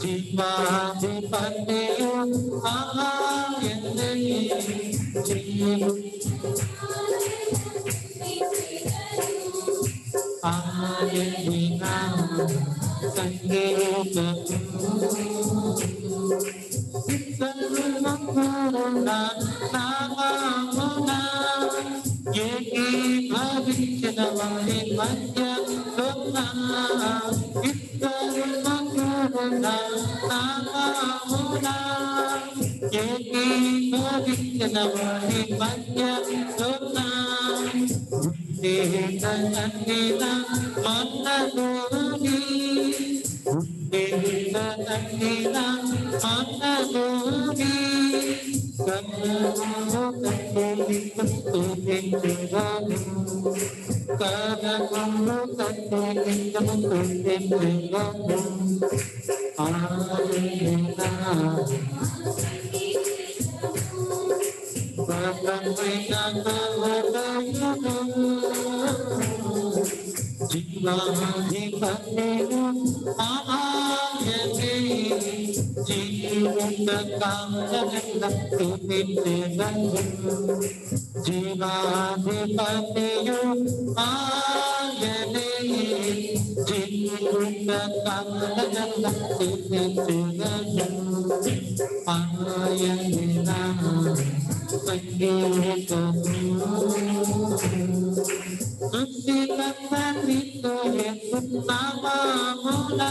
దిక్కులేని పిల్లలకు తెగురాయని ఆయని నా సంగీతము బలమైన జీవాధిపతియు ఆయనే జీవిత కాలమెల్ల స్తుతించెదము జీవాధిపతియు ఆయనే జీవు ఆయన సంగీతము సర్వమున నామమున ఏకీభవించిన వారి మధ్యలోన ఇద్దరు మగున నామమున ఏకీభవించిన వారి మధ్యలోన Undilan narito, eto na.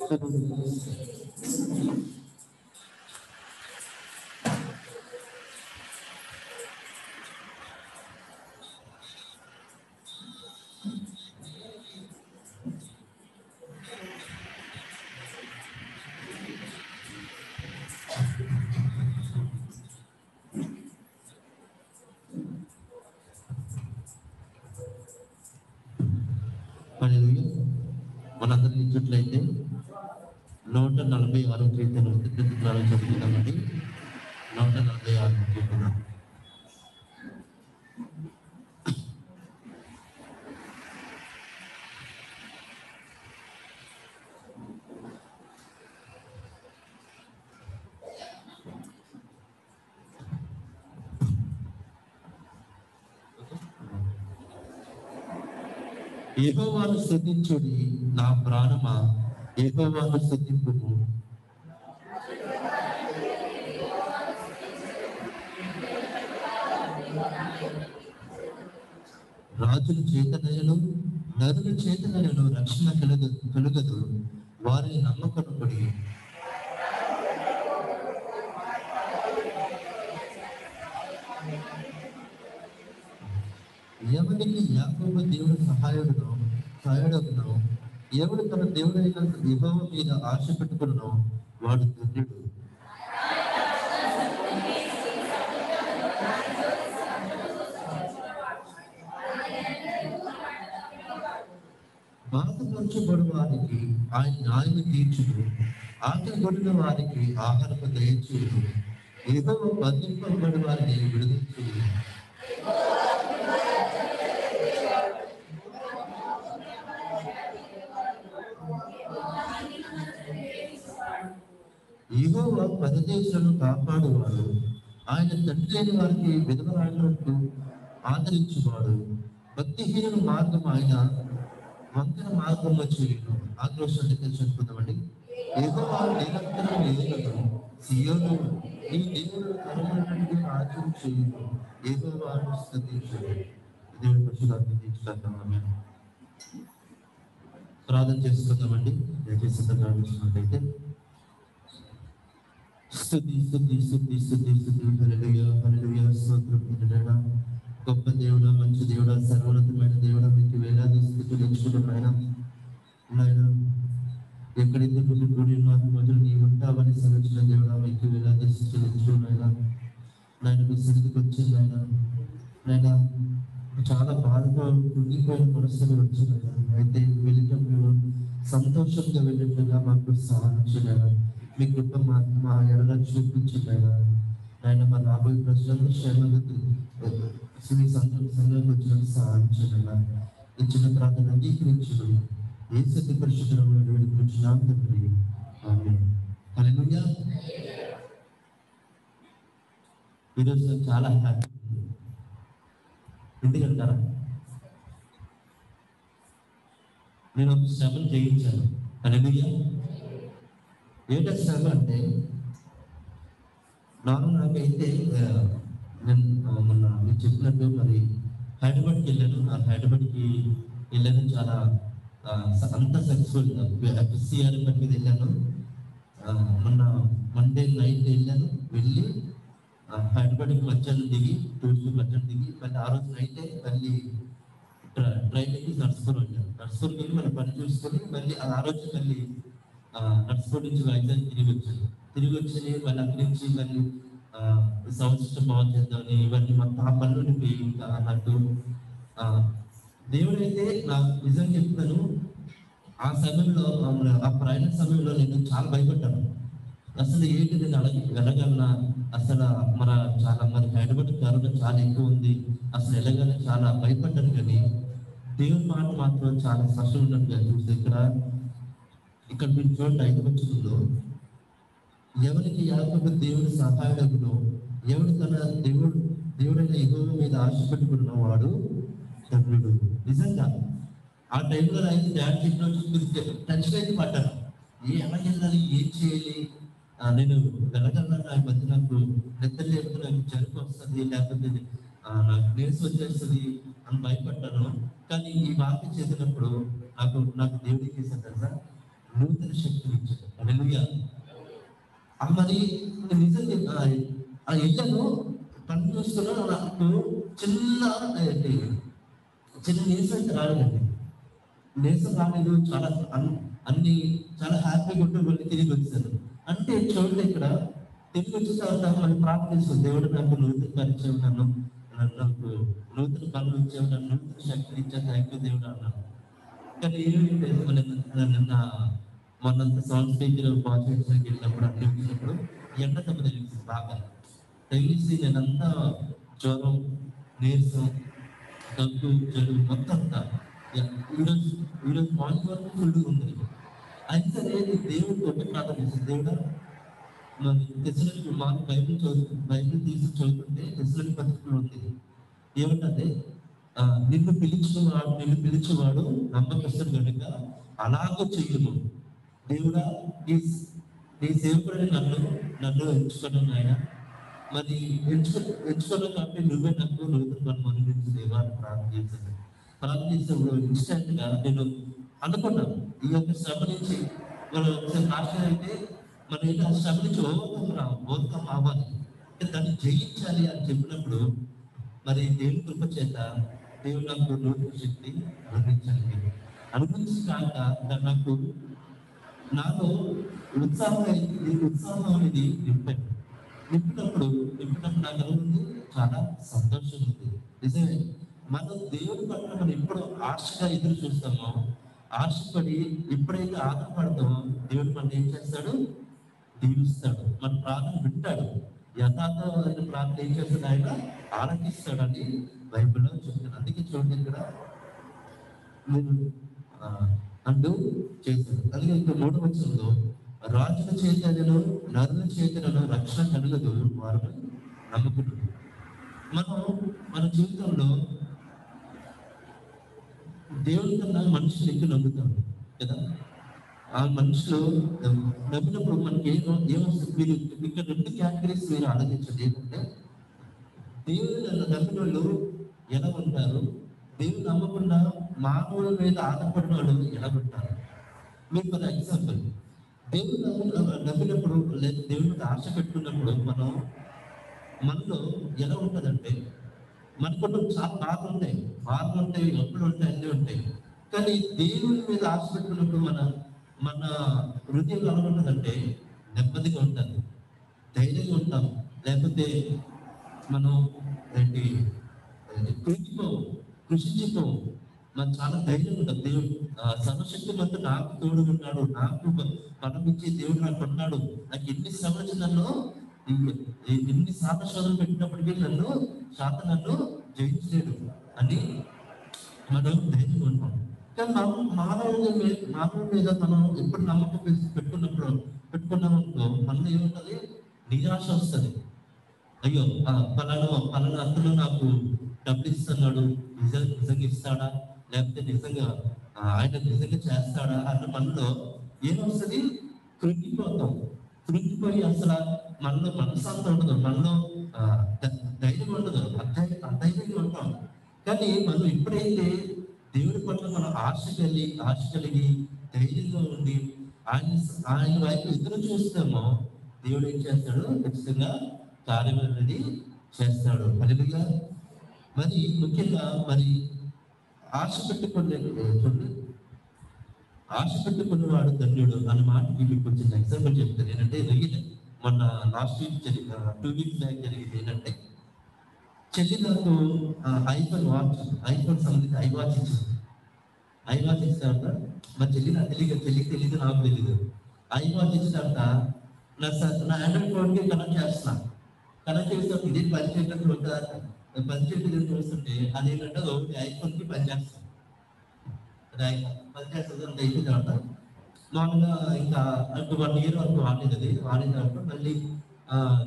స్తుతించెదను ఆయనే రాగడన ప్రభుత్వ నూట నలభై ఆరు కీర్తన కీర్తనలు చదువుతున్నామండి నూట నలభై ఆరు కీర్తన యెహోవాను స్తుతించుడి నా ప్రాణమా? యెహోవాను స్తుతింపుము రాజుల చేతనయలు నరుల చేతనయలు రక్షణ కలుగ కలుగదు. వారిని నమ్మకనుబడి ఎవరికి యాకోబ దేవుడు సహాయుడును సహాయుడును ఎవడు తన దేవుడైన విభవం మీద ఆశ పెట్టుకును వాడు ధన్యుడు. బాధపరచబడు వారికి ఆయన న్యాయం తీర్చుడు ఆకలి వారికి ఆహారపు దయచేయుడు విభవం బంధింపబడి వారిని విడుదల యెహోవా పరదేశులను కాపాడువాడు. ఆయన తండ్రి లేని వారికి విధవరాడినట్టు ఆదరించువాడు. భక్తిహీన మార్గం ఆయన వంకర మార్గంలో చేయను. ఆక్రోషాన్ని తెలుసుకుందామండి. యెహోవా నిరంతరం ఏలును సియోను నీ దేవుడు కరుణగా రాజ్యం ఏదో యెహోవాను స్తుతించును దేవుని పరిశుద్ధాత్మ తీర్చుకుందాం ప్రార్థన చేసుకుందామండి. దయచేసి సిద్ధంగా ఉంచినట్లయితే స్తుతి స్తుతి స్తుతి హల్లెలూయా హల్లెలూయా స్తోత్రం హల్లెలూయా గొప్ప దేవుడా మంచి దేవుడా సర్వోన్నతమైన దేవుడా మీకు వేలాది స్థితులు ఇచ్చుకున్న నాయన. ఎక్కడైతే కొన్ని కూడి నాకు మొదలు నీ ఉంటావని సెలచిన దేవుడా మీకు వేలాది స్థితులు ఇచ్చుకున్న నాయన. మీ వచ్చింది నాయన. నాయన చాలా బాధగా కృంగిపోయిన మనసులు వచ్చినాయి అయితే వెళ్ళేటప్పుడు సంతోషంగా వెళ్ళినట్టుగా మాకు సహాయం చేయాలి మీ కృప మా మా ఎడల చూపించున్నాయన ఆయన మా రాబోయే ప్రజలను క్షేమంగా మీ సంఘం సంఘంకి వచ్చిన సహాయం ఇచ్చిన ప్రార్థన అంగీకరించు ఏ సత్య పరిశుద్ధంలో వేడుకుంటున్నాం తండ్రి. ఆమేన్. హల్లెలూయా. ఈరోజు నాకు చాలా హ్యాపీ. ఎందుకంటారా నేను ఒక శ్రమను జయించాను. హల్లెలూయా. ఏంటంటే శ్రమ అంటే నాకు నాకైతే నేను మొన్న మీరు చెప్పినట్టు మరి హైదరాబాద్కి వెళ్ళాను. ఆ హైదరాబాద్కి వెళ్ళాను చాలా అంత సక్సెస్ఫుల్ సిఆర్ పని మీద వెళ్ళాను. మొన్న మండే నైట్ వెళ్ళాను. వెళ్ళి హైదరాబాద్కి మధ్యాహ్నం దిగి టూర్స్కి మధ్యాహ్నం దిగి మళ్ళీ ఆ రోజు నైటే మళ్ళీ ట్రైన్ ఎక్కి నర్స్పూర్ వచ్చాను. నర్స్పూర్ వెళ్ళి మళ్ళీ పని చూసుకొని మళ్ళీ ఆ ఆ రోజు మళ్ళీ ఆ, నుంచి వైజాగ్ తిరిగి వచ్చాను తిరిగి వచ్చి వాళ్ళ గురించి నుంచి సంవత్సరం బాగు చేద్దామని ఇవన్నీ మా ఆ పనులు ఇంకా అన్నట్టు. దేవుడైతే నాకు నిజంగా చెప్తాను ఆ సమయంలో ఆ- ప్రయాణ సమయంలో నేను చాలా భయపడ్డాను. అసలు ఏంటి నేను అడగ వెళ్ళగలనా? అసలు మన చాలా మన హైదరాబాద్ కరోనా చాలా ఎక్కువ ఉంది. అసలు వెళ్ళగల చాలా భయపడ్డాను కానీ దేవుని మాట మాత్రం చాలా స్పష్టంగా ఉన్నట్టుగా చూస్తే ఇక్కడ ఇక్కడ మీరు చూడండి ఐదు వచ్చిందో ఎవరికి యాకోబు దేవుడు సహాయకుడు ఎవడు తన దేవుడు దేవుడైన ఎగువ మీద ఆశ పెట్టుకున్నవాడు ధన్యుడు నిజంగా ఆ టైంలో అయితే డాడ్ చెప్పిన టచ్ అయితే పడ్డాను ఏ ఎలా వెళ్ళాలి ఏం చేయాలి? నేను వెళ్ళగలను? ఈ మధ్య నాకు నిద్ర లేదు నాకు జరుపు వస్తుంది లేకపోతే నాకు నేర్చు వచ్చేస్తుంది అని భయపడ్డాను. కానీ ఈ వాక్యం చేసినప్పుడు నాకు నాకు దేవుడికి చేశాను కదా నూతన శక్తిని ఇచ్చాడు ఆ మరి నిజం ఆ, ఆ పని చూస్తున్నా నాకు చిన్న చిన్న నీరసం అయితే రాలేదండి. నీరసం రాలేదు చాలా అన్- అన్ని చాలా హ్యాపీగా ఉంటూ తిరిగి వచ్చాను అంటే చూడండి ఇక్కడ తిరిగి వచ్చిన తర్వాత మనం దేవుడు నాకు నూతన పరిచయం నన్ను నాకు నూతన పనులు ఇచ్చావు నన్ను నూతన శక్తిని ఇచ్చే థ్యాంక్ యూ దేవుడు అన్నాను కానీ ఏమి తెలుసుకోలేదు నిన్న మొన్నంత సౌండ్ స్పీకర్ వెళ్ళినప్పుడు అక్కడ వెళ్ళినప్పుడు ఎండ దెబ్బ తగిలింది బాగా. తగిలిసి నేనంతా జ్వరం నీరసం దగ్గు జలుబు మొత్తం అంతా యా- ఈరోజు ఈరోజు మార్నింగ్ వరకు ఫుల్గా ఉంది. అయితే నేను దేవుడికి ఒక ప్రార్థన చేసి దేవుడా మరి తెసలకి మా బైబిల్ చదువు బైబిల్ తీసి చదువుతుంటే తెసలకి పత్రికలు ఉంది. ఏమంటే ఆ, నిన్ను పిలిచేవాడు నిన్ను పిలిచేవాడు నమ్మకస్తుడు కనుక అలాగో చెయ్యము దేవుడా నీ నీ సేవకుడిని నన్ను నన్ను ఎంచుకోవడం ఆయన మరి ఎంచుకు ఎంచుకోవడం కాబట్టి నువ్వే నాకు నూతన పని అనుభవించి అని ప్రార్థన చేశాను. ప్రార్థన చేసినప్పుడు ఇన్స్టెంట్గా నేను అనుకున్నాను. ఈ యొక్క శ్రమ నుంచి మనం ఒకసారి నాశనం అయితే మనం ఏంటి ఆ శ్రమ నుంచి ఓవర్కమ్ రా ఓవర్కమ్ అవ్వాలి అంటే దాన్ని జయించాలి అని చెప్పినప్పుడు మరి దేవుని కృప చేత దేవుడు నాకు నూతన శక్తి అనుభవించండి అనుభవించి కాక దాన్ని నాకు నాలో ఉత్సాహం ఈ ఉత్సాహం అనేది నింపాడు. నింపినప్పుడు నింపినప్పుడు నాకు ఎలా చాలా సంతోషం ఉంది నిజమే. మనం దేవుడి పట్ల మనం ఎప్పుడు ఆశగా ఎదురు చూస్తామో ఆశపడి ఎప్పుడైతే ఆధారపడతామో దేవుడు మనం ఏం చేస్తాడు? దీవిస్తాడు మన ప్రార్థన వింటాడు. యథార్థమైన ప్రార్థన ఏం చేస్తాడు ఆయన? ఆలకిస్తాడని బైబిల్లో చెప్తాను అందుకే చూడండి ఇక్కడ నేను అంటూ చేస్తారు అలాగే ఇంకా మూడు వచనంలో రాజుల చేతలను నరుల చేతలను రక్షణ కలగదు వారు నమ్ముకుంటున్నారు. మనం మన జీవితంలో దేవుడి కన్నా మనుషులు ఎక్కువ నమ్ముతాం కదా? ఆ మనుషులు నమ్మినప్పుడు మనకి ఏమో ఏమొస్తుంది మీరు ఇక్కడ రెండు క్యాటగిరీస్ మీరు ఆలోచించండి. ఏంటంటే దేవుడు నమ్మిన వాళ్ళు ఎలా ఉంటారు? దేవుడు నమ్మకుండా మానవుల మీద ఆధారపడిన వాళ్ళు ఎలా ఉంటారు? మీకు ఫర్ ఎగ్జాంపుల్ దేవుడు నవ్వినప్పుడు నమ్మినప్పుడు లేదా దేవుడి మీద ఆశ పెట్టుకున్నప్పుడు మనం మనలో ఎలా ఉంటుందంటే మనకు చాలా బాధలు ఉంటాయి. బాధలు ఉంటాయి ఎప్పుడు ఉంటాయి అన్నీ ఉంటాయి. కానీ దేవుని మీద ఆశ పెట్టుకున్నప్పుడు మన మన హృదయం ఎలా ఉంటుందంటే నెమ్మదిగా ఉంటుంది. ధైర్యంగా ఉంటాం. లేకపోతే మనం ఏంటి? కృషిపోం కృషించిపోం. మనం చాలా ధైర్యం ఉంటుంది. దేవుడు ఆ సర్వశక్తి మంత్రి నాకు తోడు ఉన్నాడు. నాకు పరమించి ఇచ్చే దేవుడు నాకు ఉన్నాడు. నాకు ఎన్ని శ్రమలు వచ్చిందన్నో ఎన్ని సాధన శోధన పెట్టినప్పటికీ నన్ను శాత నన్ను జయించలేడు అని మనం ధైర్యం ఉంటాం కానీ మనం మీద మానవుడి మీద మనం ఎప్పుడు నమ్మకం పెట్టుకున్నప్పుడు పెట్టుకున్నప్పుడు పెట్టుకున్నామనుకో మనలో ఏముంటది? నిరాశ వస్తుంది. అయ్యో ఆ పలానా పలానా అతను నాకు డబ్బులు ఇస్తున్నాడు నిజంగా ఇస్తాడా? లేకపోతే నిజంగా ఆయన నిజంగా చేస్తాడా అన్న మనలో ఏమొస్తుంది? కృంగిపోతాం. కృంగిపోయి అసలు మనలో మనశ్శాంతి ఉండదు. మనలో ధైర్యం ఉండదు. అధైర్యంగా ఉంటాం. కానీ మనం ఎప్పుడైతే దేవుడి పట్ల మనం ఆశ కలిగి ఆశ కలిగి ధైర్యంగా ఉండి ఆయన ఆయన వైపు ఎదురు చూస్తామో దేవుడు ఏం చేస్తాడు? ఖచ్చితంగా కార్యం అనేది చేస్తాడు. అదిగా మరి ముఖ్యంగా మరి ఆశ పెట్టుకోలేకపోతుంది ఆశ పెట్టుకున్నవాడు ధన్యుడు అన్న మాట మీకు కొంచెం ఎగ్జాంపుల్ చెప్తాను ఏంటంటే రొయ్యలే. మొన్న లాస్ట్ వీక్ జరిగిన టూ వీక్స్ బ్యాక్ జరిగింది ఏంటంటే చెల్లి నాకు ఐఫోన్ వాచ్ ఐఫోన్ సంబంధించి ఐ వాచ్ ఇచ్చింది. ఐ వాచ్ ఇచ్చిన తర్వాత మా చెల్లి నాకు తెలియదు చెల్లికి తెలియదు నాకు తెలియదు. ఐ వాచ్ ఇచ్చిన తర్వాత నా సార్ నా ఆండ్రాయిడ్ ఫోన్కి కనెక్ట్ చేస్తున్నా. కనెక్ట్ చేసినప్పుడు ఇదే పని చేయడానికి ఉంటుందా? పని చూస్తుంటే చూస్తుంటే ఏంటంటే ఒకటి ఐఫోన్కి పని పనిచేస్తుంది అది అంటే అయిపోయిన తర్వాత మామూలుగా ఇంకా అంటే వన్ ఇయర్ వరకు వాడేది అది. వాడిన తర్వాత మళ్ళీ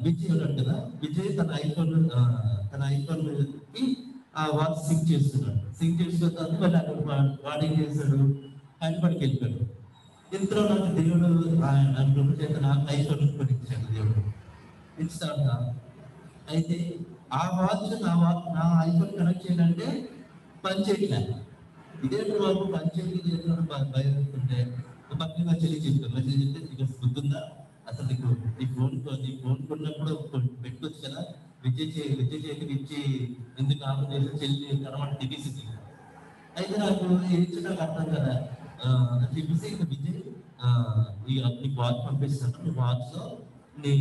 విజయ్ ఉన్నాడు కదా విజయ్ తన ఐఫోన్ తన ఐఫోన్కి ఆ వాచ్ సింక్ చేస్తున్నాడు. సింక్ చేసిన తర్వాత మళ్ళీ అక్కడ వా- వాడు ఏం చేశాడు హైదరాబాద్కి వెళ్ళిపోయాడు. ఇంతలో నాకు దేవుడు ఆయన చేత నాకు ఐఫోన్ కొనిచ్చాడు దేవుడు. ఇస్తాడు అయితే ఆ వాచ్ నా వాచ్ నా ఐఫోన్ కనెక్ట్ చేయాలంటే పని ఇదే ఇదేంటి బాబు పని చేయలేదు భయపడుతుంటే పక్కన చెల్లి చెప్తాను. మెసేజ్ చెప్తే నీకు గుర్తుందా? అసలు నీకు నీ ఫోన్ కొ- నీ ఫోన్ కొన్నప్పుడు పెట్టుకోవచ్చు కదా? విద్య చే విద్య చేతికి ఇచ్చి ఎందుకు ఆమె చేసి చెల్లి తర్వాత దిగేసింది అయితే నాకు ఏం నాకు అర్థం కదా ఆ, విద్య చెప్పేసి ఇక విజయ్ ఈ వాచ్ పంపిస్తాను. నీ వాచ్ నీ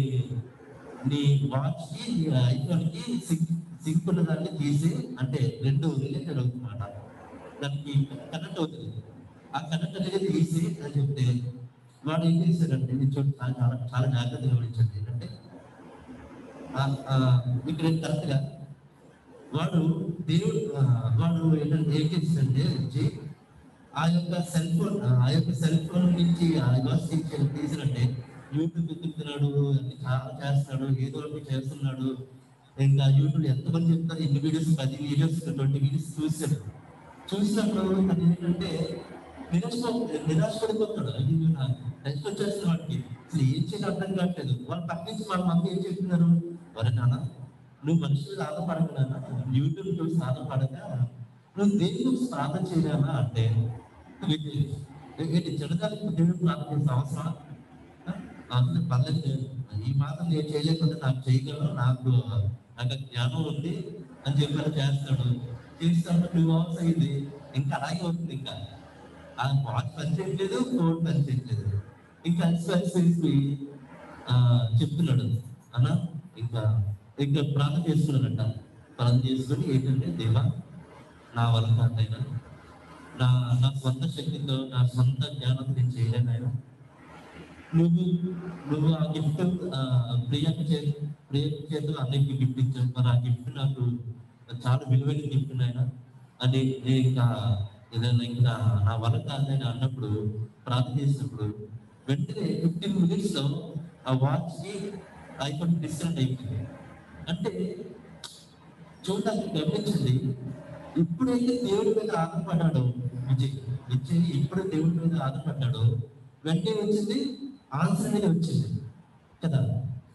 నీ వాచ్కి నీ ఐఫోన్ సింక్ సింక్ ఉన్న దాన్ని తీసి అంటే రెండు రిలేటెడ్ అవుతుందన్నమాట దానికి కనెక్ట్ అవుతుంది ఆ కనెక్ట్ అనేది తీసి అని చెప్తే వాడు ఏం చేశాడంటే నేను చూడు చాలా చాలా చాలా జాగ్రత్తగా గమనించండి ఏంటంటే ఇక్కడ కరెక్ట్గా వాడు దేవుడు వాడు ఏంటంటే ఏం చేశాడంటే వచ్చి ఆ యొక్క సెల్ ఫోన్ ఆ యొక్క సెల్ ఫోన్ నుంచి ఆ రివర్స్ తీసినట్టే యూట్యూబ్ వెతుకుతున్నాడు అన్ని చాలా చేస్తున్నాడు ఏదో ఒకటి చేస్తున్నాడు. ఇంకా యూట్యూబ్ ఎంతమంది చెప్తారు? ఎన్ని వీడియోస్ పది వీడియోస్ ట్వంటీ వీడియోస్ చూశాడు. చూసినప్పుడు తను ఏంటంటే నిరాశ నిరాశపడిపోతాడు. అది నెక్స్ట్ వచ్చేసిన వాడికి. అసలు ఏం చేసి అర్థం కావట్లేదు. వాళ్ళ పక్క వాళ్ళ మంది ఏం చెప్తున్నారు? వరే నాన్న నువ్వు మనుషులు మీద ఆధారపడక యూట్యూబ్ చూసి ఆధారపడక నువ్వు దేవుడు ప్రార్థన చేయలేనా అంటే ఏంటి ఏంటి చెడదానికి దేవుడు ప్రార్థన చేసే అవసరం? నాకు పర్లేదు ఈ మాత్రం నేను చేయలేకుండా నాకు చేయగలను నాకు నాకు జ్ఞానం ఉంది అని చెప్పి చేస్తాడు. చేస్తాడు టూ అవర్స్ అయింది. ఇంకా అలాగే అవుతుంది ఇంకా. ఆ వాచ్ పనిచేయట్లేదు ఫోన్ పనిచేయట్లేదు ఇంకా అలసి అలసి చెప్తున్నాడు. అన్న ఇంకా ఇంకా ప్రార్థన చేస్తున్నాడంట. ప్రార్థన చేసుకుని ఏంటంటే దేవా నా వల్ల కాదైనా నా నా స్వంత శక్తితో నా సొంత జ్ఞానం నేను చేయలేనైనా నువ్వు నువ్వు ఆ గిఫ్ట్ ప్రియాకి చే చేతులు అన్నిటికీ గిఫ్ట్ ఇచ్చావు. మరి ఆ గిఫ్ట్ నాకు చాలా విలువైన గిఫ్ట్ నాయన. అని నేను ఇంకా ఏదైనా ఇంకా నా వల్ల కాదని అన్నప్పుడు ప్రార్థన చేసినప్పుడు వెంటనే ఫిఫ్టీన్ మినిట్స్ ఆ వాచ్ ఐఫోన్ డిస్కనెక్ట్ అయిపోయింది. అంటే చూడడానికి గమనించింది ఇప్పుడైతే దేవుడి మీద ఆధారపడ్డాడు విజయ్. విజయ్ ఇప్పుడు దేవుడి మీద ఆధారపడ్డాడు. వెంటనే వచ్చింది ఆన్సర్ అనేది వచ్చింది. కదా?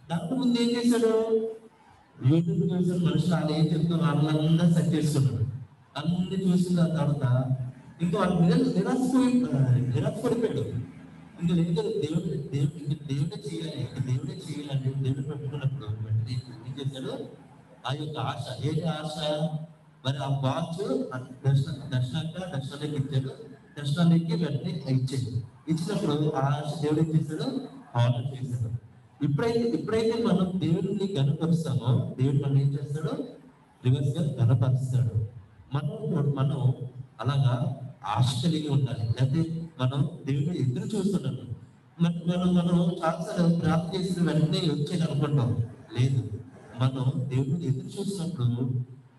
దాని ముందు ఏం చేశాడు? యూట్యూబ్ చూసిన మనుషులు వాళ్ళు ఏం చెప్తారు వాళ్ళందరూ సెట్ చేసుకున్నాడు అన్ని చూసిన తర్వాత ఇంకా వాళ్ళు మీద నిరాశపడి నిరాశపడిపోయాడు ఇంకా లేదు దేవుడు దేవుడు ఇంకా దేవుడే చేయాలి. ఇంకా దేవుడే చేయాలని దేవుడు పెట్టుకున్నప్పుడు ఏం చేశాడు? ఆ యొక్క ఆశ ఏంటి ఆశ? మరి ఆ వాచ్ దర్శన దర్శనంగా దర్శనానికి ఇచ్చాడు దర్శనానికి వెంటనే ఇచ్చేది ఇచ్చినప్పుడు ఆ దేవుడు ఏం చేశాడు ఆర్డర్ చేశాడు ఇప్పుడైతే ఇప్పుడైతే మనం దేవుడిని గనపరుస్తామో దేవుడు మనం ఏం చేస్తాడు? రివర్స్గా గనపరుస్తాడు మనం మనం అలాగా ఆశ కలిగి ఉండాలి. లేకపోతే మనం దేవుడిని ఎదురు చూస్తున్నాం మనం మనం చాలాసార్లు ప్రార్థన చేసిన వెంటనే వచ్చేది అనుకుంటాం. లేదు. మనం దేవుడిని ఎదురు చూసినప్పుడు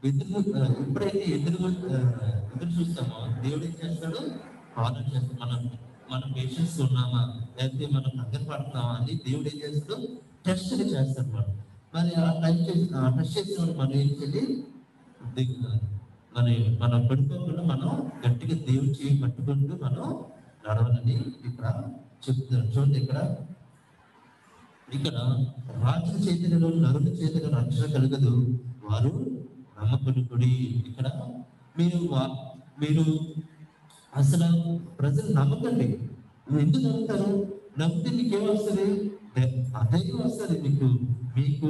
ఎదురు ఎప్పుడైతే ఎదురు ఎదురు చూస్తామో దేవుడు ఏం చేస్తాడు? ఆర్డర్ చేస్తాడు. మనం మనం పేషెన్స్ ఉన్నామా? లేకపోతే మనం దగ్గర పడుతున్నామా అని దేవుడు ఏం చేస్తాడు? టెస్ట్ చేస్తాడు మనం మరి ఆ టైం చేసి ఆ టెస్ట్ చేసిన మనం ఏం చేయాలి? దిగు- మనం పడిపోకుండా మనం గట్టిగా దేవుడు చేయి పట్టుకుంటూ మనం నడవాలని ఇక్కడ చెప్తారు చూడండి ఇక్కడ. ఇక్కడ రాజు చేతిలో నరుల చేతిలో రక్షణ కలగదు. వారు నమ్మకుడు ఇక్కడ మీరు వా- మీరు అసలు ప్రజలు నమ్మకండి. నువ్వు ఎందుకు నమ్ముతారు నమ్మితే మీకు ఏమొస్తుంది అధైర్యం వస్తుంది మీకు? మీకు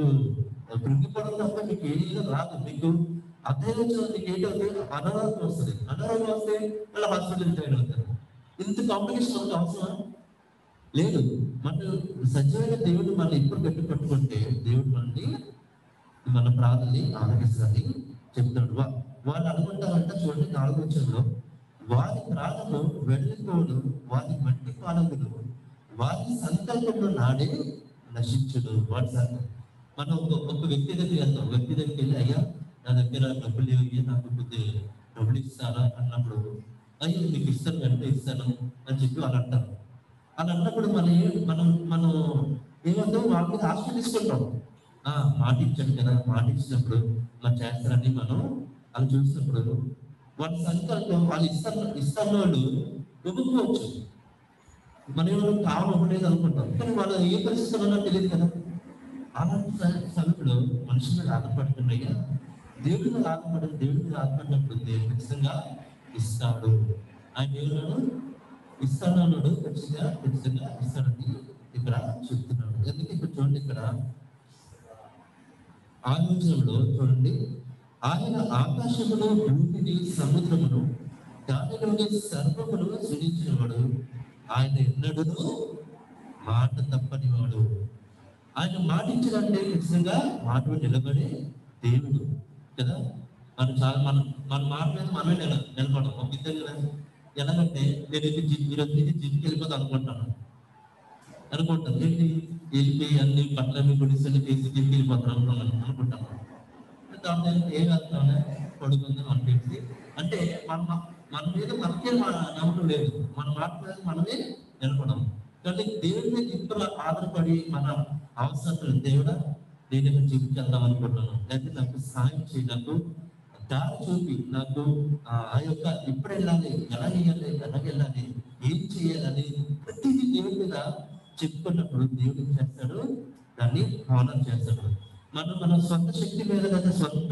కృంగిపోవడం తప్ప మీకు ఏదో రాదు. మీకు అధైర్యం వచ్చిన మీకు ఏంటవుతుంది అనారోగ్యం వస్తుంది. అనారోగ్యం వస్తే మళ్ళీ హాస్పిటల్ జాయిన్ అవుతారు. ఇంత కాంపిటీషన్ ఉంది అవసరం లేదు. మన సజీవైన దేవుడు మనం ఇప్పుడు పెట్టి పట్టుకుంటే దేవుడు మనల్ని మన ప్రార్థనని ఆలకిస్తారని చెప్తాడు. వా- వాళ్ళు అనుకుంటారంట చూడండి నాలుగు వచ్చంలో వారి ప్రాణము వెళ్ళిపోడు వారి మట్టి పాలకులు వారి సంకల్పంలో నాడే నశించుడు వాడి మనం ఒక వ్యక్తి దగ్గరికి వెళ్తాం. వ్యక్తి దగ్గరికి వెళ్ళి అయ్యా నా దగ్గర డబ్బులు లేవు నాకు కొద్దిగా డబ్బులు ఇస్తారా? అన్నప్పుడు అయ్యో మీకు ఇస్తాను వెంటనే ఇస్తాను అని చెప్పి వాళ్ళు అంటారు. అలా అన్నప్పుడు మనం మనం మనం ఏమంటే వాళ్ళ మీద ఆశ తీసుకుంటాం. మాట ఇచ్చాడు కదా మాట ఇచ్చినప్పుడు మన చేస్తారని మనం అలా చూసినప్పుడు వాళ్ళ సంకల్పం వాళ్ళు ఇస్తాను ఇస్తాను వాళ్ళు ఇవ్వకపోవచ్చు మనం ఏమో కావాలవ్వలేదు అనుకుంటాం. కానీ వాళ్ళు ఏ పరిస్థితుల్లో తెలియదు కదా. అలాంటి స- సమయంలో మనిషి మీద ఆధారపడుతున్నాయ్యా దేవుడి మీద ఆధారపడి దేవుడి మీద ఆధారపడినప్పుడు దేవుడు ఖచ్చితంగా ఇస్తాడు. ఆయన దేవుడు ఇస్తాడు అన్నాడు ఖచ్చితంగా ఖచ్చితంగా ఇస్తాడని ఇక్కడ చెప్తున్నాడు. ఎందుకంటే ఇక్కడ చూడండి ఇక్కడ. ఆలోచనలో చూడండి. ఆయన ఆకాశమును భూమిని సముద్రమును దానిలోని సర్వమును సృజించినవాడు. ఆయన ఎన్నడూ మాట తప్పని వాడు ఆయన మాట ఇచ్చినంటే ఖచ్చితంగా మాట నిలబడే దేవుడు కదా? మనం చాలా మనం మన మాట మీద మనమే నిల నిలబడం ఒక ఇద్దరు కదా? ఎలాగంటే నేను ఇది జిమ్ మీరు ఇది జిమ్కి వెళ్ళిపోతా అనుకుంటాను. అనుకుంటాను. ఏంటి? వెళ్ళిపోయి అన్ని బట్టలన్నీ గుడిసెలు చేసి జిమ్కి వెళ్ళిపోతాను అనుకుంటాను. అనుకుంటాను. దాంట్లో ఏం పడుతుంది పడుకుందాం అనిపించి అంటే మన మన మీద మనకే మన నమ్మకం లేదు. మన మాట మీద మనమే నిలబడము. కానీ దేవుడి మీద ఇప్పుడు ఆధారపడి మన అవసరం దేవుడా? నేను ఇక్కడ జిమ్కి అనుకుంటున్నాను. లేకపోతే నాకు సాయం చేయి. నాకు దారి చూపి. నాకు ఆ యొక్క ఇప్పుడు వెళ్ళాలి ఎలా వెళ్ళాలి ఎలా వెళ్ళాలి ఏం చేయాలని ప్రతిదీ దేవుడి మీద చెప్పుకున్నప్పుడు దేవుడు చేస్తాడు? దాన్ని ఆనర్ చేస్తాడు. మనం మన సొంత శక్తి మీద లేదా సొంత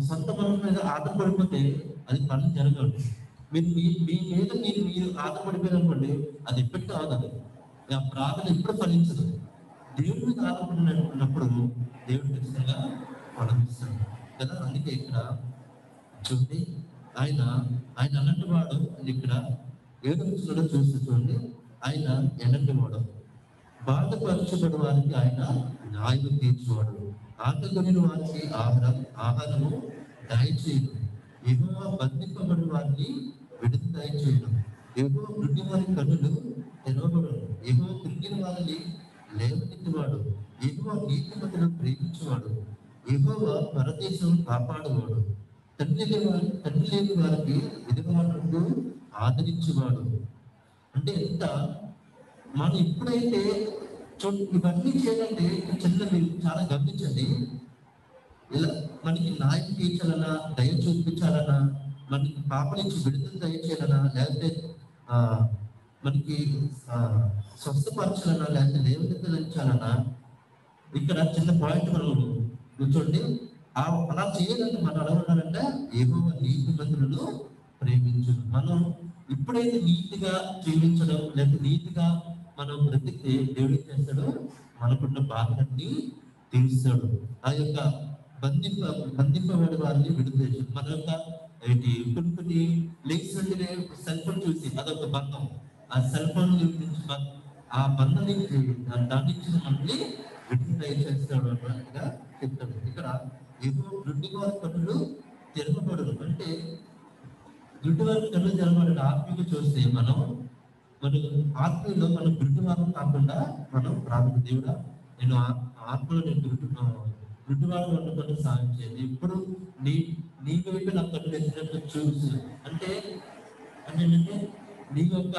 సొంత బలం మీద ఆధారపడిపోతే అది పని జరగదు. మీరు మీ మీ మీద మీరు మీరు ఆధారపడిపోయారు అనుకోండి అది ఎప్పటికీ ఆగదు. ఆ ప్రార్థన ఎప్పుడు ఫలించదు. దేవుడి మీద ఆధారపడినప్పుడు దేవుడు ఖచ్చితంగా ఫలమిస్తాడు. కదా? అందుకే ఇక్కడ చూడండి ఆయన ఆయన అలాంటి వాడు ఇక్కడ ఏడు వచ్చినలో చూస్తూ చూడండి ఆయన ఎలాంటి వాడు? బాధపరచబడి వారికి ఆయన న్యాయం తీర్చువాడు ఆకలిని వారికి ఆహారం ఆహారము దయచేయడు ఎగువ బంధింపబడి వారిని విడుదల దయచేయడు ఎగువ కృంగి వారి కన్నులు తెరవబడు ఎగువ కృంగిన వారిని లేవనెత్తివాడు. ఎగువ నీతిపతులు ప్రేమించేవాడు. ఎగువ పరదేశం కాపాడువాడు. తండ్రి లేని వారి తండ్రి లేని వారికి విధవాడు ఆదరించేవాడు. అంటే ఎంత? మనం ఎప్పుడైతే చూడండి ఇవన్నీ చేయాలంటే చిన్న మీరు చాలా గమనించండి. ఇలా మనకి న్యాయం తీర్చాలన్నా దయ చూపించాలన్నా మనకి పాప నుంచి విడుదల దయచేయాలన్నా లేకపోతే మనకి స్వస్థపరచాలన్నా లేకపోతే లేవనెత్తలించాలన్నా ఇక్కడ చిన్న పాయింట్ మనం కూర్చోండి. అలా చేయాలంటే మనం ఎలా ఉండాలంటే ఏమో నీతి మందులను ప్రేమించడం. మనం ఎప్పుడైతే నీతిగా ప్రేమించడం లేకపోతే నీతిగా మనం బ్రతికితే దేవుడు చేస్తాడు మనకున్న బాధని తీరుస్తాడు. ఆ యొక్క బంధింప బంధింపబడి వారిని విడుదల మన యొక్క ఏంటి? కొన్ని కొన్ని లేక్స్ అంటే సెల్ ఫోన్ చూసి అదొక బంధం. ఆ సెల్ ఫోన్ నుంచి ఆ బంధం నుంచి ఆ దాని నుంచి మనల్ని విడుదల చేస్తాడు అన్నట్టుగా చెప్తాడు. ఇక్కడ ఏదో గుడ్డి వారి కన్నులు తెరవబడరు. అంటే గుడ్డి వారి కళ్ళు తెరవబడిన ఆత్మీయ చూస్తే మనం మన ఆత్మీయలో మన గుడ్డి కాకుండా మనం ప్రార్థన దేవుడా నేను ఆ- ఆత్మలో నేను గుడ్డి గుడ్డి వారు వండుకొని సాయం చేయండి. ఇప్పుడు నీ నీ వైపు నా కన్ను ఎత్తినట్టు చూసి అంటే అంటే నీ యొక్క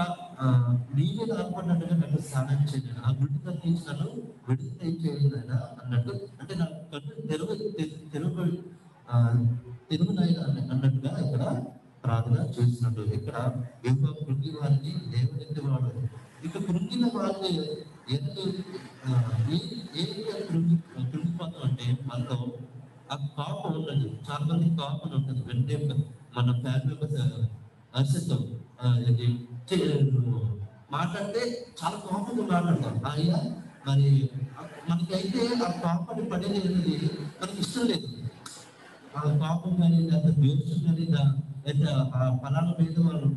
నీ మీద ఆత్మన్నట్టుగా నాకు సహాయం చేయండి. ఆ గుడ్డు కన్ను నన్ను విడుదల చేయండి అన్నట్టు. అంటే నా కన్ను తెలుగు తెలుగు తెరువునాయన అన్నట్టుగా ఇక్కడ ప్రార్థన చేస్తున్నట్టు ఇక్కడ ఎక్కువ కృంగి వారిని లేవనెత్తేవాడు ఇక కృంగిన వారిని ఎందుకు ఆ, ఏ కృంగి కృంగిపోతాం అంటే మనలో ఆ కాపు ఉన్నది చాలా మంది కోపం ఉంటుంది వెంటనే మన ఫ్యామిలీ మెంబర్స్ అరిసేస్తాం మాట్లాడితే చాలా కోపంగా మాట్లాడతాం అయ్యా మరి మనకైతే ఆ కోపాన్ని పడేది అనేది మనకి ఇష్టం లేదు. ఆ పాపం కానీ లేదా ద్వేషం కానీ లేదా ఫలానా మీద వాళ్ళు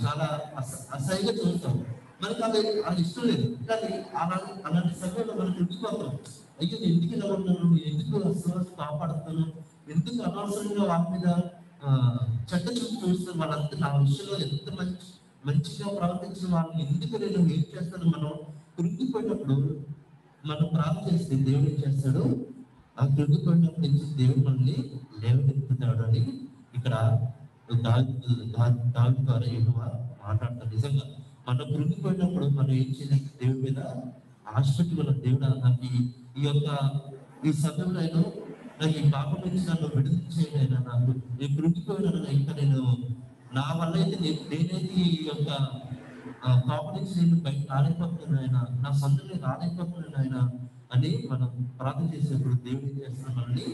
చాలా అస- అసహ్యంగా చూస్తాం మనకి అది అది ఇష్టం లేదు. కానీ అలాంటి అలాంటి సమయంలో మనం ఉండిపోతాం అయ్యో ఎందుకు ఇలా ఉన్నాను? ఎందుకు అసలు కాపాడుతాను ఎందుకు అనవసరంగా వాళ్ళ మీద చెడ్డ చూపు చూస్తాను వాళ్ళంతా నా విషయంలో ఎంత మంచి మంచిగా ప్రవర్తించిన వాళ్ళని ఎందుకు నేను ఏం చేస్తాను? మనం కృంగిపోయినప్పుడు మనం ప్రార్థన చేస్తే దేవుడు ఏం చేస్తాడు? ఆ కృంగిపోయినప్పుడు నుంచి దేవుడు మనల్ని లేవనెత్తుతాడు అని ఇక్కడ దాని దాని ద్వారా ఎక్కువ మాట్లాడతారు నిజంగా మనం కృంగిపోయినప్పుడు మనం ఏం చేయాలి? దేవుడి మీద ఆశపెట్టి మన దేవుడు నాకు ఈ- యొక్క ఈ సమయంలో ఆయన నాకు ఈ పాపం నుంచి నన్ను విడుదల చేయలేనా నాకు? నేను కృంగిపోయినాను ఇంకా నేను నా వల్ల అయితే నేను నేనైతే ఈ యొక్క పాపం నుంచి నేను బయట రాలేకపోతున్నాయినా నా సొంతంగా రాలేకపోతున్నాయినా అని మనం ప్రార్థన చేసేప్పుడు దేవుడు ఏం చేస్తాడు మనల్ని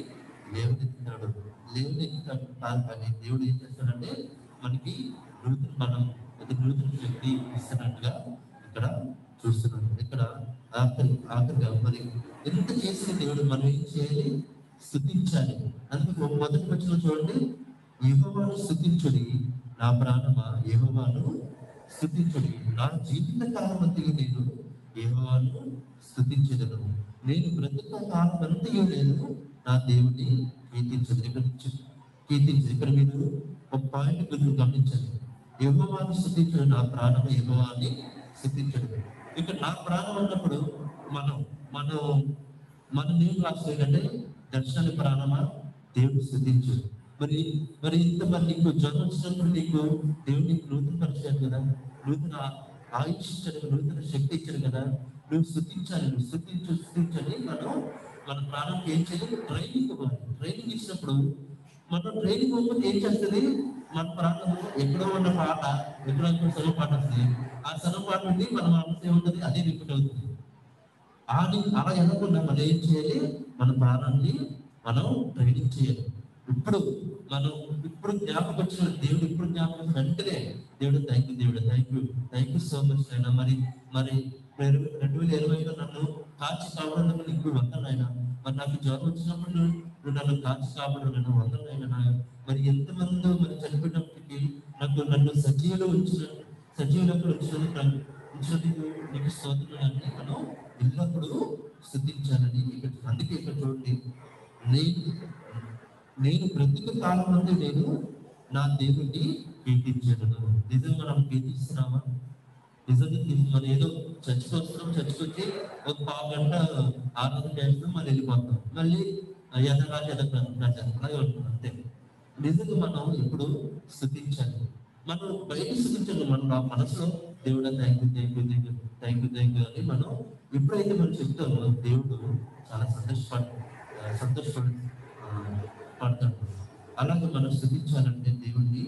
దేవుడు లేవనెత్తుతాడు కాదు కానీ దేవుడు ఏం చేస్తాడంటే మనకి నూతన బలం అది నూతన శక్తి ఇస్తున్నట్టుగా ఇక్కడ చూస్తున్నాడు. ఇక్కడ ఆఖరి ఆఖరిగా మరి ఎంత చేసిన దేవుడు మనం ఏం చేయాలి? స్థుతించాలి. అందుకు మొదటి వచ్చిన చూడండి. యెహోవాను స్థుతించుడి. నా ప్రాణమా? యెహోవాను స్థుతించుడి. నా జీవిత కాలం అంతయు నేను యెహోవాను స్థుతించగలను. నేను బ్రతుక కాలం అంతయు నేను నా దేవుడిని కీర్తించదు ఇక్కడ కీర్తించదు ఇక్కడ మీరు ఒక పాయింట్ మీరు గమనించండి. యెహోవాను స్థుతించడు నా ప్రాణం యెహోవాని స్థుతించడు ఇక్కడ నా ప్రాణం ఉన్నప్పుడు మనం మనం మన నేను రాసేదంటే దర్శన ప్రాణమా? దేవుడు స్థుతించు మరి మరి ఇంత మరి నీకు జ్వరం వచ్చినప్పుడు నీకు దేవుడు నీకు నూతన పరిచయం కదా? నూతన ఆయుష్ ఇచ్చాడు నూతన శక్తి ఇచ్చాడు కదా? నువ్వు స్థుతించాలి నువ్వు స్థుతించు స్థుతించని మనం మన ప్రాణం ఏం చేయాలి? ట్రైనింగ్ ఇవ్వాలి. ట్రైనింగ్ ఇచ్చినప్పుడు మనం ట్రైనింగ్ ఇవ్వకపోతే ఏం చేస్తుంది? మన ప్రాణం ఎక్కడో ఉన్న పాట ఎక్కడో ఉన్న సెలవు పాట వస్తుంది. ఆ సెలవు పాట నుండి మన మనసు ఏముంటుంది? అదే రిపీట్ అవుతుంది. అది అలా ఎనకుండా మనం ఏం చేయాలి? మన ప్రాణాన్ని మనం ట్రైనింగ్ చేయాలి. ఇప్పుడు మనం ఇప్పుడు జ్ఞాపకం వచ్చిన దేవుడు ఇప్పుడు జ్ఞాపకం వెంటనే దేవుడు థ్యాంక్ యూ దేవుడు. Thank you thank you so much అయినా మరి మరి రెండు వేల ఇరవైలో నన్ను కాచి కావడం నీకు వందలు మరి నాకు జ్వరం వచ్చినప్పుడు నువ్వు నన్ను కాచి కావడం నన్ను వందలు మరి ఎంతమంది మరి చనిపోయినప్పటికీ నాకు నన్ను సజీవులు ఉంచిన సజీవులకు ఉంచిన ఉంచినందుకు నీకు స్తోత్రాన్ని మనం ఎల్లప్పుడూ స్థుతించాలని ఇక్కడ అందుకే ఇక్కడ చూడండి. నేను నేను బ్రతుకు కాలం నుండి నేను నా దేవుడిని కీర్తించను. నిజం మనం కీర్తిస్తున్నామా? నిజంగా మనం ఏదో చర్చకు వస్తున్నాం చర్చకు వచ్చి ఒక పావు గంట ఆరాధన చేస్తాం మళ్ళీ వెళ్ళిపోతాం. మళ్ళీ ఎదగాలి ఎదగ అలాగే ఉంటుంది అంతే. నిజంగా మనం ఇప్పుడు స్థుతించాలి. మనం బయట స్థుతించాలి మనం ఆ మనసులో దేవుడు thank you thank you thank you thank you thank you అని మనం ఎప్పుడైతే మనం చెప్తామో దేవుడు చాలా సంతోషపడ సంతోషపడ పడతాడు. అలాగే మనం స్థుతించాలంటే దేవుడిని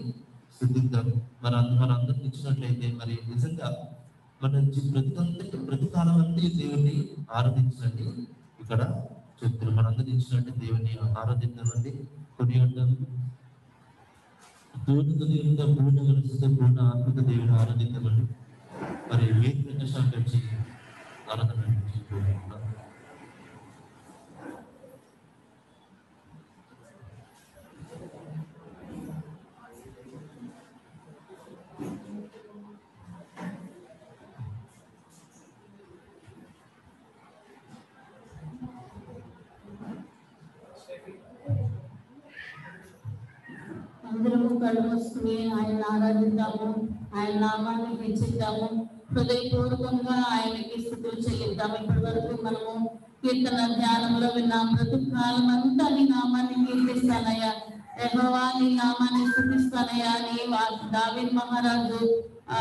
స్థుతిద్దాం మన మన అందరికి ఇచ్చినట్లయితే మరి నిజంగా మన జీ- బ్రతికంతా ప్రతి కాలం అంతా దేవుడిని ఆరాధించండి. ఇక్కడ చెప్తున్నారు మనందరూ ఇచ్చినట్టు దేవుని ఆరాధిద్దామండి. కొనియాడదాం పూర్ణ దేవునిగా పూర్ణ మనసుతో పూర్ణ ఆత్మక దేవుని ఆరాధిద్దామండి. మరి వేదిక ప్రకాశం ఆరాధన అందరము కళ్ళు మూసుకుని ఆయన ఆరాధిద్దాము ఆయన నామాన్ని హెచ్చిద్దాము. హృదయపూర్వకంగా ఆయనకి స్థుతులు చెల్లిద్దాం ఇప్పటి వరకు మనము కీర్తన ధ్యానంలో విన్నాం. ప్రతి కాలం అంతా నీ నామాన్ని కీర్తిస్తానయ్యా. యహోవా నీ నామాన్ని స్థుతిస్తానయ్యా. అని దావిన్ మహారాజు ఆ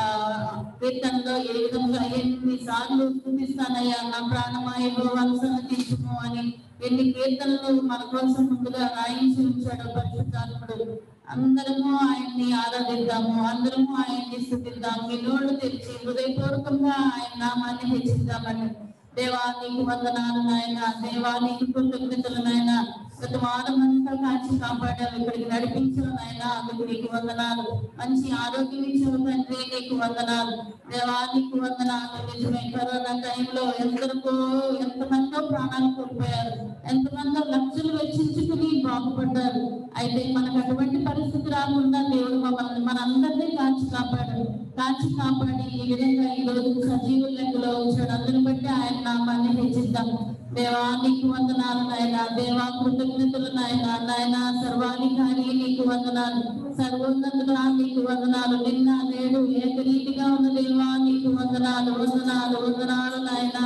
కీర్తనలో ఏ విధంగా ఎన్ని సార్లు స్థుతిస్తానయ్యా? నా ప్రాణమా యహోవాను సన్నతించుము అని ఎన్ని కీర్తనలు మన కోసం ముందుగా రాయించి ఉంచాడు పరిశుద్ధాత్ముడు. అందరము ఆయన్ని ఆరాధిద్దాము అందరము ఆయన్ని స్థుతిద్దాం మీ నోళ్ళు తెరిచి హృదయపూర్వకంగా ఆయన నామాన్ని హెచ్చిద్దామని దేవా నీకు వందనాలు నాయన. దేవా నీకు కృతజ్ఞతలు నాయన. గత వారం అంతా కాచి కాపాడావు. ఇక్కడికి నడిపించిన నాయన అందుకు నీకు వందనాలు. మంచి ఆరోగ్యం ఇచ్చిన తండ్రి నీకు వందనాలు. దేవా నీకు వందనాలు. నిజమే కరోనా టైంలో ఎందరికో ఎంతమందో ప్రాణాలు కోల్పోయారు. ఎంతమందో లక్షలు వెచ్చించుకుని బాగుపడ్డారు. అయితే మనకు అటువంటి పరిస్థితి రాకుండా దేవుడు మమ్మల్ని మనందరినీ కాచి కాపాడాడు. కాచి కాపాడి ఈ విధంగా ఈ రోజు సజీవుల లెక్కలో ఉంచాడు అందరిని బట్టి ఆయన నామాన్ని హెచ్చిద్దాం. దేవా నీకు వందనాలు నాయన దేవా కృతజ్ఞతలు నాయన నాయన సర్వాధికారి నీకు వందనాలు సర్వోన్నతుడా నీకు వందనాలు నిన్న నేడు ఏకరీతిగా ఉన్న దేవా నీకు వందనాలు వందనాలు వందనాలు నాయన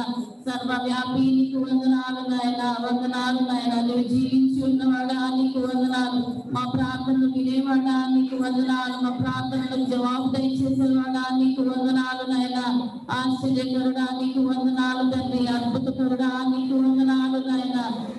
సర్వవ్యాపి నీకు వందనాలు నాయన వందనాలు నాయన నువ్వు జీవించి ఉన్నవాడా నీకు వందనాలు మా ప్రార్థనలు వినేవాడా నీకు వందనాలు మా ప్రార్థనలకు జవాబు దయచేసేవాడా నీకు వందనాలు నాయన ఆశ్చర్యకరుడా నీకు వందనాలు తండ్రి అద్భుతకరుడా నీకు వందనాలు నాయన.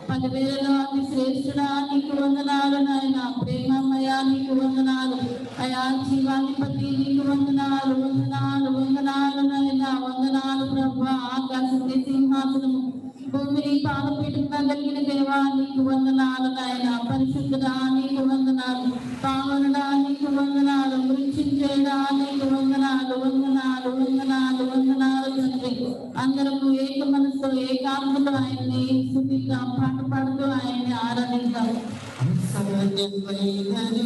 పదివేలలో అతి శ్రేష్ఠుడా నీకు వందనాలు నాయన. ప్రేమమయ నీకు వందనాలు. అయా జీవాధిపతి నీకు వందనాలు వందనాలు వందనాలు నాయన. వందనాలు ప్రభు. ఆకాశం సింహాసనము. భూమిని పాదపీఠంగా కలిగిన దేవా నీకు వందనాలు నాయన. పరిశుద్ధుడా నీకు వందనాలు. పావనుడా నీకు వందనాలు. మృత్యుంజయుడా నీకు వందనాలు. వందనాలు వందనాలు వందనాలు తండ్రి. అందరము ఏక మనసు ఏకాత్మతో ఆయన్ని స్థుతిద్దాం. పాట పాడుతూ ఆయన్ని ఆరాధిద్దాం. అసాధ్యమైనది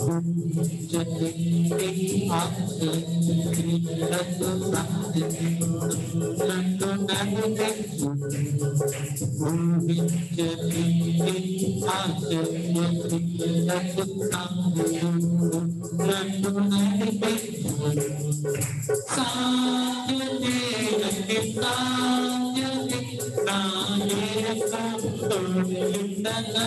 బలపరుచువాడు అద్భుతంగా.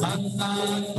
संसार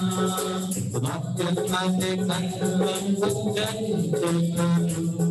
Thank you.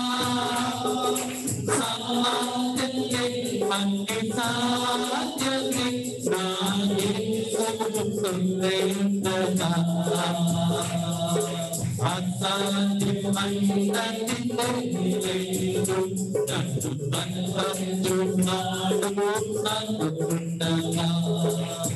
bằng cái xa chân đi na đi ô chung từng ngày ta ta Asa di man dan di dari itu dan tuan dan tuan dan tuan dan tuan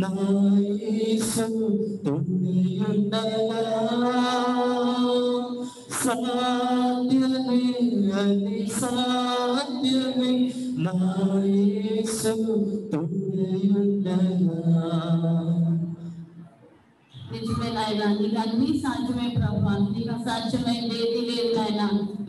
నా యేసు తోడయుండగా సాధ్యమే అది సాధ్యమే నా యేసు తోడయుండగా నిజమే నాయన నీకు అన్ని సాధ్యమే ప్రభా నీకు అసాధ్యమైనది ఏది లేదు నాయన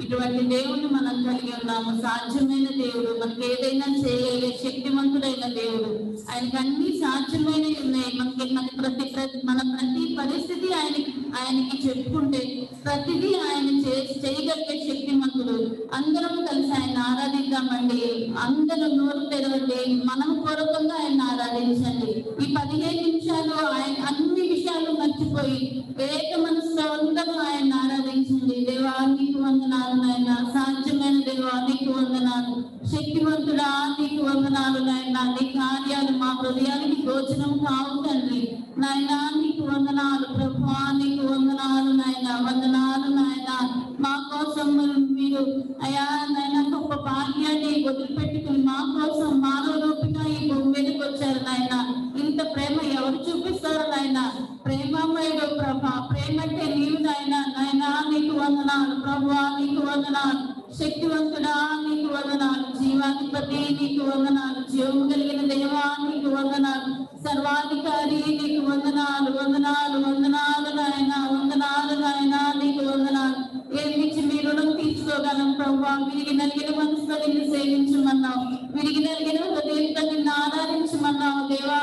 ఇటువంటి దేవుడు మనం కలిగి ఉన్నాము. సాధ్యమైన దేవుడు మనకి ఏదైనా చేయగలిగే శక్తివంతుడైన దేవుడు. ఆయనకి అన్ని సాధ్యమైనవి ఉన్నాయి. మనకి మన ప్రతి ప్రతి మన ప్రతి పరిస్థితి ఆయనకి ఆయనకి చెప్పుకుంటే ప్రతిదీ ఆయన చే చేయగలిగే శక్తిమంతుడు. అందరం కలిసి ఆయన ఆరాధిద్దామండి. అందరూ నోరు తెరవండి. మనం పూర్వకంగా ఆయన ఆరాధించండి. ఈ పదిహేను నిమిషాలు ఆయన అన్ని విషయాలు మర్చిపోయి ఏక మనసు అందరూ ఆయన ఆరాధించండి దేవా నీకు వందనాలు నాయన సాధ్యమైన దేవా నీకు వందనాలు. శక్తివంతుడా నీకు వందనాలు నాయన. నీ కార్యాలు మా హృదయానికి గోచరం కావు తండ్రి. నాయన నీకు వందనాలు ప్రభా నీకు వందనాలు నాయన. వందనాలు నాయన. మా కోసం మీరు అయా నాయన గొప్ప భాగ్యాన్ని వదిలిపెట్టుకుని మా కోసం మానవ రూపిగా ఈ భూమి మీదకి వచ్చారు నాయన. ఇంత ప్రేమ ఎవరు చూపిస్తారు నాయన? ప్రేమమయుడు ప్రభా ప్రేమ అంటే నీవు నాయన. నాయన నీకు వందనాలు ప్రభా నీకు వందనాలు. శక్తివంతుడా నీకు వందనాలు. జీవాధిపతి నీకు వందనాలు. జీవము కలిగిన దేవా నీకు వందనాలు. సర్వాధికారి నీకు వందనాలు. వందనాలు వందనాలు నాయన వందనాలు నాయన నీకు వందనాలు. ఏమిచ్చి మీ రుణం తీర్చుకోగలం ప్రభా? విరిగి నలిగిన మనసులో నిన్ను సేవించమన్నావు. విరిగి నలిగిన హృదయంతో నిన్ను ఆరాధించమన్నావు. దేవా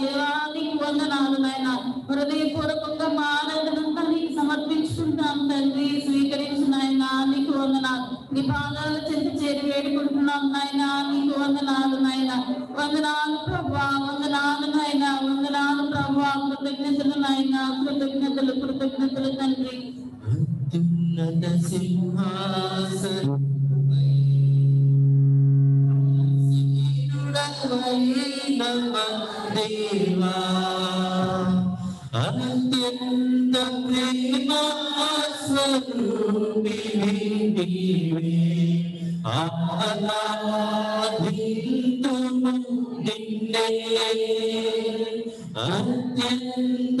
దేవా నీకు వందనాలు నాయన. హృదయపూర్వకంగా మా ఆరాధనంతా నీకు సమర్పించుకుంటాం తండ్రి. స్వీకరించు వందనాలు. నీ పాదాల చెంత చేరి వేడుకుంటున్నాం నాయన. నీకు వందనాలు నాయన. వందనాలు ప్రభా వందనాలు నాయన. వందనాలు ప్రభా. కృతజ్ఞతలు నాయన. కృతజ్ఞతలు కృతజ్ఞతలు తండ్రి. అత్యున్నత సింహాసనం. దేవా. అత్యంత ప్రేమ స్వరూపిణి నీవే ఆరాధింతుము నిన్నే అత్యంత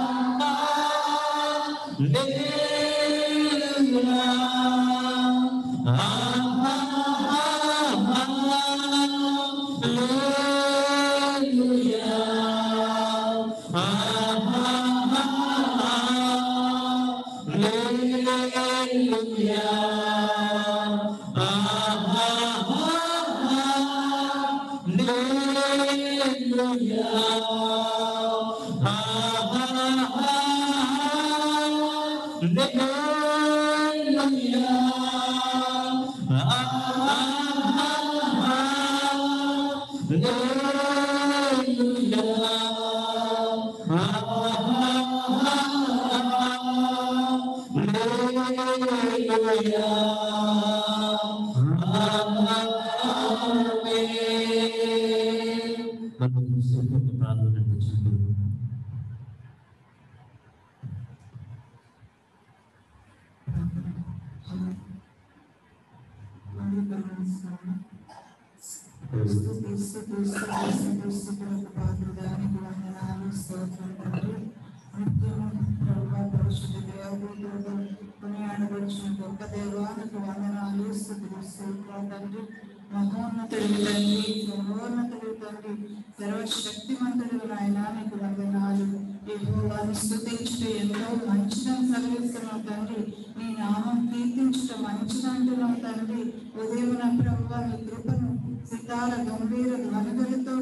యెహోవాను స్తుతించుట ఎంతో మంచిదని సెలవిస్తున్నావు తండ్రి నీ నామం కీర్తించుట మంచిదంటున్నావు తండ్రి ఉదయం ప్రభు నీ కృపను సితార గంభీర ధ్వనులతో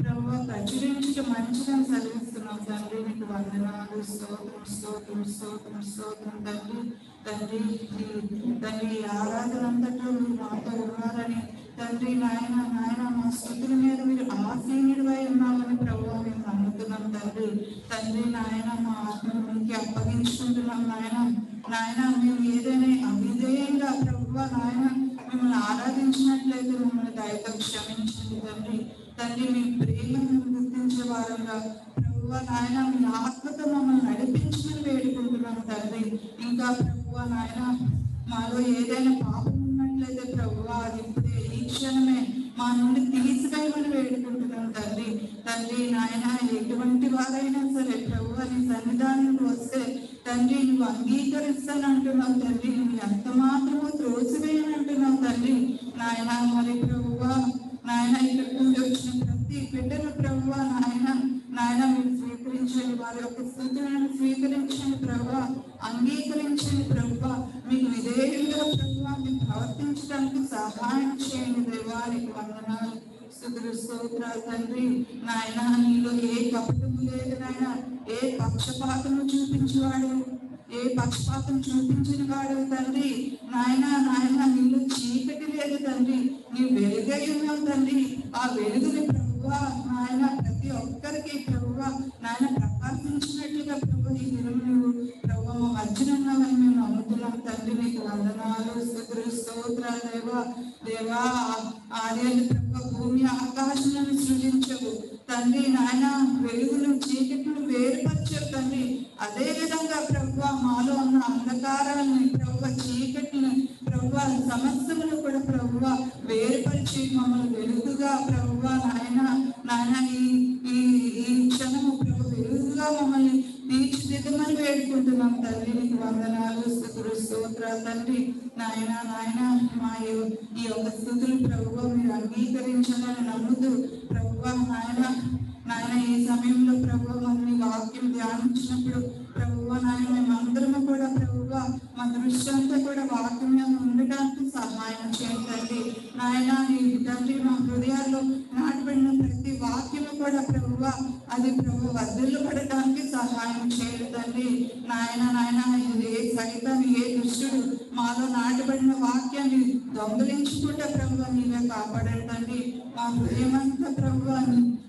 ప్రభు ప్రచురించుట మంచిదని సెలవిస్తున్నావు తండ్రి నీకు వందనాలు స్తోత్రం స్తోత్రం స్తోత్రం స్తోత్రం తండ్రి తండ్రి తండ్రి ఆరాధన అంతట్లో మీరు మాతో ఉన్నారని తండ్రి నాయన నాయన మా స్థుతుల మీద మీరు ఆసీనుడివై ఉన్నామని ప్రభు మేము నమ్ముతున్నాం తండ్రి. తండ్రి నాయన మా ఆత్మను మీకు అప్పగించుకుంటున్నాం నాయన. నాయన మేము ఏదైనా అవిధేయంగా ప్రభు నాయన మిమ్మల్ని ఆరాధించినట్లయితే మిమ్మల్ని దయతో క్షమించండి తండ్రి. తండ్రి మీ ప్రేమను గుర్తించే వారంగా ప్రభు నాయన మీ ఆత్మతో మమ్మల్ని నడిపించమని వేడుకుంటున్నాం తండ్రి. ఇంకా ప్రభు నాయన మాలో ఏదైనా పాపం ఉన్నట్లయితే ప్రభు అది ఇప్పుడే ఈ మా నుండి తీసివేయమని వేడుకుంటున్నాం తల్లి. తండ్రి నాయన ఎటువంటి వారైనా సరే ప్రభు నీ సన్నిధానంలో వస్తే తండ్రి నువ్వు అంగీకరిస్తానంటున్నావు తండ్రి నువ్వు ఎంత మాత్రమో త్రోసివేయనంటున్నావు తండ్రి నాయన మరి ప్రభువా నాయన ఇక్కడ కూడి వచ్చిన ప్రతి బిడ్డను ప్రభువా నాయన నాయన మీరు స్వీకరించండి. వారి యొక్క స్థుతులను స్వీకరించండి ప్రభు అంగీకరించండి ప్రభు మీకు విధేయులుగా ప్రభు మీకు ప్రవర్తించడానికి సహాయం చేయండి దేవానికి వందనాలు. స్థుతులు స్తోత్రాలు తండ్రి. నాయన నీలో ఏ కపటము లేదు నాయన. ఏ పక్షపాతము చూపించేవాడు? ఏ పక్షపాతం చూపించిన వాడు తండ్రి? నాయన నాయన నీలో చీకటి లేదు తండ్రి. నీ వెలుగై ఉన్నావు తండ్రి. ఆ వెలుగుని ప్రభువా నాయన ప్రతి ఒక్కరికి ప్రభువా. నాయన ప్రకాశించినట్లుగా ప్రభు ఈ దినం నువ్వు ప్రభు మా మధ్యన ఉన్నావని మేము నమ్ముతున్నాం తండ్రి. నీకు వందనాలు శుక్రు స్తోత్ర దేవా. దేవా ఆర్యాలు ప్రభు భూమి ఆకాశాలను సృజించవు. తండ్రి నాయన వెలుగును చీకట్లు వేరుపరచవు తండ్రి. అదే విధంగా ప్రభు మాలో ఉన్న అంధకారాన్ని ప్రభు చీకటిని ప్రభు సమస్యలను కూడా ప్రభు వేరుపరిచి మమ్మల్ని వెలుగుగా ప్రభు నాయన నాయన ఈ ఈ ఈ క్షణము ప్రభు వెలుగుగా మమ్మల్ని తీర్చిదిద్దమని వేడుకుంటున్నాం తండ్రి. నీకు వందనాలు స్థుతులు స్తోత్రాలు. తండ్రి నాయన నాయన మా ఈ- యొక్క స్థుతులు ప్రభువ మీరు అంగీకరించాలని నమ్ముతూ ప్రభువ నాయన నాయన ఈ సమయంలో ప్రభువ మమ్మల్ని వాక్యం ధ్యానించినప్పుడు ప్రభువ నాయన మేమందరము కూడా ప్రభువ మా దృష్టి అంతా కూడా వాక్యం మీద ఉండడానికి సహాయం చేయండి. నాయన నీ తండ్రి మా హృదయాల్లో నాటబడిన ప్రతి వాక్యము కూడా ప్రభువ అది ప్రభు వర్ధిల్లు పడటానికి సహాయం చేయండి నాయన నాయన ఇది ఏ సైతాన్ని ఏ దుష్టుడు మాలో నాటబడిన వాక్యాన్ని దొంగలించుకుంటే ప్రభు నీవే కాపాడండి. మా హృదయమంతా ప్రభు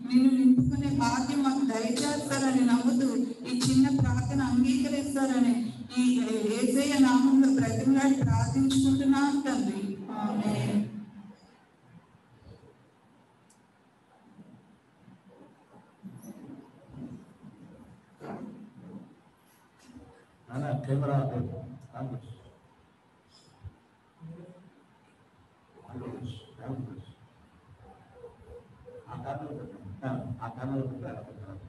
నేను నింపుకునే భాగ్యం మాకు దయచేస్తారని నమ్ముతూ ఈ చిన్న ప్రార్థన అంగీకరిస్తారని ఈ ఏసయ్య నామంలో బ్రతిమలాడి ప్రార్థించుకుంటున్నాను తండ్రి. కెమెరా ఆన్ చేయి. ఆన్ చేయి. ఆన్ చేయి. ఆన్ చేయి. ఆ కారణం ఆ, ఆ కారణంలో పెట్టారు.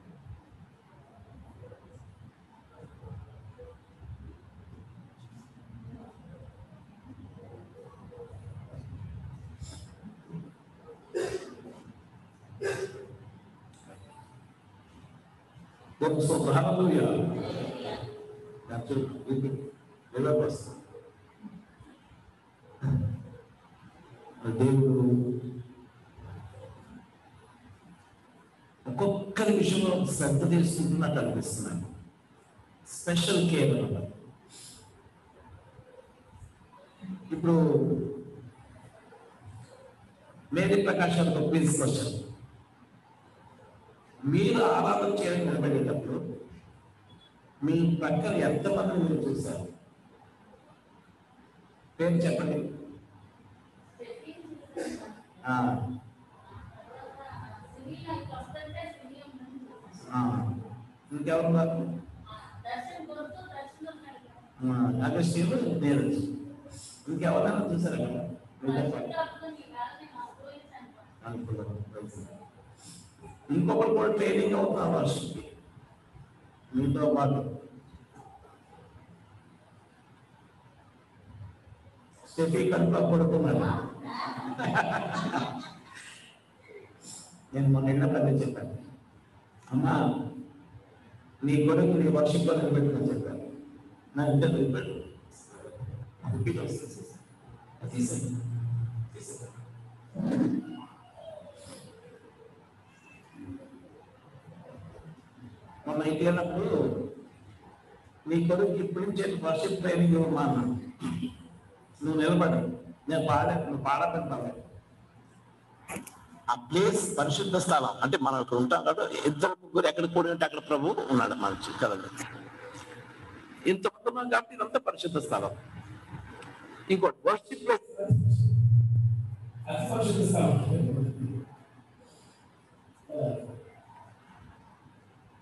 దేవుని స్తోత్రం. హల్లెలూయా. That's it. Keep it. Remember us. దేవుడు ఒక్కొక్కరి విషయంలో శ్రద్ధ తీసుకుంటున్నా కనిపిస్తున్నాను స్పెషల్ కేర్ అన్నమాట ఇప్పుడు మేరీ ప్రకాష్ గారు ఒక మీరు ఆరాధన చేయడానికి నిలబడేటప్పుడు మీ పక్కన ఎంతమంది మీరు చూశారు? పేరు చెప్పండి. ఆ, ఆ. ఇంకెవరున్నారు అగస్టీలు నీరజ్ ఇంకెవరైనా చూసారా? కదా ఇంకొకరు కూడా ట్రైనింగ్ అవుతున్నారు వర్షంకి. మీతో పాటు. స్టెఫీ కనుక పడుకున్నాడు. నేను మొన్న ఇళ్ళ పని చెప్పాను. అమ్మా నీ కొడుకు నీ వర్షంలో నిలబెట్టుకుని చెప్పాను నా ఇంటర్ నిలబెట్టు మొన్న ఇంటి వెళ్ళినప్పుడు నీ కొడుకు ఇప్పుడు నుంచి వర్షిప్ ట్రైనింగ్ ఇవ్వమా అన్నాను నువ్వు నిలబడు. నేను పాడ నువ్వు పాడతాను బాగా ఆ ప్లేస్ పరిశుద్ధ స్థలం. అంటే మనం ఇక్కడ ఉంటాం కాబట్టి ఇద్దరు ముగ్గురు ఎక్కడ కూడి అక్కడ ప్రభు ఉన్నాడు మన కదండి? ఇంత ఉంటున్నాం కాబట్టి ఇదంతా పరిశుద్ధ స్థలం. ఇంకోటి వర్షిప్ ప్లేస్ అదే పరిశుద్ధ స్థలం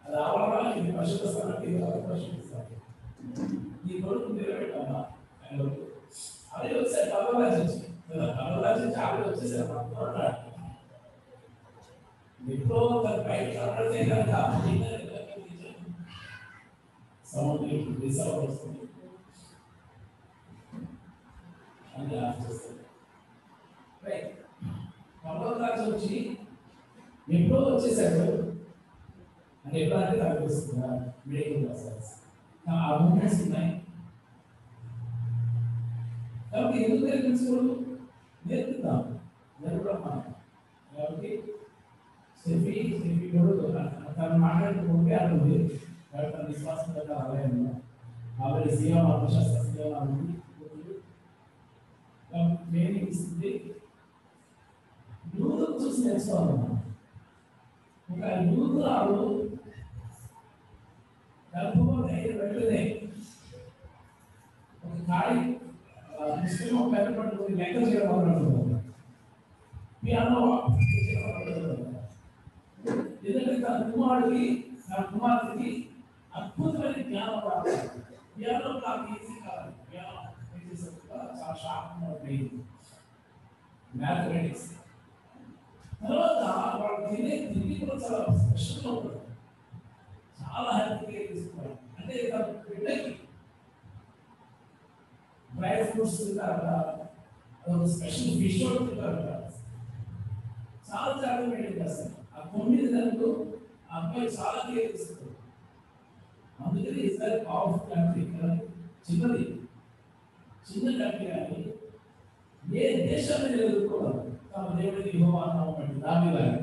అది ఆవరణ ఇది పరిశుద్ధ స్థలం ఎప్పుడో తన బయట కనబడితే కనుక సౌండ్ ఇప్పుడు సౌండ్ వస్తుంది అని ఆఫ్ చేస్తారు రైట్ పర్వతరాజు వచ్చి ఎప్పుడో వచ్చేసాడు అని ఎప్పుడంటే నాకు వస్తుందా మెడికల్ ఆ మూమెంట్స్ ఉన్నాయి కాబట్టి ఎందుకు నేర్పించకూడదు నేర్పుతాం నేర్పడం మనం. సెల్ఫీ సెల్ఫీ కూడా తను మాట్లాడుకుంటే అడుగుంది కాబట్టి తన విశ్వాసం యొక్క ఆలయంలో ఆవిడ సేవ అర్థశాస్త్ర సేవ ఉంది నేను ఇస్తుంది యూత్ చూసి నేర్చుకోవాలన్నా ఒక యూత్ ఆవిడ గర్భవతి అయిన వెంటనే ఒక ఖాళీ ముస్లిం ఒక పెద్ద పట్టుకుని లెక్క చేయడం మొదలెడుతున్నారు పియానో ఎందుకంటే తన కుమారుడికి నా కుమార్తెకి అద్భుతమైన జ్ఞానం రావాలి. పియానో నాకు ఈజీ కాదు పియానో చాలా షార్ప్ బ్రెయిన్ మ్యాథమెటిక్స్ తర్వాత వాళ్ళు తినే తిండి కూడా చాలా స్పెషల్గా ఉంటుంది. చాలా హ్యాపీగా తీసుకున్నారు అంటే తన బిడ్డకి డ్రై ఫ్రూట్స్ తింటారట అదొక స్పెషల్ ఫిష్ తింటారట చాలా జాగ్రత్త మెయింటైన్ చేస్తారు. ఆ తొమ్మిది దాంట్లో ఆ అబ్బాయి చాలా కేర్ తీసుకుంటారు అందుకని ఈసారి పవర్ఫుల్ కంట్రీ చిన్నది. చిన్న కంట్రీ కానీ ఏ దేశాన్ని ఎదుర్కోవాలి తమ దేవుడికి యువమానం బట్టి దాని లాగా.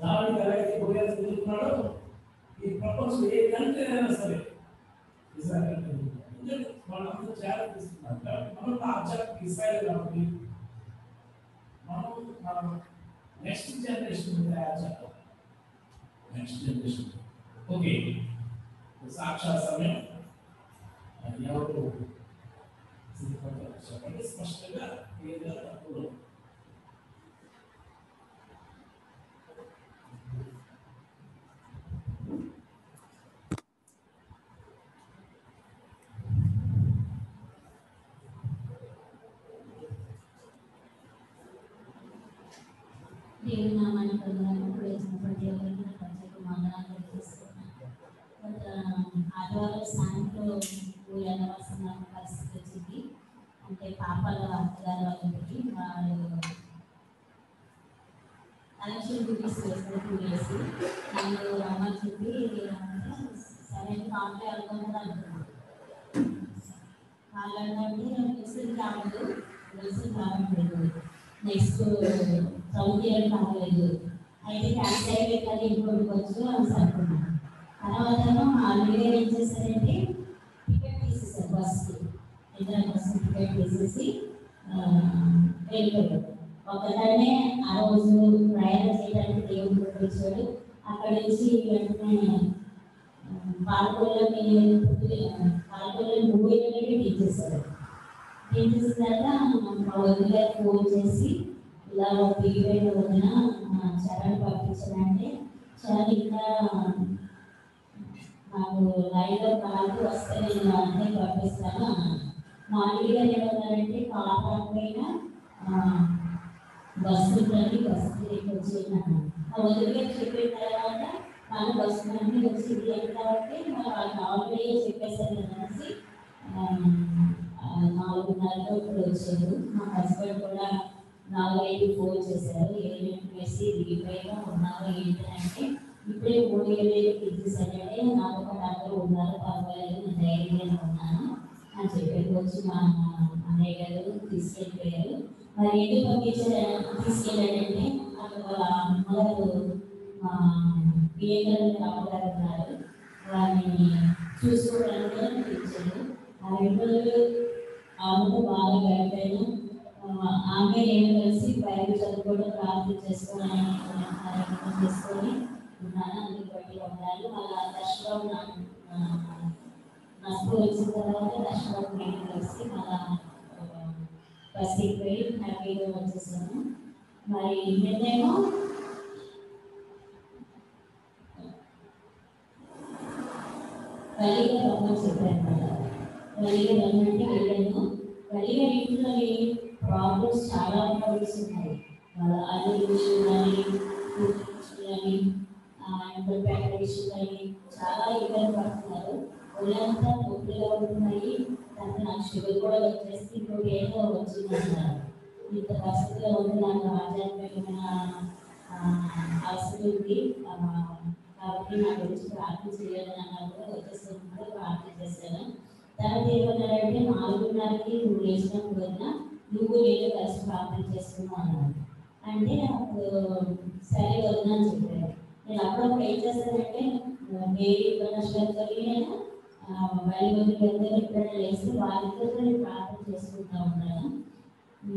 దాని ఎలాగైతే కొరియా ఎదుర్కొన్నాడో ఈ ప్రపంచం ఏ కంట్రీ అయినా సరే ఈసారి కంట్రీ ఎందుకంటే వాళ్ళందరూ జాగ్రత్త తీసుకున్నారు. కాబట్టి మనం ఆధ్యాత్మిక ఇస్రాయల్ కాబట్టి మనం మనం నెక్స్ట్ జనరేషన్ తయారు చేయాలి నెక్స్ట్ జనరేషన్ ఓకే సాక్షాత్ సమయం అది ఎవరు సిద్ధపడతారు చెప్పండి స్పష్టంగా ఏదైనా తప్పులు దేవుని నామాన్ని పొందడానికి ప్రయత్నపడి దేవునికి ప్రత్యేక వందనాలు తెలియజేస్తున్నాను ఆదివారం సాయంత్రం ఊళ్ళ పరిస్థితి వచ్చింది. అంటే పాపాల అత్తగారు వాళ్ళ వాళ్ళు కలెక్షన్ తీసుకొస్తారు టూ డేస్ నన్ను రమ్మని చెప్పి సరే కాంటే అనుకుంటున్నాను అనుకున్నాను. వాళ్ళంటే మెసేజ్ రావద్దు మెసేజ్ రావట్లేదు. నెక్స్ట్ చౌదీ అని రాలేదు అయితే క్యాన్సిల్ అయిపోయిందని ఇంకోటి వచ్చు అని అనుకున్నాను. తర్వాత మా ఆల్రెడీ ఏం చేశారంటే టికెట్ తీసేసారు బస్కి ఇంటర్ టికెట్ తీసేసి వెళ్ళిపోయారు. వెళ్ళిపోయాడు ఒకదాన్నే ఆ రోజు ప్రయాణం చేయడానికి దేవుడు పుట్టించాడు అక్కడి నుంచి వెంటనే పాలకొల్లోకి పాలకొల్లోకి మూవీ తీసేశారు తర్వాత మా వదిలే ఫోన్ చేసి ఇలా పీరియడ్ వదిన చరణ్ పంపించాలంటే చరణ్ ఇంకా నాకు లైవ్లో కాదు వస్తే నేను అన్నీ పంపిస్తాను. మా మార్నింగ్ గారు ఏమన్నారంటే కార్ రాకపోయినా బస్సు ఉందండి బస్సు వచ్చేయను ఆ వదిలిగా చెప్పిన తర్వాత మన బస్సు అన్ని వచ్చింది కాబట్టి మరి వాళ్ళకి ఆల్రెడీ చెప్పేసారు అనేసి నాలుగున్నరలో ఇప్పుడు వచ్చారు. మా హస్బెండ్ కూడా నాలుగైదు ఫోన్ చేశారు. ఏమేమి వేసి దిగిపోయినా ఉన్నారు ఏంటి అంటే ఇప్పుడే మూడు ఏళ్ళు తీసేసానంటే నాకు ఒక అందరూ ఉన్నారు. పర్వాలేదు నేను ధైర్యంగా ఉన్నాను అని చెప్పి వచ్చి మా అన్నయ్య గారు తీసుకెళ్ళిపోయారు. మరి ఎందుకు పంపించారు? తీసుకెళ్ళాడంటే అక్కడ వాళ్ళ అమ్మగారు మా పిఏ రామగారు ఉన్నారు. వారిని చూసుకోవడానికి పిలిచారు ఆ రెండు రోజులు ఆమెతో బాగా గడిపాను ఆమె నేను కలిసి బయట చదువుకోవడం ప్రార్థన చేసుకోవాలని కార్యక్రమం చేసుకొని ఉన్నాను అందుకు బట్టి ఉండాలి మళ్ళీ దర్శనం నా స్కూల్ వచ్చిన తర్వాత దర్శనం నేను కలిసి మళ్ళా బస్కి పోయి హ్యాపీగా వచ్చేసాను మరి నిన్నేమో కలిగా రమ్మని చెప్పాను కదా కలిగా రమ్మంటే వెళ్ళాను కలిగే ఇంట్లో ప్రాబ్లమ్స్ చాలా ప్రాబ్లమ్స్ ఉన్నాయి. వాళ్ళ అన్ని విషయం కానీ కానీ ఇంకా పేట విషయం కానీ చాలా ఇబ్బంది పడుతున్నారు. ఒళ్ళంతా నొప్పిగా ఉంటున్నాయి దాంతో నాకు షుగర్ కూడా వచ్చేసి ఇంకొక ఏదో వచ్చిందన్నారు ఇంత పరిస్థితిలో ఉంది. నాకు ఆధ్యాత్మికమైన అవసరం ఉంది. కాబట్టి నా గురించి ప్రార్థన చేయాలని అన్నప్పుడు వచ్చేసినప్పుడు ప్రార్థన చేశాను. తర్వాత ఏమన్నారంటే నాలుగున్నరకి నువ్వు లేచినప్పుడు వదిన నువ్వు నేను కలిసి ప్రార్థన చేసుకున్నావు అన్నాడు. అంటే నాకు సరే వద్దని చెప్పారు నేను అప్పుడప్పుడు ఏం చేస్తానంటే వేరే ఉపన్యాసాలతో నేను బయలు వదిలి ఎప్పుడైనా లేస్తే వారితో నేను ప్రార్థన చేసుకుంటా ఉన్నాను.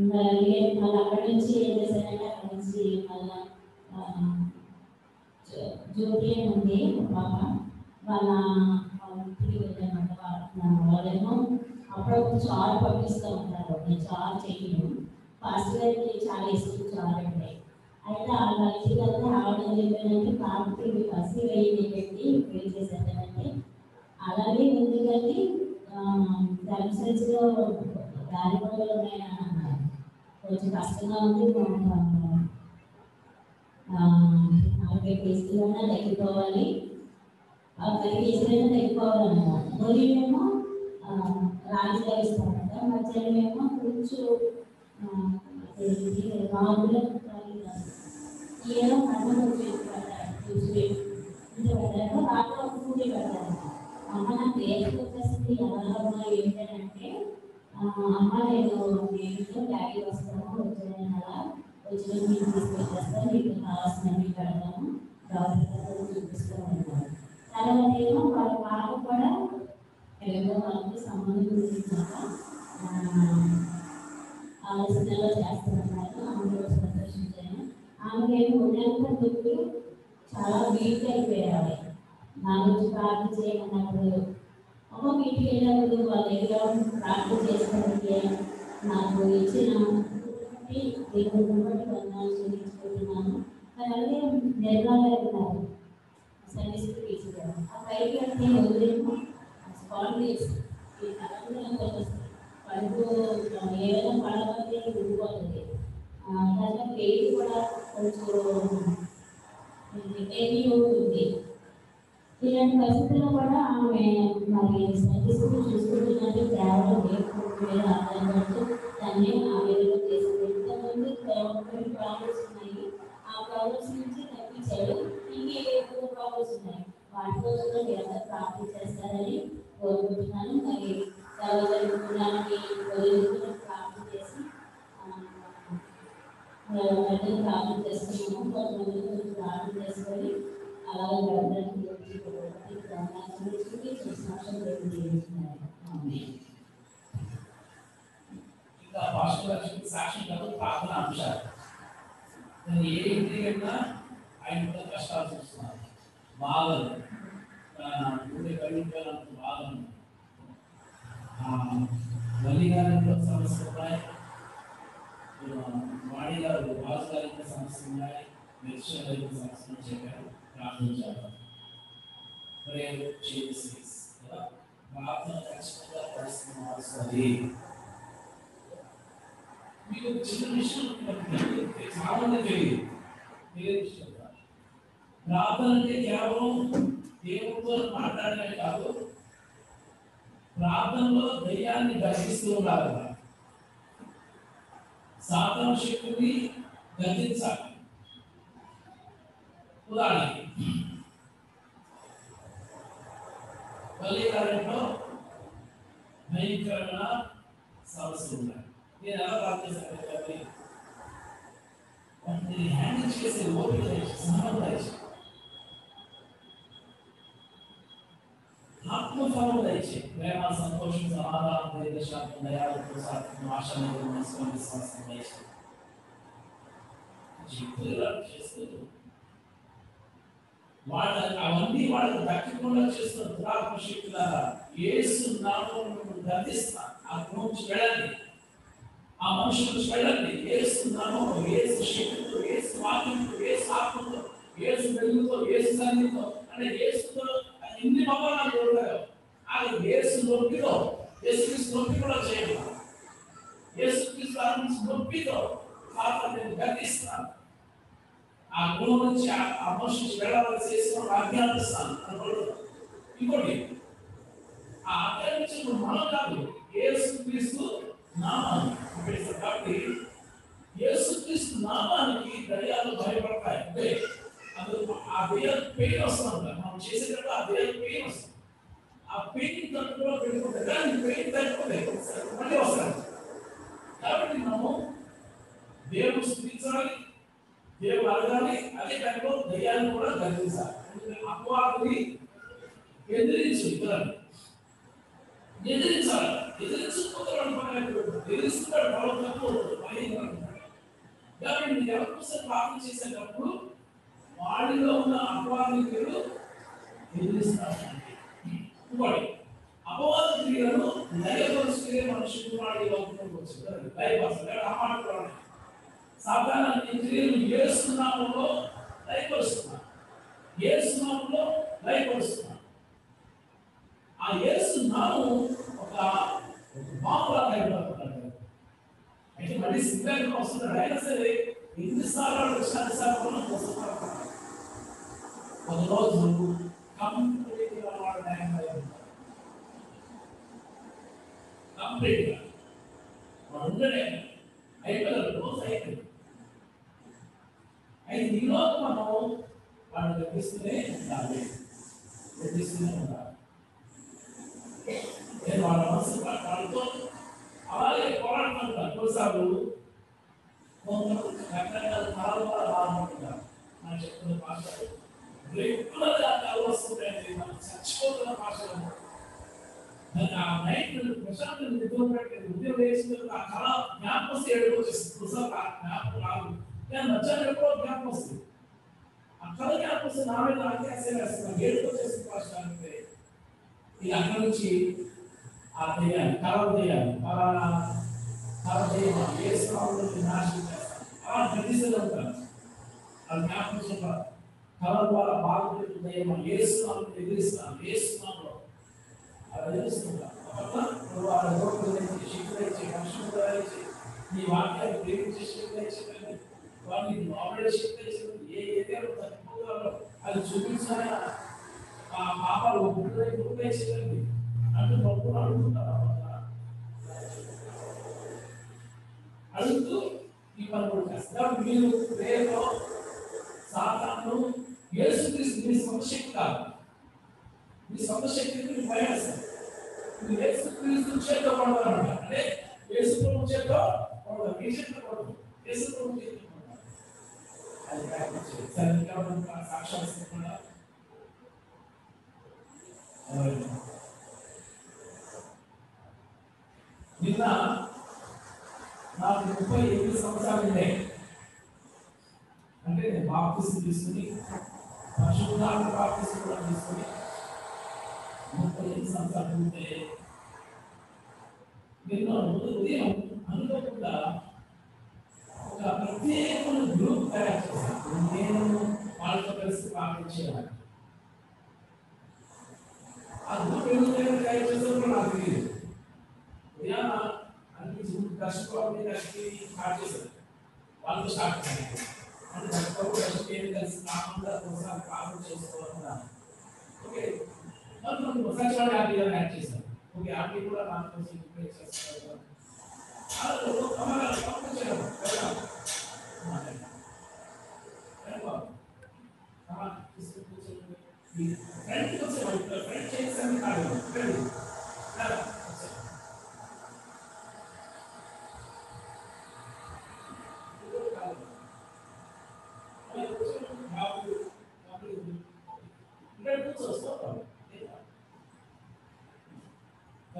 మళ్ళీ మళ్ళీ అక్కడి నుంచి ఏం చేశానంటే అక్కడి నుంచి మళ్ళీ జ్యోతి అని ఉంది పాప. వాళ్ళ ఇంటికి వెళ్ళామంట వాళ్ళ వాళ్ళేమో అప్పుడప్పుడు చాలా పంపిస్తూ ఉంటారు నేను చాలా చేయను. ఫాస్ట్ గారికి చాలా ఇష్టం చారు అంటే అయితే ఆ కలిసి కదా ఆవిడ ఏం చెప్పానంటే పాపకి ఇవి పసి వేయి పెట్టి చేసేదానంటే అలాగే ఉంది కానీ ధర్మసంచిలో దారి పనులు కొంచెం కష్టంగా ఉంది నలభై కేసులైనా తగ్గిపోవాలి. ఆ పది కేసులైనా తగ్గిపోవాలన్నమాట ఉదయమేమో రాజుగా ఇస్తారంట మధ్యాహ్నం ఏమో కొంచెం మామూలుగా ఏదో కన్నం వచ్చేసి పెడతారు రాత్రి ఒక పూజ పెడతారు. అమ్మ నాకు ఏది వచ్చేసింది ఎలా ఉన్నా ఏంటంటే అమ్మ నేను నేను డాడీ వస్తాను వచ్చిన నెల వచ్చిన మీరు తీసుకొచ్చేస్తాను మీకు కావాల్సినవి పెడతాము. డాక్టర్ చూపిస్తూ ఉంటాను తర్వాత ఏమో వాళ్ళ పాప కూడా ఏదో వాళ్ళకి సంబంధం గురించాక ఆలోచనలో చేస్తున్నారు ఆమె సంతోషించాను ఆమెకి ఏమో ఉదయంతో దుఃఖు చాలా వీక్ అయిపోయాలి నా గురించి ప్రార్థన చేయమన్నప్పుడు ఒక ఇంటికి వెళ్ళినప్పుడు వాళ్ళ దగ్గర ప్రార్థన చేసుకోవడానికి నాకు ఇచ్చిన దేవుడిని బట్టి వందనాలు చెల్లించుకుంటున్నాను అలాగే నిర్మలా సర్వీస్ సండే టీచర్ ఆ పైకి వెళ్తే వదిలేమో స్పాండిస్ ఈ తలంలో కడుపు ఏదైనా పడకపోతే ఉండిపోతుంది. దాంట్లో పేరు కూడా కొంచెం హెవీ ఉంటుంది. ఇలాంటి పరిస్థితుల్లో కూడా ఆమె మరి సర్వీసులు చూసుకుంటున్నట్టు కేవలం వేరే దాన్ని ఆ వేరులో చేసుకుంటూ ఇంతకుముందు కొన్ని ప్రాబ్లమ్స్ ఉన్నాయి. ఆ ప్రాబ్లమ్స్ నుంచి తప్పించాడు. ఇంకే ఎక్కువ ప్రాబ్లమ్స్ ఉన్నాయి. వాటి కోసం కూడా ప్రార్థన చేస్తారని కోరుకుంటున్నాను. మరి సర్వజనుకున్నానికి వదిలించుకుని ప్రార్థన చేసి వెంటనే ప్రార్థన చేసుకున్నాము కొంతమంది ప్రార్థన చేసుకొని అలాగే గడపడానికి చూసి చేసిన దేవుడు సాక్ష్యం కాదు ప్రార్థన అంశాలు. నేను ఏ ఆయన కూడా కష్టాలు చూస్తున్నాను బాధలు గుండె కలిగిపోయినంత బాధలు మల్లి గారింట్లో సమస్యలు ఉన్నాయి వాణి గారు రాజు గారింట్లో సమస్యలు ఉన్నాయి మెర్షన్ గారింట్లో సమస్యలు చెప్పారు ప్రార్థించారు ప్రేయర్ చేసి కదా ప్రార్థన ఖచ్చితంగా పరిస్థితి మారుస్తుంది మీకు ఒక చిన్న విషయం మీకు చాలా మంది తెలియదు తెలియదు విషయం కాదు. ప్రార్థన అంటే కేవలం దేవుడితో మాట్లాడమే కాదు ప్రార్థనలో దయ్యాన్ని గర్జిస్తూ ఉండాలి సాధన శక్తిని గర్జించాలి ఉదాహరణకి బలికారంలో భయంకరమైన సమస్యలు ఉన్నాయి నేను ఎలా ప్రార్థిస్తాను చెప్పండి వాటిని హ్యాండిల్ చేసే ఓపిక దయచేసి, సహనం దయచేసి. ఆత్మఫలం దయచే ప్రేమ సంతోషం సమాధానం దీర్ఘశాంతం దయాలు సాత్వం ఆశ మనసుకొని విశ్వాసం దయచే జీవితంలో చేస్తూ వాళ్ళ అవన్నీ వాళ్ళకి దక్కకుండా చేస్తున్న దురాత్మ శక్తుల ఏసు నామం గర్దిస్తా ఆ నుంచి వెళ్ళండి ఆ మనుషుల వెళ్ళండి ఏసు నామం ఏసు శక్తితో ఏసు వాక్యంతో ఏసు ఆత్మతో ఏసు వెలుగుతో ఏసు సన్నిధితో అంటే ఏసుతో ఎన్ని మమ్మల్ని చూడలేదు అది ఏసు నొప్పితో యేసుక్రీస్తు నొప్పి కూడా చేయాలి యేసుక్రీస్తు ఆత్మ నొప్పితో పాపం నేను గర్దిస్తాను ఆ గుణం నుంచి ఆ ఆ మనిషి నుంచి వెళ్ళాలని చేసిన ఆజ్ఞాపిస్తాను అనుకోవడం ఇంకోటి ఆ ఆజ్ఞాపించిన మనం కాదు యేసుక్రీస్తు నామాన్ని ఉపయోగిస్తారు కాబట్టి యేసుక్రీస్తు నామానికి దయ్యాలు భయపడతాయి అంటే అందుకు ఆ దయ్యాలు పెయిన్ వస్తుంది మనం చేసేటప్పుడు ఆ దయ్యాలు పెయిన్ వస్తుంది. ఆ పెయిన్ తట్టులో పెట్టుకుంటే కానీ పెయిన్ తట్టుకుంటే మళ్ళీ వస్తారు కాబట్టి మనము దేవుడు స్థితించాలి. దేవుడు అడగాలి. అదే టైంలో దయ్యాన్ని కూడా గర్వించాలి ఎందుకంటే అపవాదిని ఎదిరించు ఇతరులను ఎదిరించాలి. ఎదిరించకపోతే ఎదిరిస్తున్నాడు వాళ్ళు తప్పు బలహీనపడతాడు. కాబట్టి ఎవరి కోసం ప్రార్థన చేసేటప్పుడు వాడిలో ఉన్న అపవాది క్రియలు ఇంకోటి అపవాద క్రియలను నయపరుస్తే మనుషులు వాడి లోకంలోకి వచ్చారు లయపరుస్తారు ఆ మాట కూడా ఉన్నాయి. సాధారణ క్రియలు ఏసునామంలో లయపరుస్తున్నారు ఏసునామంలో ఆ యేసు నామం ఒక మామూలు అయిపోతున్నాడు అయితే మళ్ళీ సిద్ధంగా వస్తున్నాడు. అయినా సరే ఎన్నిసార్లు వచ్చిన సార్ వస్తున్నారు ఒక రోజు కంప్లీట్గా వాడు న్యాయం కంప్లీట్గా వాడు ఉండడే అయిపోయారు రోజు అయిపోయింది అయితే ఈరోజు మనం వాడిని గర్పిస్తూనే ఉండాలి గర్పిస్తూనే ఉండాలి నేను వాళ్ళ మనసు వాళ్ళతో అలాగే పోరాడుతుంటాను కొన్నిసార్లు కొంతమంది రకరకాల తరాల ద్వారా బాధపడుతుంటారు నాకు చెప్తున్న భాషలు రెగ్యులర్గా కలు వస్తుంటాయండి మనం చచ్చిపోతున్న భాషలు నాకు ఆ నైట్ ప్రశాంత్ నిద్ర పెట్టి ఉద్యోగం వేసిన ఆ కళ జ్ఞాపకం వస్తే ఏడుపు వచ్చేస్తుంది పుస్తకం ఆ జ్ఞాపకం రాదు కానీ మధ్యాహ్నం ఎప్పుడో జ్ఞాపకం వస్తుంది ఆ కళ జ్ఞాపకం వస్తే నా మీద ఆత్యాశ వేస్తుంది ఏడుపు వచ్చేస్తుంది భాష అంటే ఇక అక్కడి నుంచి ఆ దెయ్యాన్ని కలవ దెయ్యాన్ని పలానా కలవ దెయ్యం ఏ స్వామిలో నాశనం చేస్తాను అలా గర్దిస్తూనే ఉంటాను అది జ్ఞాపకం చెప్పాలి కలవ ద్వారా బాధపెట్టు దెయ్యం ఏ స్వామిని ఎదిరిస్తాను ఏ స్వామిలో అలా ఎదురుస్తుంటాను అప్పుడు వాళ్ళ రోడ్డు నుంచి శక్తి మనుషులు ఇచ్చి నీ వాక్యాన్ని ప్రేమించే శక్తి ఇచ్చి వాడిని మామిడే శక్తి ఇచ్చి ఏ ఏరియాలో తప్పిపోతారో అది చూపించాలి ఆ పాపాలు ఒప్పుడే ఉపయోగించండి అంటూ మొక్కులు అడుగుతున్నారు అడుగుతూ ఈ పని కూడా చేస్తారు. కాబట్టి మీరు ప్రేమలో సాతాను యేసుక్రీస్తు మీ సొంత శక్తి కాదు. మీ సొంత శక్తిని మీరు భయపడతారు. మీరు యేసుక్రీస్తు చేత పడవాలన్నమాట అంటే యేసు ప్రభు చేత పడదు మీ చేత పడదు యేసు ప్రభు చేత పడదు అది నిన్న నాకు ముప్పై ఎనిమిది సంవత్సరాలు ఉన్నాయి. అంటే నేను బాప్తిసం తీసుకుని పరిశుద్ధాత్మ బాప్తిసం కూడా తీసుకుని ముప్పై ఎనిమిది సంవత్సరాలు ఉంటే నిన్న ఉదయం అనుకోకుండా ఒక ప్రత్యేకమైన గ్రూప్ తయారు చేశాను నేను వాళ్ళతో కలిసి పాటించేవాడిని ఆ గ్రూప్ ఎందుకు తయారు చేస్తారో నాకు తెలియదు ఉదయాన అనిపించింది కష్టపడి కలిసి స్టార్ట్ చేశారు వాళ్ళతో స్టార్ట్ చేశాను అంటే కష్టపడి కష్టపడి కలిసి కాకుండా ఒకసారి ప్రార్థన చేసుకోవాలన్నారు ఓకే మరి మనం ఒకసారి చూడండి హ్యాపీ అని యాడ్ చేశాను ఓకే హ్యాపీ కూడా నాకు కొంచెం ప్రిపేర్ చేస్తారు అలా ఒక కమల పంపించారు వెళ్దాం వెళ్దాం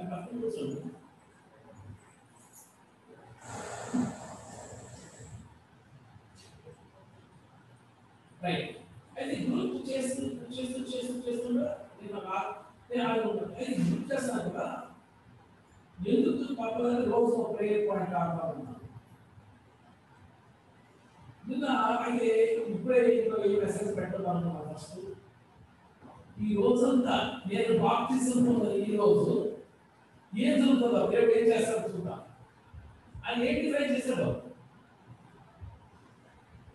కమల తీసుకుని కూర్చోండి రైట్ అయితే గ్రూప్ చేస్తూ చేస్తూ చేస్తూ నేను నేను అయితే గ్రూప్ చేస్తాను కదా ఎందుకు పక్కన రోజు ఒక ప్రేయర్ పాయింట్ ఆడుతా నిన్న అయితే ఇప్పుడే ఈ మెసేజ్ పెట్టాలనుకున్నాను ఫస్ట్ ఈ రోజంతా నేను బాప్తిజం ఈ రోజు ఏం జరుగుతుందో దేవుడు ఏం చేస్తాడో చూద్దాం ఆయన ఏం డిజైన్ చేశాడో?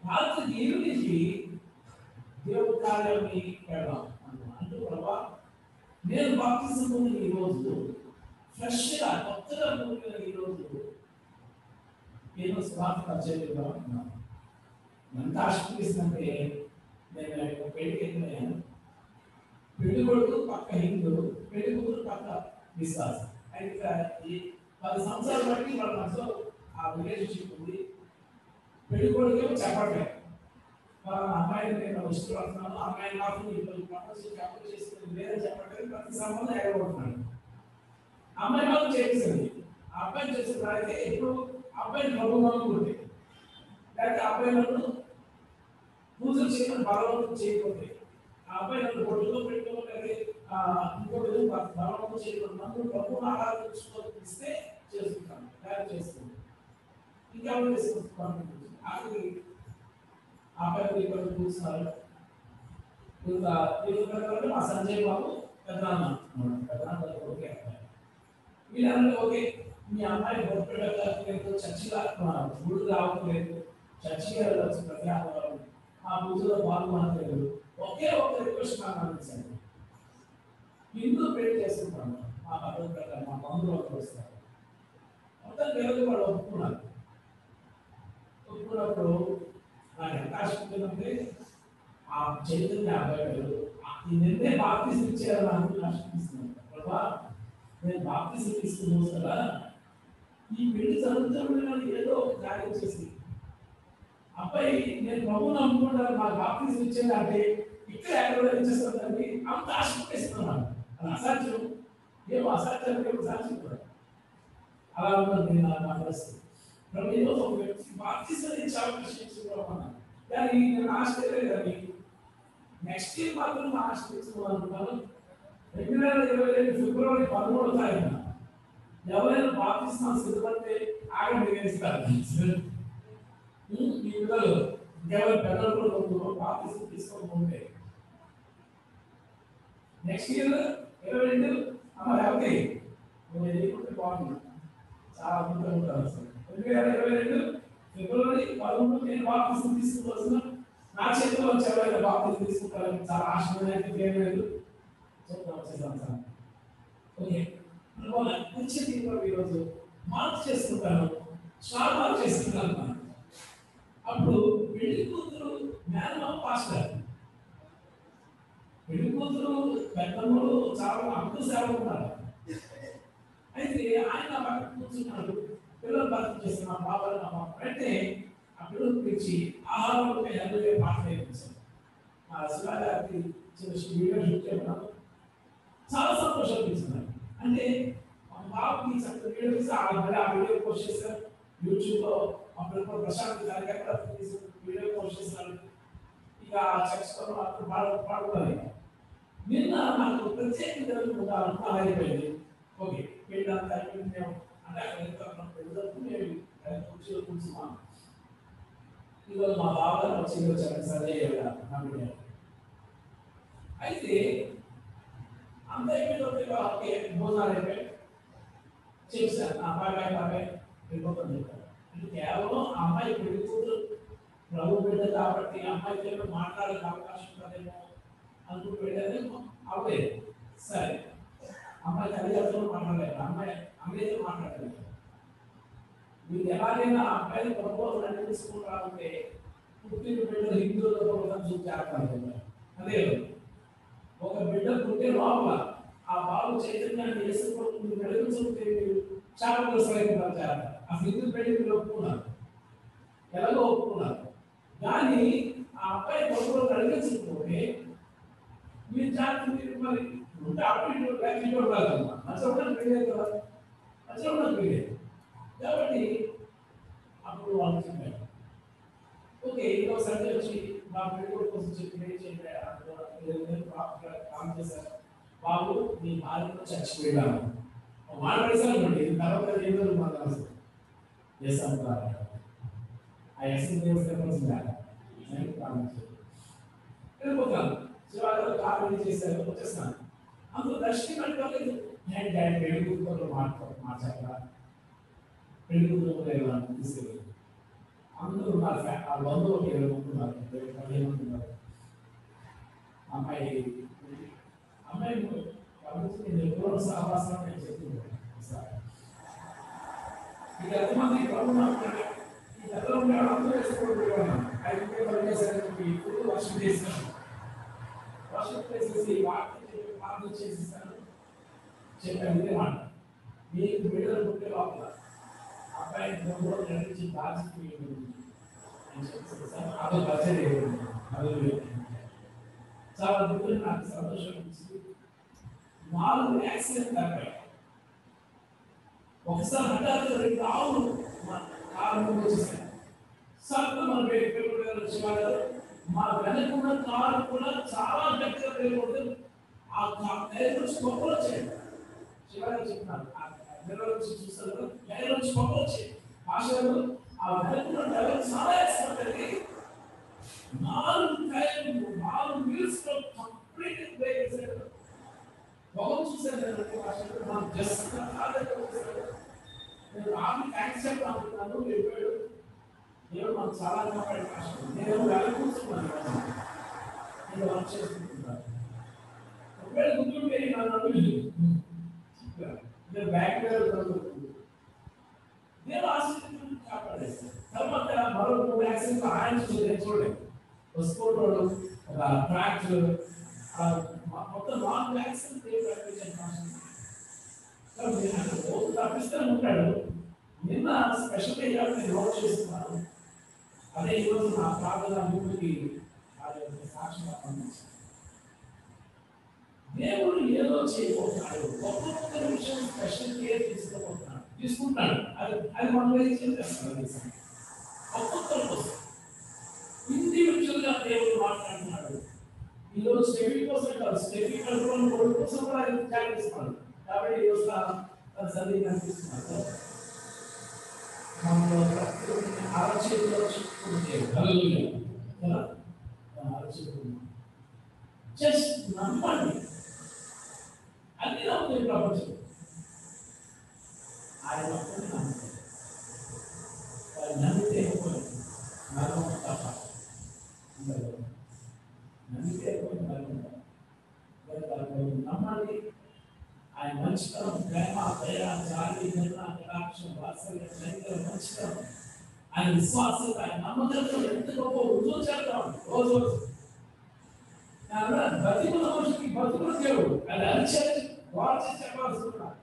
రాత్రి నీరు నుంచి దేవుడు కార్యాన్ని పెడదాం అన్నాడు. అంటూ ప్రభా నేను బాప్తిజం పొందిన ఈ రోజు ఫ్రెష్గా కొత్తగా పొందిన ఈ రోజు నేను స్వార్థ పరిచయం అంటున్నాను ఎంత ఆశిస్తుందంటే నేను ఒక పెళ్ళికి వెళ్ళాను పెళ్ళి కొడుకు పక్క హిందూ పెళ్ళి కూతురు పక్క విశ్వాసం. అయితే పది సంవత్సరాల బట్టి వాళ్ళ మనసులో ఆ రిలేషన్షిప్ ఉంది. పెళ్ళి కొడుకు చెప్పట్లేదు. వాళ్ళ అమ్మాయిని నేను ఇష్టపడుతున్నాను అమ్మాయి నాకు ఇబ్బంది ప్రపోజ్ ప్రపోజ్ చేస్తుంది లేదని చెప్పట్లేదు. ప్రతి సంబంధం ఎగబడుతున్నాను అమ్మాయి వాళ్ళు చేసింది ఆ అబ్బాయి చేసిన ఇప్పుడు అబ్బాయిని ప్రభుత్వం ఉంది లేకపోతే అబ్బాయి నన్ను పూజలు చేయడం బలవంతం చేయకపోతే ఆ అబ్బాయి నన్ను ఒడ్డులో పెట్టి ఇంకోటి ఏదో బలవంతం చేయకూడదు నన్ను ప్రభువుని ఆరాధించుకోస్తే తయారు లేకపోతే చేస్తుంది ఇంకా చేసుకుంటాను ఆఖరి ఆ అబ్బాయి ఇక్కడ కూర్చున్నారు. ఇంకా మా సంజయ్ బాబు పెద్దనాన్న పెద్దనాన్న ఓకే వీళ్ళందరూ ఓకే మీ అమ్మాయి బొట్టలేదు చర్చిగా గుడి రావట్లేదు. చర్చిగా వెళ్ళచ్చు ప్రతి ఆదివారం. ఆ పూజలో పాల్గొనట్లేదు. ఒకే ఒక రిక్వెస్ట్ నాకు అందించండి హిందూ పెళ్ళి చేసుకుంటాను? మా పద్ధతి ప్రకారం మా బంధువులు అందరూ వస్తారు. మొత్తం దేవుడు వాళ్ళు ఒప్పుకున్నారు. ఒప్పుకున్నప్పుడు నాకు ఎంత ఆశిస్తుందంటే ఆ చైతన్య అబ్బాయిలు నిన్నే నిర్ణయం బాప్తీసం ఇచ్చేయాలని నాకు ఆశిస్తున్నాను ప్రభా నేను బాప్తీసం తీసుకున్నాను కదా ఈ పెళ్ళి జరుగుతున్న ఏదో ఒక కార్యం చేసి అబ్బాయి నేను ప్రభువుని అనుకుంటాను నాకు బాప్తీసం ఇచ్చేది అంటే ఇక్కడ ఎక్కడ ఇచ్చేస్తుందండి అంత ఆశిస్తున్నాను అది అసాధ్యం ఏమో అసాధ్యానికి ఏమో సాధ్యం అలా ఉన్నది నా నా పరిస్థితి ప్రభు ఈరోజు ఒక వ్యక్తి బాప్తీసం ఇచ్చే అవకాశం కానీ నేను ఆశ్చర్యం కానీ నెక్స్ట్ ఇయర్ మాత్రం ఆశ్రయించుకోవాలనుకున్నాను రెండు వేల ఇరవై రెండు ఫిబ్రవరి పదమూడు తారీఖున ఎవరైనా బాప్తిస్మా సిద్ధపడితే ఆగండి వేస్తారు ఈ పిల్లలు ఇంకెవరి పెద్దలు కూడా కొంచెం బాప్తిస్మం నెక్స్ట్ ఇయర్ ఇరవై రెండు అమ్మ లేకపోతే నేను చేయకుంటే బాగుంది చాలా అద్భుతంగా ఉంటాను అసలు రెండు వేల ఇరవై రెండు ఫిబ్రవరి పదమూడు నేను బాప్తిస్మం తీసుకోవాల్సిన నా చేతిలో వచ్చి ఎవరైనా బాప్తిస్మం తీసుకుంటారని చాలా ఆశమైన ఏం లేదు చూద్దాం వచ్చేసాం సార్ ఓకే అందువల్ల మంచి దీపం ఈరోజు మార్క్ చేసుకుంటాను స్టార్ మార్క్ చేసుకుంటాను అప్పుడు పెళ్ళి కూతురు మేనమామ పాస్టర్ పెళ్ళి కూతురు పెద్దమ్మలు చాలా అద్భుత సేవలు ఉంటారు. అయితే ఆయన పక్కన కూర్చున్నాడు. పిల్లలు భర్త చేస్తున్నారు బాబాలు అమ్మ బాబు. అంటే ఆ పిల్లలు పిలిచి ఆహారం హెల్మెట్ పాట వేయించారు ఆ శిలా చిన్న వీడియో షూట్ చేయడం చాలా సంతోషం అనిపిస్తున్నారు అంటే మా బాబుకి చక్కగా వీడియో తీసి ఆ మరి ఆ వీడియో పోస్ట్ చేశారు. యూట్యూబ్లో మా పిల్లలు ప్రశాంత్ గారి వీడియో పోస్ట్ చేస్తున్నారు ఇక ఆ చర్చలో అప్పుడు పాడు పాడుకోవాలి. నిన్న నాకు ప్రత్యేకంగా ఉండాలని అయిపోయింది ఓకే వీళ్ళంతా అయిపోయింది మేము అంటే అక్కడ వెళ్తాం పెద్దలకు మేము కుర్చీలో కూర్చున్నాం ఈరోజు మా బాబాగారు వచ్చి వచ్చారు సరే కాబట్టి అయితే అంత అయిపోయిన ఓకే భోజనాలు అయిపోయి చేశారు ఆ బాబాయ్ బాబాయ్ వెళ్ళిపోతుంది చెప్పారు ఇది కేవలం ఆ అమ్మాయి పెళ్ళి కూతురు ప్రభు బిడ్డ కాబట్టి అమ్మాయికి ఏమో మాట్లాడే అవకాశం ఉంటుందేమో అనుకుంటూ అవే సరే అమ్మాయి తల్లిదండ్రులు మాట్లాడలేదు అమ్మాయి అమ్మాయితో మాట్లాడలేదు మీరు ఎలాగైనా అబ్బాయిని ప్రభుత్వం నడిపిస్తుకుంటా ఉంటే పుట్టిన బిడ్డలు హిందువులతో కూడా చూపించారు అదే ఒక బిడ్డ పుట్టే లోపల ఆ బాబు చైతన్యాన్ని వేసుకుంటుంది వెలుగుతుంటే మీరు చాలా సరైన ఆ హిందూ పెళ్ళి మీరు ఒప్పుకున్నారు. ఎలాగో ఒప్పుకున్నారు. కానీ ఆ అబ్బాయి ప్రభుత్వం కలిగించకపోతే మీరు జాగ్రత్త మీరు మరి ఉంటే అప్పుడు ఇటు లేక ఇటు ఉండాలమ్మా మంచిగా ఉండదు పెళ్ళేది కదా మంచిగా ఉండదు పెళ్ళేది కాబట్టి అప్పుడు వాళ్ళు చెప్పారు ఓకే ఇంకో సండే వచ్చి మా పెళ్ళి కోసం చెప్పి ఏం చెప్పారు కాల్ చేశారు బాబు మీ భార్యతో చచ్చిపోయాను మాట్లాడేసానండి తర్వాత ఏదో మాట్లాడాల్సి చేస్తాను ఆ ఎస్ఎం దేవస్థానం వెళ్ళిపోతాను శివాజీ కాపీ చేశారు వచ్చేస్తాను అందులో దర్శనం అంటే నేను డాడీ పెళ్ళి కూతురు మాట్లాడ మాట్లాడరా పెళ్ళి కూతురు వెళ్ళాను తీసుకెళ్ళి అందరూ ఉన్నారు ఫ్యా- ఆ బంధువులు ఇరవై మంది ఉన్నారు పదిహేను మంది ఉన్నారు అమ్మాయి అమ్మాయి కాబట్టి నేను ఎప్పుడో సహవాసం నేను చెప్తున్నాను ఒకసారి. ఇక ఎంతమంది ప్రభు మాట్లాడే ఈ గతంలో ఉండేవాడు అందరూ వేసుకోవడం ఐదు పని చేశారని చెప్పి ఇప్పుడు వర్షం చేస్తాను వర్షం చేసేసి వార్త చెప్పి ప్రార్థన చేసేస్తాను చెప్పాను ఇదే మాట మీకు బిడ్డలు పుట్టే లోపల అబ్బాయి కూడా నడిచి దాచి అదో పరిచయం అదే చాలా దుఃఖం నాకు సంతోషం ఇచ్చింది నాలుగు యాక్సిడెంట్ తగ్గాయి ఒకసారి హఠాత్తుగా రెండు ఆవులు మా కారు ముందు వచ్చేసాయి సర్దు మన పెరుగుడు శివారు మా వెనకున్న కారు కూడా చాలా గట్టిగా పెరుగుతుంది ఆ టైర్ నుంచి పొక్కలు వచ్చాయి. శివారు చెప్తున్నారు ఆ టైర్ నుంచి చూస్తారు టైర్ నుంచి పొక్కలు వచ్చాయి. ఆశలు ఆ వెనకున్న టైర్ చాలా ఎక్స్పర్ట్ అండి నాలుగు టైర్లు నాలుగు వీల్స్లో కంప్లీట్ బ్రేక్ చేశారు పొగలు చూశాను నేను మనం జస్ట్ కాలేదు నేను ఆమె థ్యాంక్స్ చెప్తాను మీరు నేను మనకు చాలా కాపాడే కష్టం నేను వెళ్ళ కూర్చున్నాను నేను వర్క్ చేసుకుంటున్నాను ఒకవేళ గుర్తుంటే నన్ను అడుగు నేను బ్యాక్ నేను ఆశిస్తున్నాను కాపాడేసి తర్వాత మరో మూడు యాక్సిడెంట్ ఆయన చూడలేదు చూడలేదు ఒక స్కూటర్ ఒక ట్రాక్టర్ మొత్తం నాలుగు యాక్సిడెంట్ తప్పిస్తూనే ఉంటాడు నిన్న స్పెషల్ ఇవ్వాలి నేను నోట్ చేస్తున్నాను అదే ఈరోజు నా ప్రార్థన అన్నింటికి వారి యొక్క సాక్షిగా పంపించాను దేవుడు ఏదో చేయబోతున్నాడు. ఒక్కొక్క విషయం స్పెషల్ కేర్ తీసుకోబోతున్నాడు తీసుకుంటాడు అది అది మనం ఏం చేస్తాం ఒక్కొక్కరి కోసం. ఇండివిజువల్గా దేవుడు మాట్లాడుతున్నాడు. ఈరోజు స్టెఫీ కోసం కాదు స్టెఫీ కంట్రోల్ కోసం కూడా ఆయన త్యాగిస్తున్నాడు కాబట్టి ఈరోజు చదివి కనిపిస్తున్నాడు మనలో ప్రతి ఒక్కరిని అరచేతిలో చిక్కుకుంటే హల్లెలూయా. కదా? అరచేతిలో. జస్ట్ నమ్మండి అన్ని నమ్ముతుంది ప్రపంచం ఆయన ఒక్కరిని నమ్ముతాడు వారు నమ్మితే అయిపోయింది మరణం తప్ప ఉండదు. నమ్మితే అయిపోయింది మరణం తప్ప. కనుక మీరు నమ్మండి ఆయన మంచితనం ప్రేమ దయ జాలి కరుణ కటాక్షం వాత్సల్యం కనికరం మంచితనం ఆయన విశ్వాసం ఆయన నమ్మకం ఎంత గొప్ప రుజువు చేద్దాం రోజు రోజు బతికున్న మనిషికి బతుకున్న దేవుడు అది అరిచేసి వార్చి చెప్పాల్సి ఉన్నాడు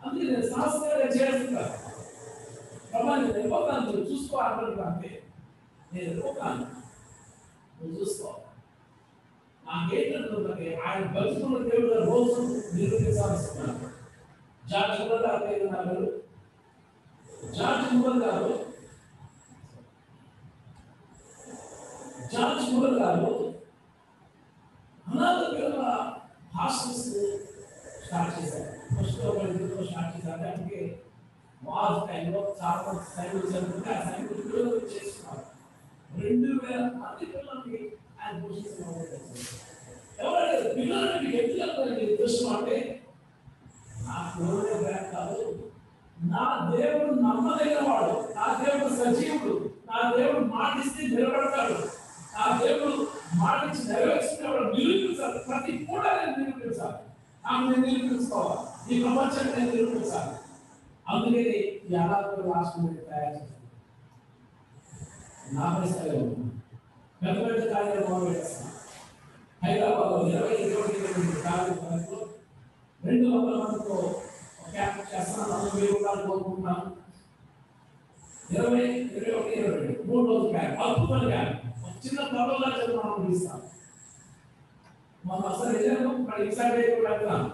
అందుకే నేను సంస్కారం చేస్తున్నాను ప్రభా నేను వెళ్ళిపోతాను నువ్వు చూసుకో ఆ అంటే నేను ఆయన బతుకున్న దేవుడు రోజు నిరూపించాల్సిన్నారు జార్జ్ జాగ్రత్తగా గారు ఉన్నారు జార్జ్ జార్జ్ గారు జార్జ్ ముగల్ గారు అనాథ పిల్లల హాస్టల్స్ స్టార్ట్ చేశారు. ఫస్ట్ ఒక ఇద్దరు స్టార్ట్ చేశారు. అంటే వార్ టైంలో చాలా మంది సైనికులు చదువుతుంటే ఆ సైనికులు పిల్లలు చేస్తున్నారు. రెండు వేల మంది పిల్లలకి ఎవరైనా పిల్లలకి మీకు ప్రశ్న అంటే నా దేవుడే బ్యాక్ కాదు నా దేవుడు నమ్మదగిన వాడు నా దేవుడు సజీవుడు నా దేవుడు మాటిస్తే నిలబడతాడు నా దేవుడు మాటించి నెరవేర్చుకునేవాడు నిరూపించాలి ప్రతి కూడా నేను నిరూపించాలి ఆమె నేను నిరూపించుకోవాలి ఈ ప్రపంచాన్ని నేను నిరూపించాలి అందుకని ఈ అనాథ రాష్ట్రం తయారు చేస్తాను నా పరిస్థితి పెద్ద పెద్ద కార్యక్రమాలు పెట్టేస్తాను హైదరాబాద్లో ఇరవై ఇరవై ఇరవై కార్యక్రమాలు రెండు వందల మందితో క్యాంప్ చేస్తాను అందులో మీరు ఉండాలని కోరుకుంటున్నాను ఇరవై ఇరవై ఒకటి ఇరవై రెండు మూడు రోజులు క్యాంప్ అద్భుతమైన క్యాంప్ ఒక చిన్న పర్వలా చదువు ముగిస్తాను మొన్న అసలు వెళ్ళాను మరి ఈసారి కూడా వెళ్తున్నాను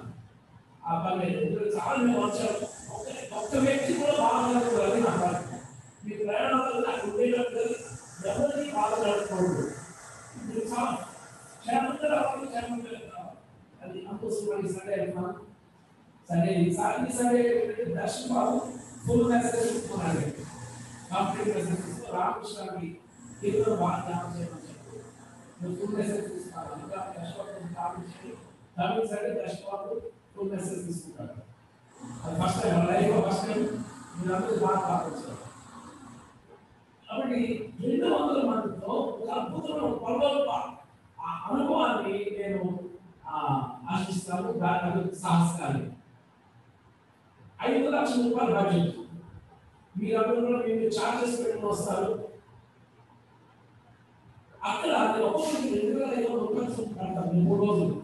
ఆ పని ఇద్దరు చాలా మేము వచ్చాము ఒక్క- ఒక్క వ్యక్తి కూడా బాధపడకూడదు అది నా బాధ మీ ప్రయాణాలు నాకు ఉండేటప్పుడు ఎవరిని బాధపడకూడదు మీరు చాలా క్షేమంగా రావాలి క్షేమంగా వెళ్తాం అది అంతస్తుమని సండే వెళ్తున్నాను సరే ఈసారి సరే దర్శనం బాబు ఫుల్ మెసేజ్ ఇస్తున్నాడు కంప్లీట్ మెసేజ్ ఇస్తూ రామకృష్ణకి తీవ్ర బాగా జ్ఞాపకం చేయమని చెప్పి నువ్వు ఫుల్ మెసేజ్ ఇస్తున్నాను ఇంకా దర్శకత్వం స్థాపించి తమిళ సరే దర్శకత్వం ఫుల్ మెసేజ్ తీసుకుంటాడు అది first time life first time మీరందరూ బాగా పాటించారు కాబట్టి రెండు వందల మందితో ఒక అద్భుతమైన పర్వాలు ఆ అనుభవాన్ని నేను ఆశిస్తాను దాని సాహసాలు ఐదు లక్షల రూపాయలు బడ్జెట్ మీరు అందరూ మీరు చార్జెస్ పెట్టుకుని వస్తారు. అక్కడ నేను ఒక్కొక్కరికి రెండు వేల ఐదు వందల రూపాయలు కడతాను మూడు రోజులు.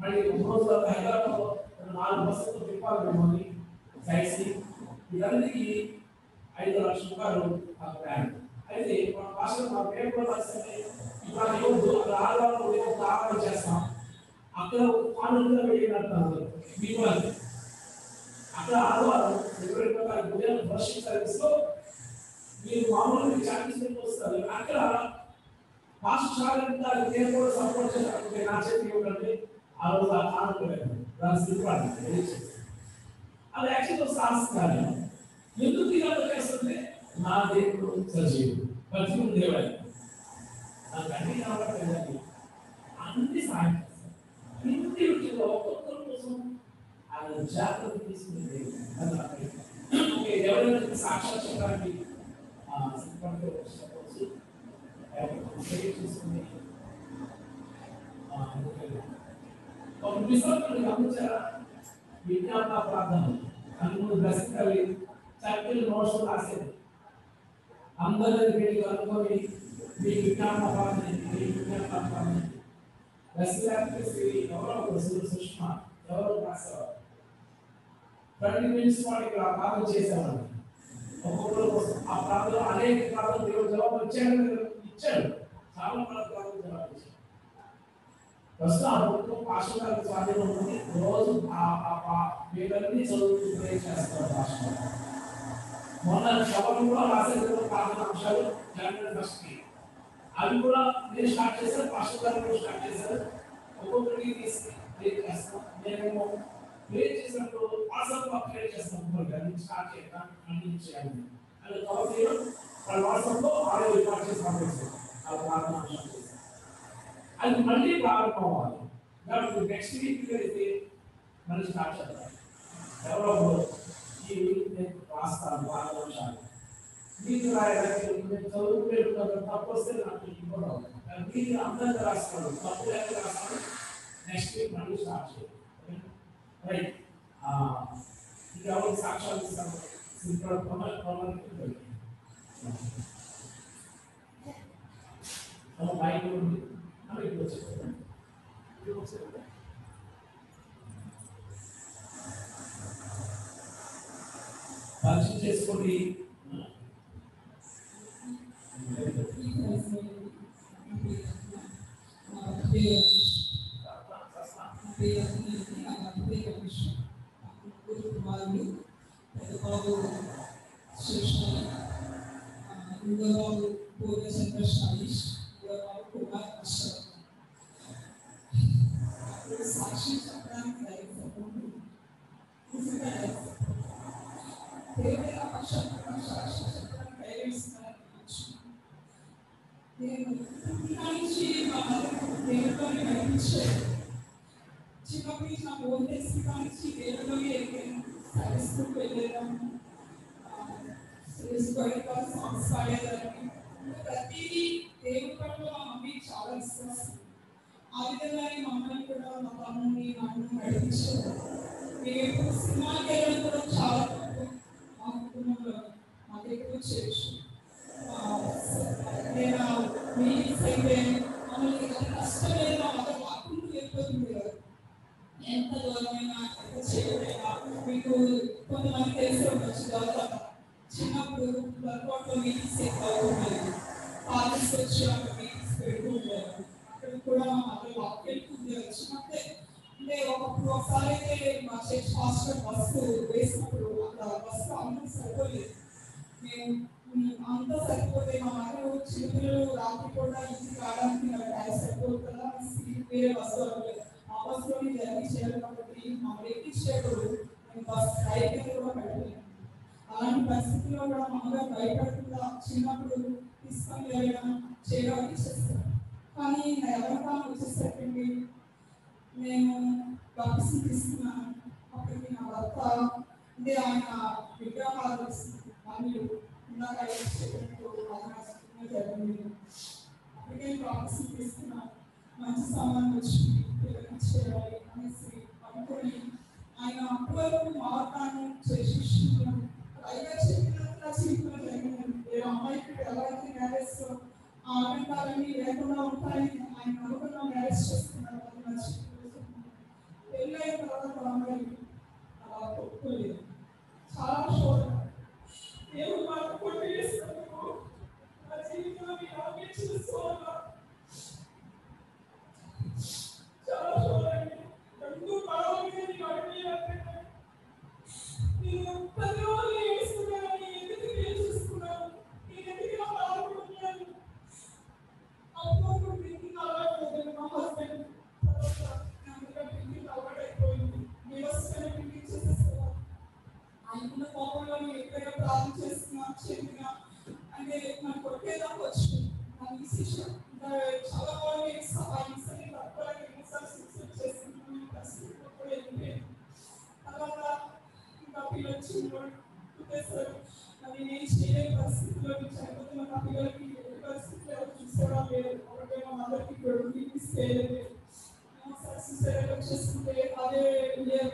మళ్ళీ మూడు రోజుల హైదరాబాద్లో నాలుగు బస్సులు తిప్పాలి మిమ్మల్ని సైట్స్ ఇవన్నీ ఐదు లక్షల రూపాయలు ఆ ప్లాన్ అయితే మన భాషలో మా పేరు కూడా రాస్తే ఇవాళ ఇవ్వద్దు అక్కడ ఆడవాళ్ళు ఒక ఆహారం చేస్తాం. అక్కడ కానుకగా వెళ్ళినట్టు మీకు అక్కడ ఆడవారు ఫిబ్రవరి ఉదయం వర్షిప్ సర్వీస్లో మీరు మామూలుగా చార్జెస్ వస్తారు. అక్కడ పాఠశాల నేను కూడా సపోర్ట్ చేయాలంటే నా చేతి ఇవ్వండి ఆ రోజు ఆ దాని సిద్ధపడి అది యాక్చువల్గా సాహసాలు ఎందుకు ఇలా చేస్తుంది నా దేవుడు సజీవుడు బతుకుడు దేవుడు నాకు అన్ని కావాలి అన్ని సాయం చేస్తాడు. ఇంటి విషయంలో ఒక్కొక్కరి కోసం ఆయన జాగ్రత్త తీసుకునే దేవుడు. అది నా ప్రేమ. ఓకే, ఎవరైనా సాక్షాత్ చెప్పడానికి సిద్ధపడితే చెప్పవచ్చు ఎవరైనా ప్రేయర్ చేసుకుని ఆ, అందుకని. ఒక విశ్వాసం గమనించారా విజ్ఞాపన ప్రార్థన కన్ను దశకలి సర్కిల్ నోట్స్ రాసేది అందరూ వీళ్ళు కనుక్కొని మీ విజ్ఞాపన మీ ఎవరో ఎవరో రాసేవారు మినిట్స్ ఆ చేసేవాడు ఒక్కొక్కరు ఆ అనేక దేవుడు జవాబు ఇచ్చాడు ఇచ్చాడు. చాలా జవాబు ఇచ్చాడు ప్రస్తుతం ఆ ప్రభుత్వం స్వాధీనం ఉంది. రోజు ఆ ఆ చదువుతూ చేస్తారు పాస్టర్ మొన్న శబరం కూడా రాసేది ప్రార్థన అంశాలు జనవరి ఫస్ట్ అవి కూడా నేను స్టార్ట్ చేశాను పాస్టర్ గారు కూడా స్టార్ట్ చేశారు. ఒక్కొక్కటి తీసి ప్లే చేస్తాం నేనేమో ప్రే చేసినప్పుడు వాట్సాప్ ప్రే చేస్తాం ఒక్కొక్కటి అది స్టార్ట్ చేయడం అన్ని చేయాలి. అది కవర్ చేయడం వాళ్ళ వాట్సాప్లో ఆడియో రికార్డ్ చేసి పంపించారు ఆ ప్రార్థన అంశాలు అది మళ్ళీ ప్రారంభం అవ్వాలి కాబట్టి నెక్స్ట్ వీక్ అయితే మళ్ళీ స్టార్ట్ చేద్దాం. ఎవరో ఒకరు ఈ వీక్ నేను రాస్తాను బాగా అంశాలు మీకు రాయడానికి నేను చదువుకునేటప్పుడు తప్పు వస్తే నాకు ఇబ్బంది అవుతుంది కానీ మీరు అందంగా రాస్తాను తప్పు లేక రాస్తాను నెక్స్ట్ వీక్ మళ్ళీ స్టార్ట్ చేయాలి రైట్ ఇంకా ఎవరికి సాక్ష్యాలు ఇస్తాను సింపుల్ కొమల్ కొమల్ మైక్ ఉంది అని ఇప్పుడు వచ్చేస్తాను పరిచయం చేసుకోండి చేసిన యుగరావు పూర్ణచంద్ర సాయిష్ యుగరావు కుమార్ అశోక్ అప్పుడు సాక్షి చెప్పడానికి లైఫ్ నిజంగా లైఫ్ దేవుడి పక్షం సాక్షి చెప్పడానికి ధైర్యం నేను నుంచి మా దేవుడిలోనే నడిపించాను చిన్నప్పటి నుంచి నాకు ఓన్ తెలిసిన కానించి దేవుడిలోనే ఎదిగాను సర్వీస్కి వెళ్ళాను స్కూల్గా సాంగ్స్ పాడేదాన్ని ప్రతిదీ దేవుడి పట్ల మా మమ్మీ చాలా విశ్వాసం ఆ విధంగానే మమ్మల్ని కూడా మా తమ్ముని నాన్న నడిపించారు మేము ఎప్పుడు సినిమాకి వెళ్ళడం కూడా చాలా తక్కువ మా కుటుంబంలో మాకు ఎక్కువ చేసు నేను మీటింగ్స్ అయితే మమ్మల్ని ఎంత కష్టం లేదా వెళ్ళిపోతుంది కదా ఎంత దూరమైనా ఎంత చేయమైనా మీకు కొంతమంది తెలిసి ఉండొచ్చు చిన్నప్పుడు వర్కౌట్లో మీటింగ్స్ ఎక్కువ ఉండేది వచ్చి అక్కడ మీటింగ్స్ పెడుతూ ఉండేది అక్కడ కూడా మా మదర్ వాక్ వెళ్తుంది వచ్చినప్పుడే అంటే ఒకప్పుడు ఒకసారి అయితే మా చర్చ్ హాస్టల్ బస్సు వేసినప్పుడు అక్కడ బస్సు సరిపోలేదు. మేము అంతా సరిపోతే మా మదర్ చిన్నపిల్లలు రాత్రి కూడా ఇంటికి రావడానికి నాకు సరిపోదు కదా సీట్ వేరే బస్సు అవ్వలేదు ఆ బస్సులోనే జర్నీ చేయాలి కాబట్టి మా ఎక్కించేటప్పుడు నేను బస్ డ్రైవర్ కూడా పెట్టలేదు అలాంటి పరిస్థితుల్లో కూడా మా భయపడకుండా చిన్నప్పుడు తీసుకొని వెళ్ళడం చేయడానికి కానీ నా ఎవరికాలం వచ్చేసరికి నేను బాప్సి తీసుకున్నాను అప్పటికి నా భర్త అంటే ఆయన విగ్రహాలు మరియు ఇందాక ఆయన చెప్పినట్టు ఆయన సుఖంగా జరిగింది. అప్పటికే బాప్సి తీసుకున్నాను మంచి సామాన్లు వచ్చింది పిల్లలకి చేయాలి అనేసి అనుకుని ఆయన అప్పటి వరకు మారతాను చేసి పైగా చెప్పినంత జీవితంలో జరిగింది. ఏ అమ్మాయికి ఎలాంటి మ్యారేజ్ ఆటంకాలన్నీ లేకుండా ఉంటాయని ఆయన అనుకున్న మ్యారేజ్ చేస్తున్నారు అది నా జీవితంలో. పెళ్ళైన తర్వాత అమ్మాయి అలా ఒప్పుకోలేదు చాలా షోర్ దేవుడు మాకు కొట్టి వేసినందుకు నా జీవితంలో మీ ఆలోచించిన సోదరు చాలా షోర్ అండి రెండు పడవలు నేను అడిగేయాలంటే నేను చేస్తున్నా అంటే నాకు కొట్టేదాకా వచ్చు చాలా బాగుంది సహాయం సరే ఎన్నిసార్లు సక్సెస్ చేస్తున్నాను కూడా వెళ్ళిపోయాను తర్వాత ఇంకా పిల్లలు చిన్నవాడు పుట్టేస్తారు అది నేను చేయలేని పరిస్థితిలో చనిపోతున్న నా పిల్లలకి ఏ ఎవరు చూసేవాళ్ళు లేదు ఒకటే మా మదర్కి ఇప్పుడు తీసుకోలేదు సక్సెస్ వచ్చేస్తుంటే అదే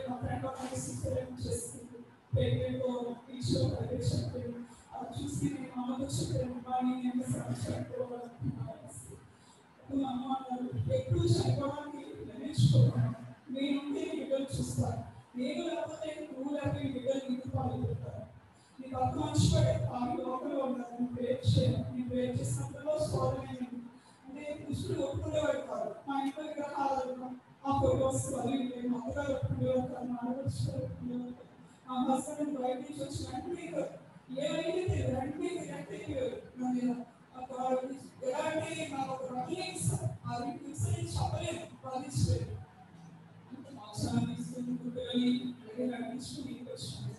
మా ఫ్రెండ్ ఒక సక్సెస్ చేస్తుంది పేరుతో టీచర్ అదే చూసి నేను అమ్మతో చెప్పాను కానీ ఎప్పుడు చనిపోవడానికి నిర్ణయించుకోవాలి నేనుంటే బిడ్డలు చూస్తాను నేను లేకపోతే నువ్వు లేకపోతే బిడ్డలు నీకు నీకు అర్థ మనిషి పడే లోపల ఉన్నారు నువ్వు ప్రేర్ చేయాలి నేను ప్రేర్ చేసినప్పుడు సారీ అంటే కృష్ణుడు ఒప్పుకునేవాడు కాదు మా ఇంట్లో విగ్రహాలు ఆ ఫోటోస్ వాళ్ళు మా అత్తగారు ఒప్పుకునేవారు మా ఆడపడుచు మా హస్బెండ్ బయట నుంచి వెంటనే ఏమైతే తెలియదు వెంటనే వెంటనే నా మీద ఒక ఎలా అంటే నాకు ఒక రకం ఇస్తారు ఆ రెండు ఇస్తారు చెప్పలేదు బాధించలేదు అవసరాన్ని ఇస్తుంది కుటుంబాన్ని అలాగే నడిపించుకుని ఇంటికి వచ్చాను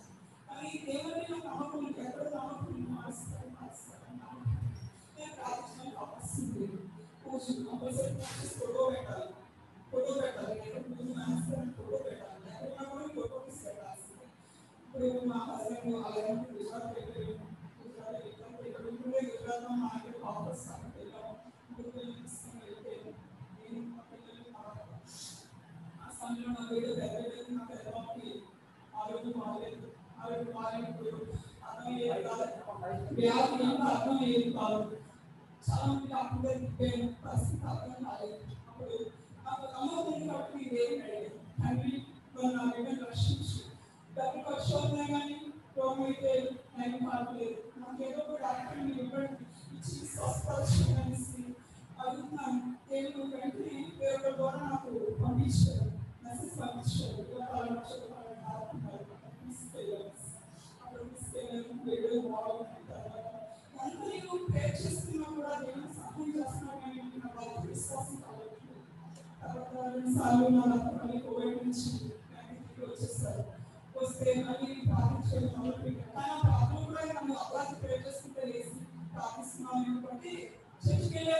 కానీ దేవుని నాకు నమ్మకం ఉంది. ఎక్కడ నమ్మకం మారుస్తారు మారుస్తారు నమ్మకం నేను ప్రార్థన వస్తుంది పూజ కంపల్సరీ పూజ ఫోటో పెట్టాలి ఫోటో పెట్టాలి నేను పూజ మారుస్తాను ఫోటో పెట్టాలి లేకపోతే కూడా ఫోటో ఇస్తారు రాస్తుంది ఇప్పుడు మా హస్బెండ్ అలాగే గుజరాత్ వెళ్ళారు ప్రతి ఖర్చు ఉన్నా కానీ రోగం అయితే నయం కావట్లేదు నాకు ఏదో ఒక డాక్టర్ మీరు ఇవ్వండి. ఇచ్చి స్వస్థపరచండి అనేసి అడుగుతున్నాను. నేను వెంటనే వేరొక ద్వారా నాకు పంపించారు. మెసేజ్ పంపించారు. అప్పుడు తీసుకెళ్ళాను వీడియో బాగుంది తర్వాత ఎంత నేను ప్రేర్ చేస్తున్నా కూడా దేవుని సహాయం చేస్తున్నాను కానీ నా బాధ విశ్వాసం కోవిడ్ నుంచి వచ్చేసారు వస్తే మళ్ళీ ప్రార్థించడం కానీ ఆ ప్రార్థన కూడా చేసుకుంటే లేసి ప్రార్థిస్తున్నాం కాబట్టి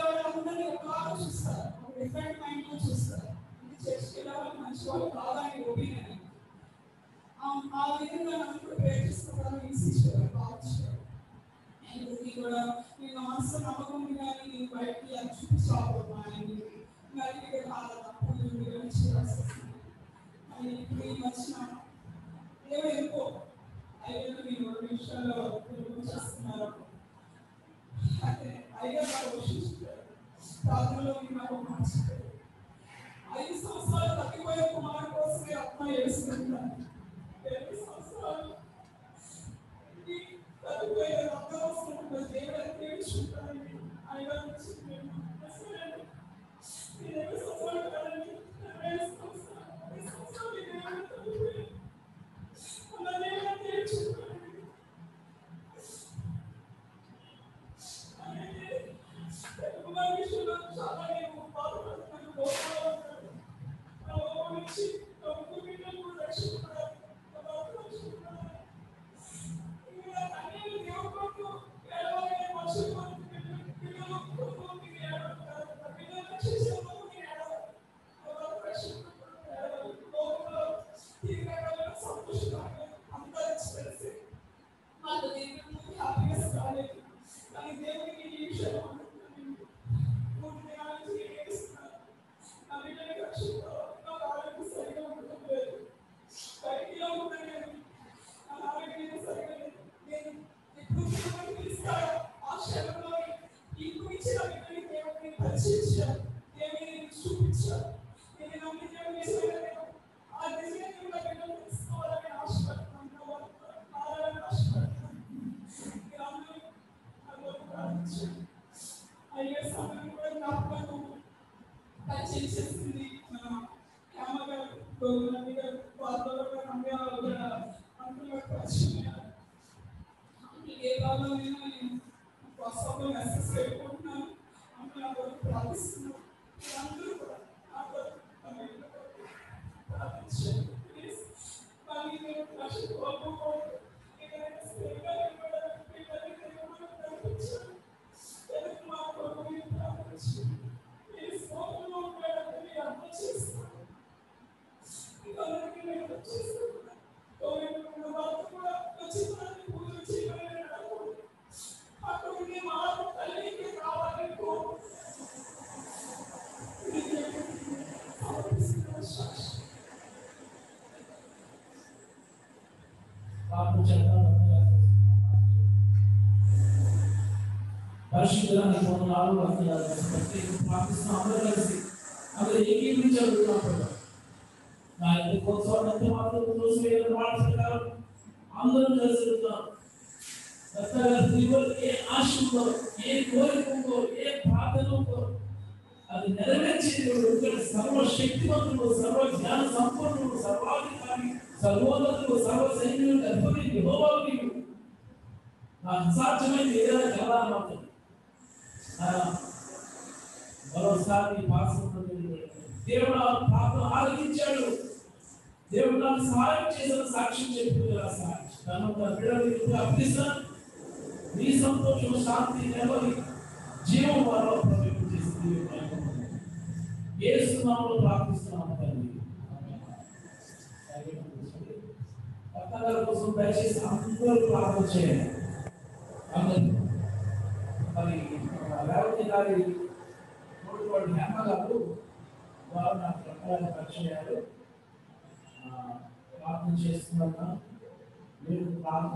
వాళ్ళు అందరినీ ఒక ఆలోచిస్తారు ఒక డిఫరెంట్ మైండ్లో చూస్తారు. చర్చికి వెళ్ళే వాళ్ళు మంచి వాళ్ళు కాదని ఒపీనియన్ ఆ విధంగా మనం కూడా ప్రేర్ చేసుకుంటారు హింసించేవారు భావించేవారు కూడా నేను మనసు నమ్మకం కానీ నేను బయటికి అది చూపించాలమ్మా మరి అప్పుడు అది ఇప్పుడు ఏమో ఎందుకో నేను రెండు నిమిషాల్లో చేస్తున్నారు. అయ్యా నాకు పోషించారు ప్రార్థనలో నాకు మార్చుతారు ఐదు సంవత్సరాలు తగ్గిపోయే కుమారు కోసమే ఆత్మ వేసుకుంటాను ఎన్ని సంవత్సరాలు. తగ్గిపోయే రక్తం దేవుడు ఆయన مشكله ان يكون معروف في التفكير في الاسلام ولا في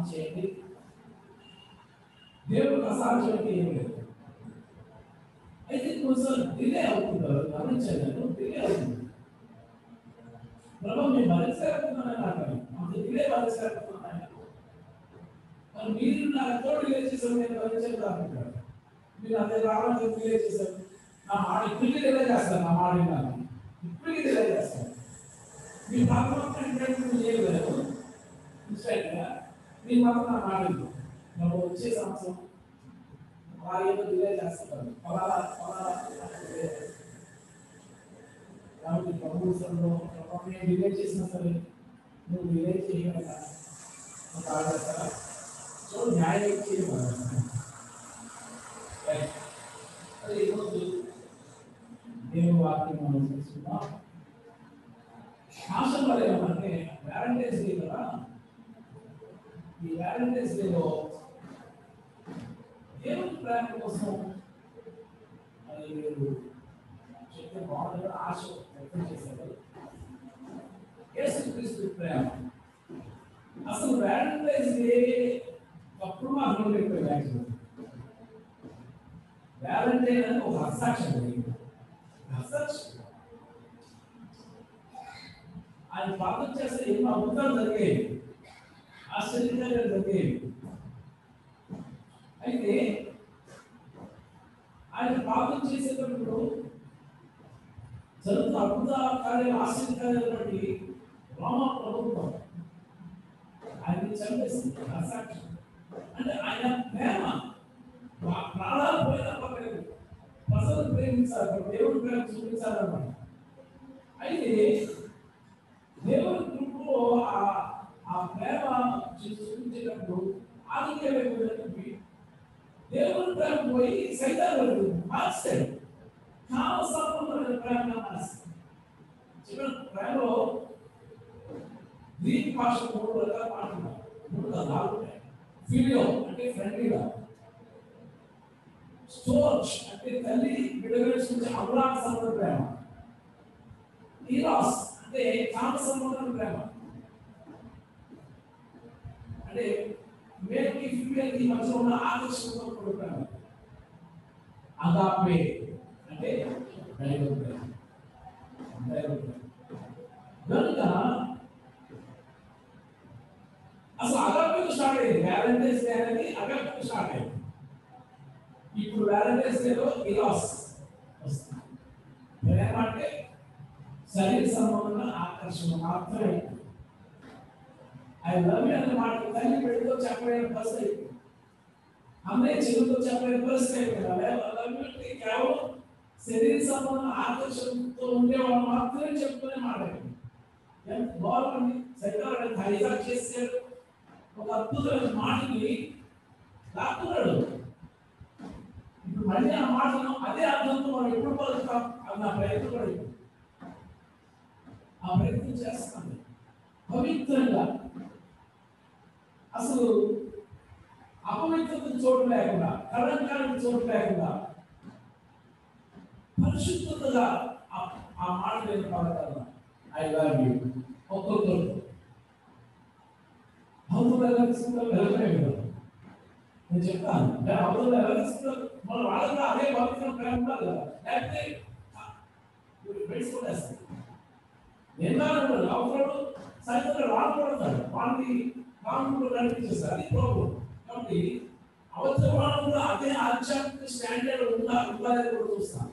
చేయండి దేవుడు అసాధ్యం ఏమి అయితే కొన్నిసార్లు డిలే అవుతుంది గమనించలేదు డిలే అవుతుంది ప్రభావం మేము భరించలేకపోతున్నాను అంటాను మాకు డిలే భరించలేకపోతున్నాను మరి మీరు నా ఎక్కడో డిలే చేశారు నేను భరించలేదు అనుకుంటాను మీరు అదే రావడానికి డిలే చేశారు నా మాట ఇప్పటికీ డిలే చేస్తాను నా మాట ఇప్పటికీ డిలే చేస్తాను మీ పాపం మీ మాత్రం మాట్లాడు మనం వచ్చే సంవత్సరం వాళ్ళు డిలే చేస్తారు పొలాల పొలాల కాబట్టి ప్రమోషన్లో నేను డిలే చేసినా సరే నువ్వు డిలే చేయగలరా కాదా సో న్యాయం ఇచ్చేయమన్నారు ఈరోజు దేవుడు వాక్యం మనం చూస్తున్నాం శాసనం వల్ల ఏమంటే వ్యాలంటైన్స్ డే కదా ఈ వ్యాలంటైన్స్ డేలో దేవుని ప్రేమ కోసం అది మీరు చెప్తే బాగుంటుంది ఆశ వ్యక్తం చేశారు యేసుక్రీస్తు ప్రేమ అసలు వ్యాలంటైన్స్ డే అప్పుడు మాకు ఎక్కువ వ్యాఖ్యం వ్యాలంటైన్ అని ఒక హస్తాక్షరం జరిగింది హస్తాక్షరం ఆయన ప్రార్థన చేస్తే ఎన్నో అద్భుతాలు జరిగాయి ఆ ఆశ్చర్యకరంగా జరిగాయి అయితే ఆయన పాపం చేసేటప్పుడు జరుగుతున్న అద్భుత కార్యాలు ఆశ్చర్యకార్యాలు బట్టి రోమ ప్రభుత్వం ఆయన్ని చంపేసింది అసాక్షి అంటే ఆయన ప్రేమ ప్రాణాలు పోయినా పక్కలేదు ప్రజలు ప్రేమించాలి దేవుడు ప్రేమ చూపించాలన్నమాట అయితే దేవుడి కృపలో ఆ ప్రేమ చూపించేటప్పుడు ఆరోగ్యమైనటువంటి దేవుని ప్రేమ పోయి సైతాన్ వరకు మార్చాడు కామ సంబంధమైన ప్రేమగా మార్చాడు చిన్న ప్రేమలో గ్రీక్ భాష మూడు రకాల మాటలు మూడు నాలుగు ఉన్నాయి ఫిలియో అంటే ఫ్రెండ్లీగా స్టోర్చ్ అంటే తల్లి బిడ్డ గురించి అనురాగ సంబంధ ప్రేమ ఈరాస్ అంటే కామ సంబంధం ప్రేమ అంటే మేల్కి ఫీమేల్కి మధ్య ఉన్న ఆకర్షణతో కూడిన ప్రేమ అగాపే అంటే దైవ ప్రేమ దైవ ప్రేమ కనుక అసలు అగాపేతో స్టార్ట్ అయింది వ్యాలంటైన్స్ డే అనేది అగాపేతో స్టార్ట్ అయింది ఇప్పుడు వ్యాలంటైన్స్ డేలో ఇలాస్ వస్తుంది ప్రేమ అంటే శరీర సంబంధమైన ఆకర్షణ మాత్రమే ఐ లవ్ యూ అనే మాట తల్లి బిడ్డతో చెప్పలేని పరిస్థితి అయిపోయింది. అన్నయ్య చెల్లితో చెప్పలేని పరిస్థితి అయిపోయింది లవ్ యూ అంటే కేవలం శరీర సంబంధం ఆకర్షణతో ఉండేవాళ్ళు మాత్రమే చెప్పుకునే మాట అయిపోయింది. ఎంత బాగుంది సైతాన్ హైజాక్ చేసాడు ఒక అద్భుతమైన మాటని లాక్కున్నాడు ఇప్పుడు మళ్ళీ ఆ మాటను అదే అర్థంతో మనం ఎప్పుడు పలుకుతాం అది నా ప్రయత్నం కూడా ఇప్పుడు. ఆ ప్రయత్నం చేస్తాను పవిత్రంగా అసలు అపవిత్రతకు చోటు లేకుండా కళంకానికి చోటు లేకుండా పరిశుద్ధతగా ఆ- ఆ మాట నేను పడగలను ఐ లవ్ యూ ఒక్కొక్కరు. అవతల ఎలా తీసుకుంటారో? వెళ్ళమే కదా నేను చెప్తాను. నేను అవతల ఎలా తీసుకుంటారు? మన వాళ్ళకి అదే పవిత్ర ప్రేమ ఉండాలి కదా. లేకపోతే పెట్టుకోలేస్తాను నేను కాదు అవసరం సాయంత్రం రాకూడతాడు వాడిని కాకుండా నడిపించేస్తారు అది ప్రాబ్లం కాబట్టి అవసరం వాళ్ళు కూడా అదే ఆధ్యాత్మిక స్టాండర్డ్ ఉందా ఉందా అని కూడా చూస్తాను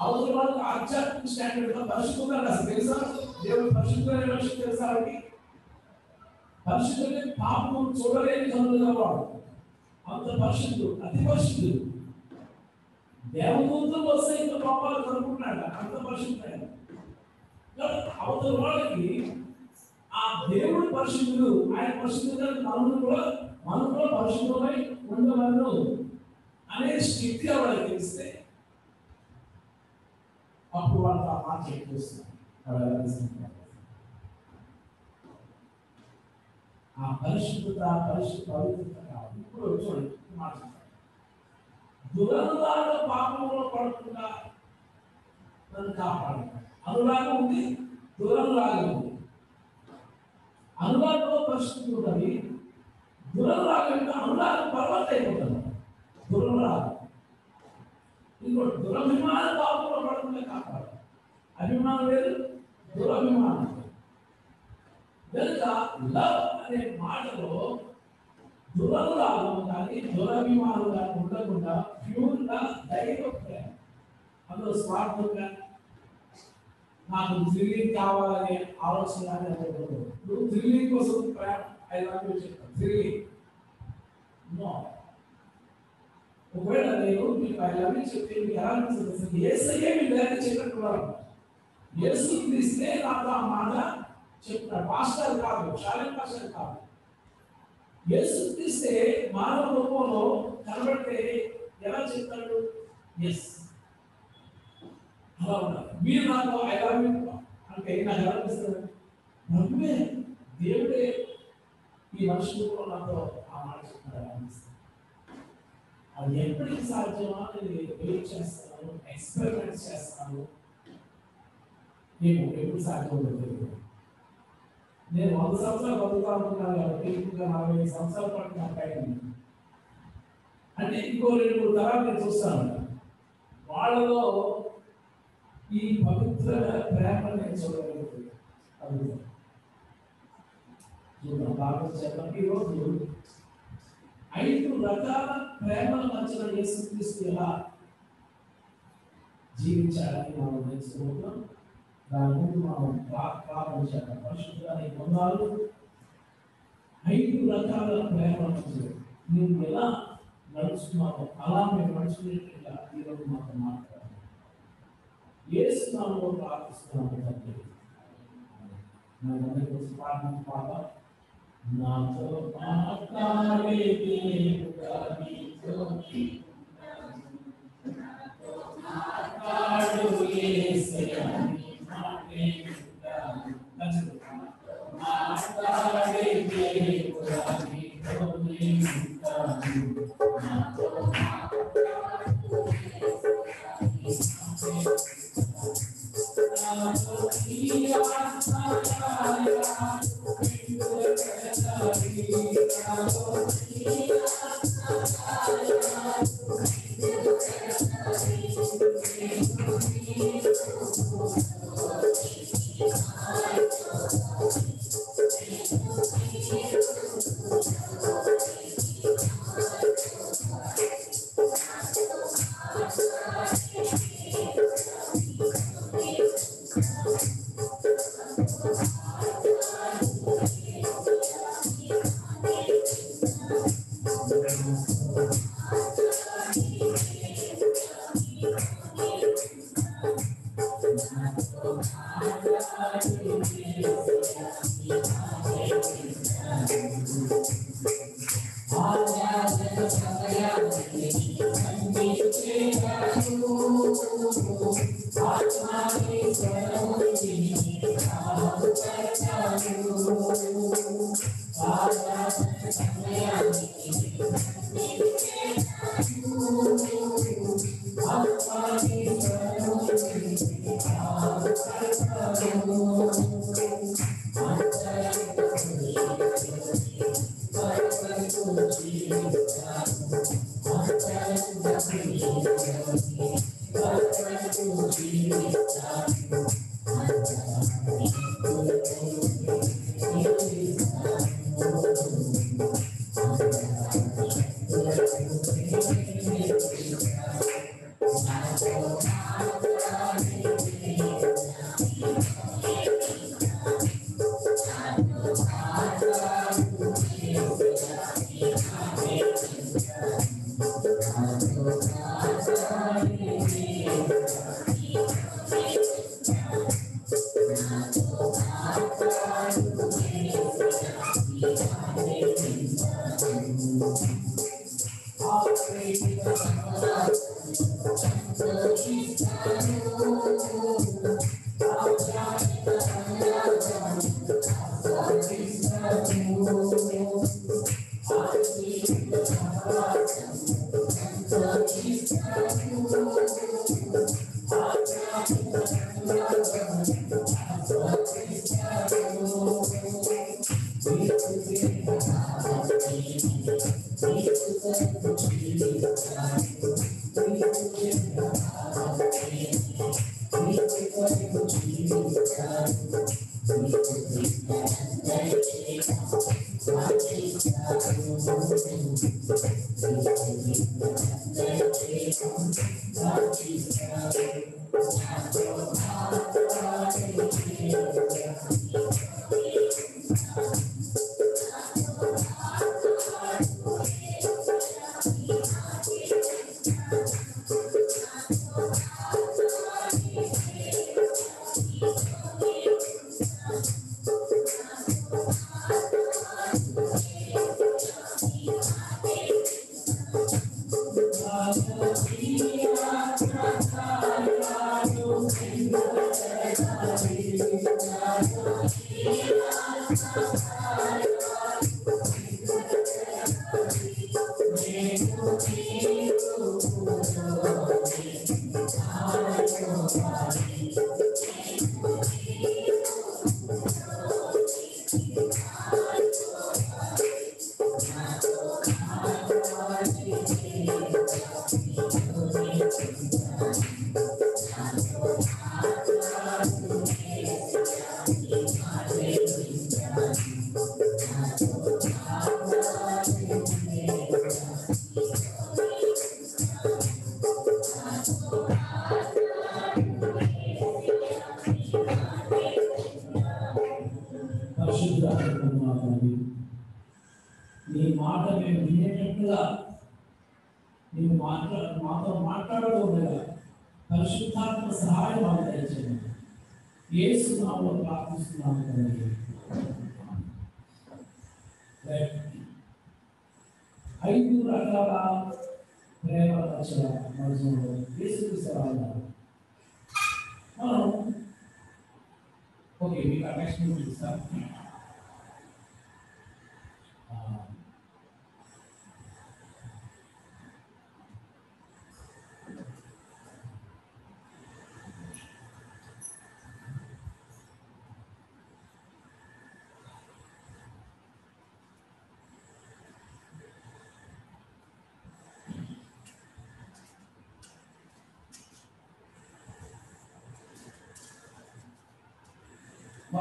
అవసరం వాళ్ళకి ఆధ్యాత్మిక స్టాండర్డ్గా పరిశుభ్రంగా అసలు తెలుసా దేవుడు పరిశుభ్రమైన విషయం తెలుసా వాడికి పరిశుద్ధుని పాపం చూడలేని కనులుగా వాడు అంత పరిశుద్ధుడు అతి పరిశుద్ధుడు దేవదూతలు వస్తే ఇంత పాపాలు కనుక్కుంటున్నాడు అంత పరిశుద్ధుడు అవతల వాళ్ళకి ఆ దేవుడు పరిశుద్ధుడు. ఆయన పరిశుద్ధుడు మనము కూడా మనం కూడా పరిశుద్ధమై ఉండవలను అనే స్థితిగా వాళ్ళకి తెలిస్తే అప్పుడు వాళ్ళు ఆ మాట చెప్పేస్తారు వాళ్ళు ఆ పరిశుద్ధత పరిశుద్ధ పవిత్రత కావాలి. ఇప్పుడు చూడండి మాట చెప్తాను. దురనురాగ పాపంలో పడకుండా నన్ను కాపాడు. అనురాగం ఉంది దురనురాగం ఉంది. అనురాగంలో పరిస్థితి ఉంటుంది. దురనురాగం అనురాగం పర్వత అయిపోతుంది దురనురాగం. ఇంకోటి దురభిమాన పాపంలో పడకుండా కాపాడు. అభిమానం లేదు దురభిమానం కనుక లవ్ అనే మాటలో దురనురాగం కానీ దురభిమానం కానీ ఉండకుండా ప్యూర్గా దైవ ప్రేమ అందులో స్వార్థంగా నాకు థ్రిల్లింగ్ కావాలనే ఆలోచన నువ్వు థ్రిల్లింగ్ కోసం ప్రేమ ఐదు మంది చెప్తాను. Thrilling no. ఒకవేళ నేను మీకు ఐ లవ్ యూ చెప్తే మీకు ఎలా అనిపిస్తుంది? అసలు ఏసయ్యే మీ దగ్గర చెప్పినట్టున్నారు ఏసు క్రీస్తే నాకు ఆ మాట చెప్తున్నాడు పాస్టర్ కాదు షాలిన్ పాస్టర్ కాదు. ఏసు క్రీస్తే మానవ రూపంలో కనబడితే ఎలా చెప్తాడు? ఎస్ అలా మీరు నాకు ఐ లవ్ యూ అంటే నాకు ఎలా అనిపిస్తుంది నవ్వే దేవుడే ఈ మనిషి రూపంలో నాతో ఆ మాట చెప్తున్నాడు అనిపిస్తుంది. అది ఎప్పటికీ సాధ్యమా? నేను వెయిట్ చేస్తాను ఎక్స్పెరిమెంట్ చేస్తాను. నేను ఎప్పుడు సాధ్యం నేను వంద సంవత్సరాలు బతుకుతా ఉంటున్నాను కాబట్టి ఇంకా నలభై ఐదు సంవత్సరాల పాటు నా టైం అంటే ఇంకో రెండు మూడు తరాలు నేను చూస్తాను. వాళ్ళలో ఈ పవిత్ర ప్రేమ నేను చూడగలుగుతుంది చూద్దాం బాగా చెప్పండి. ఈరోజు ఐదు రకాల ప్రేమల మధ్యన యేసుక్రీస్తు ఎలా జీవించాలని మనం నేర్చుకుంటున్నాం. దాని ముందు మనం ప్రా- ప్రార్థన చేద్దాం పరిశుద్ధాన్ని పొందాలు ఐదు రకాల ప్రేమ నువ్వు ఎలా నడుస్తున్నావు అలా మేము నడుచుకునేట్టుగా ఈరోజు మాకు మాతో మాట్లాడాలి ఏసునామలో ప్రార్థిస్తున్నాము తండ్రి మనందరి కోసం ప్రార్థన పాట నాతో మాట్లాడే దేవుడా నీతో మాట్లాడు యేసయ్యా నీ మాటే వింటాను. మాట్లాడే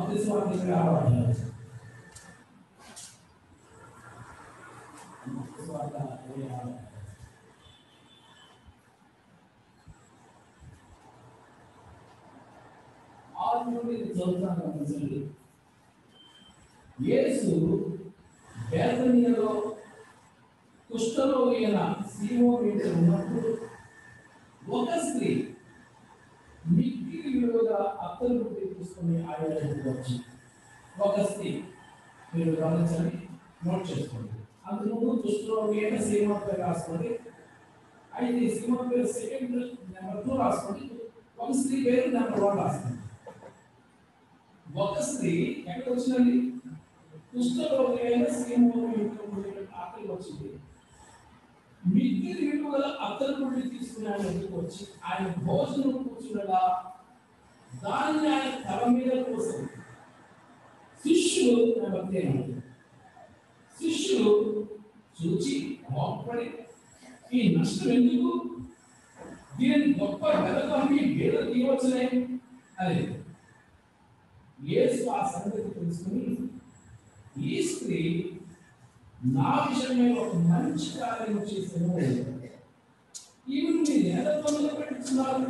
మొదటి స్వామి రావాలి మొదటి స్వార్థ రావాలి ఆరు నుండి చదువుతాను గమనించండి యేసు బేతనీయలో కుష్ఠరోగి అయిన సీమోను ఇంట ఉన్నప్పుడు ఒక స్త్రీ మిక్కిలి విలువగా అత్తలు పుట్టి తీసుకుని ఆయన ఒక స్త్రీ మీరు గమనించండి నోట్ చేసుకోండి. అందుకు ముందు ఏమైనా సినిమా పేరు రాసుకోండి. అయితే సినిమా పేరు సెకండ్ నెంబర్ టూ రాసుకోండి. ఒక స్త్రీ పేరు నెంబర్ వన్ రాసుకోండి. ఒక స్త్రీ ఎక్కడ వచ్చిందండి కుష్ఠరోగి ఏమైనా సినిమా ఇంట్లో ఆకలి వచ్చింది. మిగిలిన విలువల అత్తలు నుండి ఆయన వచ్చి? ఆయన భోజనం కూర్చున్నలా దాన్ని ఆయన తల మీద కోసం శిష్యులు నెంబర్ తేనాడు శిష్యులు చూచి మోపడి ఈ నష్టం ఎందుకు? దీని గొప్ప వెదకమ్మి వేద తీయవచ్చునే అని యేసు ఆ సంగతి తెలుసుకుని ఈ స్త్రీ నా విషయమే ఒక మంచి కార్యం చేసిన ఈమెను మీరు ఎలా పనులు పెట్టుకున్నారు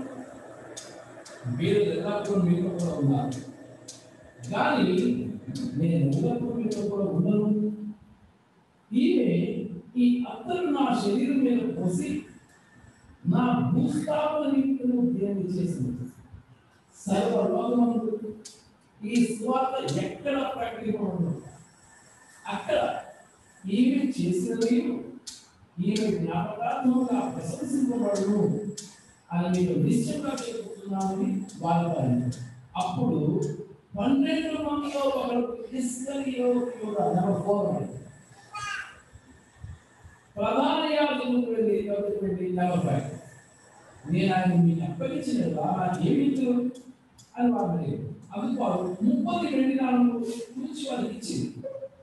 మీరు ఎల్లప్పుడూ మీతో కూడా ఉన్నారు. కానీ నేను ఎల్లప్పుడూ మీతో కూడా ఉన్నాను ఈమె ఈ అత్తరు నా శరీరం మీద పోసి నా భూస్థాపన నిమిత్తము దేవుడు చేసింది. సర్వలోకమందు ఈ స్వార్థ ఎక్కడ ప్రకటింపబడదు అక్కడ ఈమె చేసినవి ఈమె జ్ఞాపకాత్మకంగా ప్రశంసింపబడను అని మీరు నిశ్చయంగా చేస్తున్నామని వాళ్ళని అప్పుడు పన్నెండు మందిలో ఒకరు ఇస్కరియో నెంబర్ ఫోర్ ప్రధాన యాజకుడు వెళ్ళి ఎవరికి నెంబర్ నేను ఆయన మీకు అప్పగించిన ఏమిటి అని వాళ్ళు అందుకు వారు ముప్పై వెండి నాలుగు కూర్చి వాళ్ళకి ఇచ్చింది.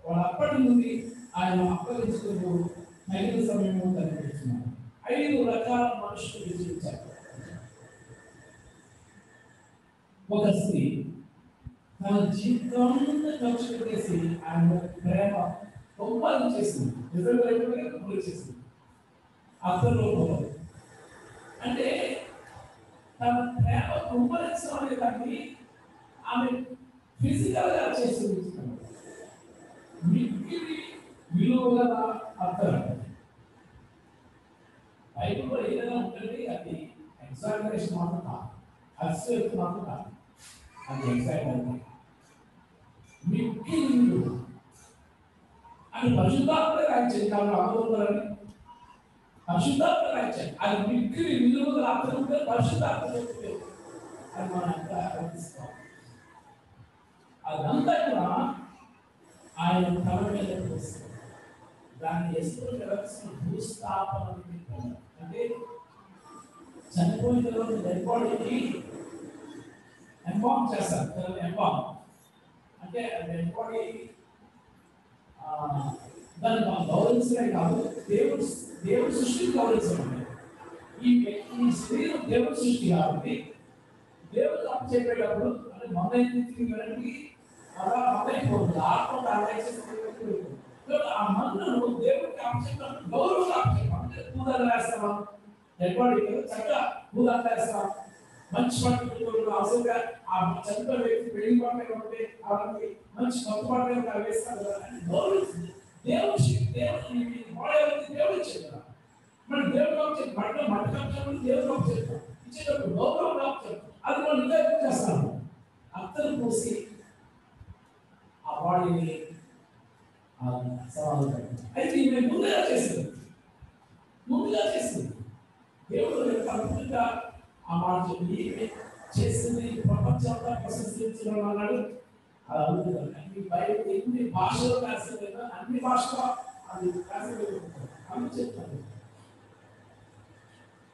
వాళ్ళు అప్పటి నుండి ఆయన అప్పగించుకుంటూ తగిన సమయంలో కనిపిస్తున్నారు. ఐదు రకాల మనుషులు విజయించారు. ఒక స్త్రీ తన జీవితం ఖర్చు పెట్టేసి ఆయన ప్రేమ గొప్పలు చేసింది. నిజంగా చేసింది? అతను అంటే తన ప్రేమ గొప్పలించడం అనే దాన్ని ఆమె ఫిజికల్గా చేసింది మిక్కిలి విలువగల అర్థం. బైబిల్లో ఏదైనా ఉంటుంది అది ఎగ్జామినేషన్ మాత్రం కాదు. అతిశయోక్తి మాత్రం కాదు. అది ఎగ్జాక్ట్ అవుతుంది అని పరిశుద్ధాత్మ ఆయన చెప్తాను అనుకుంటారని పరిశుద్ధాత్మ రాజ్యం. అది మిక్కిలి విలువలు పరిశుద్ధాత్మ అది మనం అదంతా కూడా ఆయన తల మీద పోస్తుంది దాన్ని వేసుకుని భూస్థాపన అంటే చనిపోయిన తర్వాత డెడ్ బాడీకి ఎంబామ్ చేస్తారు ఎంబామ్ అంటే డెడ్ దాన్ని మనం గౌరవించడమే కాదు దేవుడు దేవుడి సృష్టిని గౌరవించడం ఈ ఈ స్త్రీలు దేవుడి సృష్టి కాబట్టి దేవుడు తప్పు చెప్పేటప్పుడు అంటే మన తిరిగి అలా అమైపోతుంది ఆత్మ ఆలోచించి ఆ మన్నును దేవుడికి అప్పచెప్పడం గౌరవంగా అప్పచెప్పడం అంటే పూజలు వేస్తామా డెడ్ చక్కగా పూజలు వేస్తాం మంచి పట్టుకుంటూ అవసరంగా ఆ చనిపోయిన వ్యక్తి పెళ్ళి పట్టే ఉంటే వాళ్ళకి మంచి కొత్త పట్ల వేస్తారు కదా అని గౌరవిస్తుంది. దేవుడు దేవుడు ఈ దేవుడు ఇచ్చేది మన దేవుడు వచ్చే బట్ట మట్టి కప్పడం దేవుడు చెప్తాం ఇచ్చేటప్పుడు గౌరవం రావచ్చు అది మనం ఇంకా చేస్తాము. అత్తలు పోసి ఆ బాడీని సవాలు అయితే ఈమె ముందుగా చేసింది. ముందుగా చేసింది. దేవుడు యొక్క అద్భుతంగా ఆ మాట చెప్పి చేసింది ప్రపంచంలో ప్రశంసించిన అన్నాడు అది అద్భుతం అన్ని బయట ఎన్ని భాషలు రాసింది అన్ని భాషలో అది రాసింది అని చెప్తాను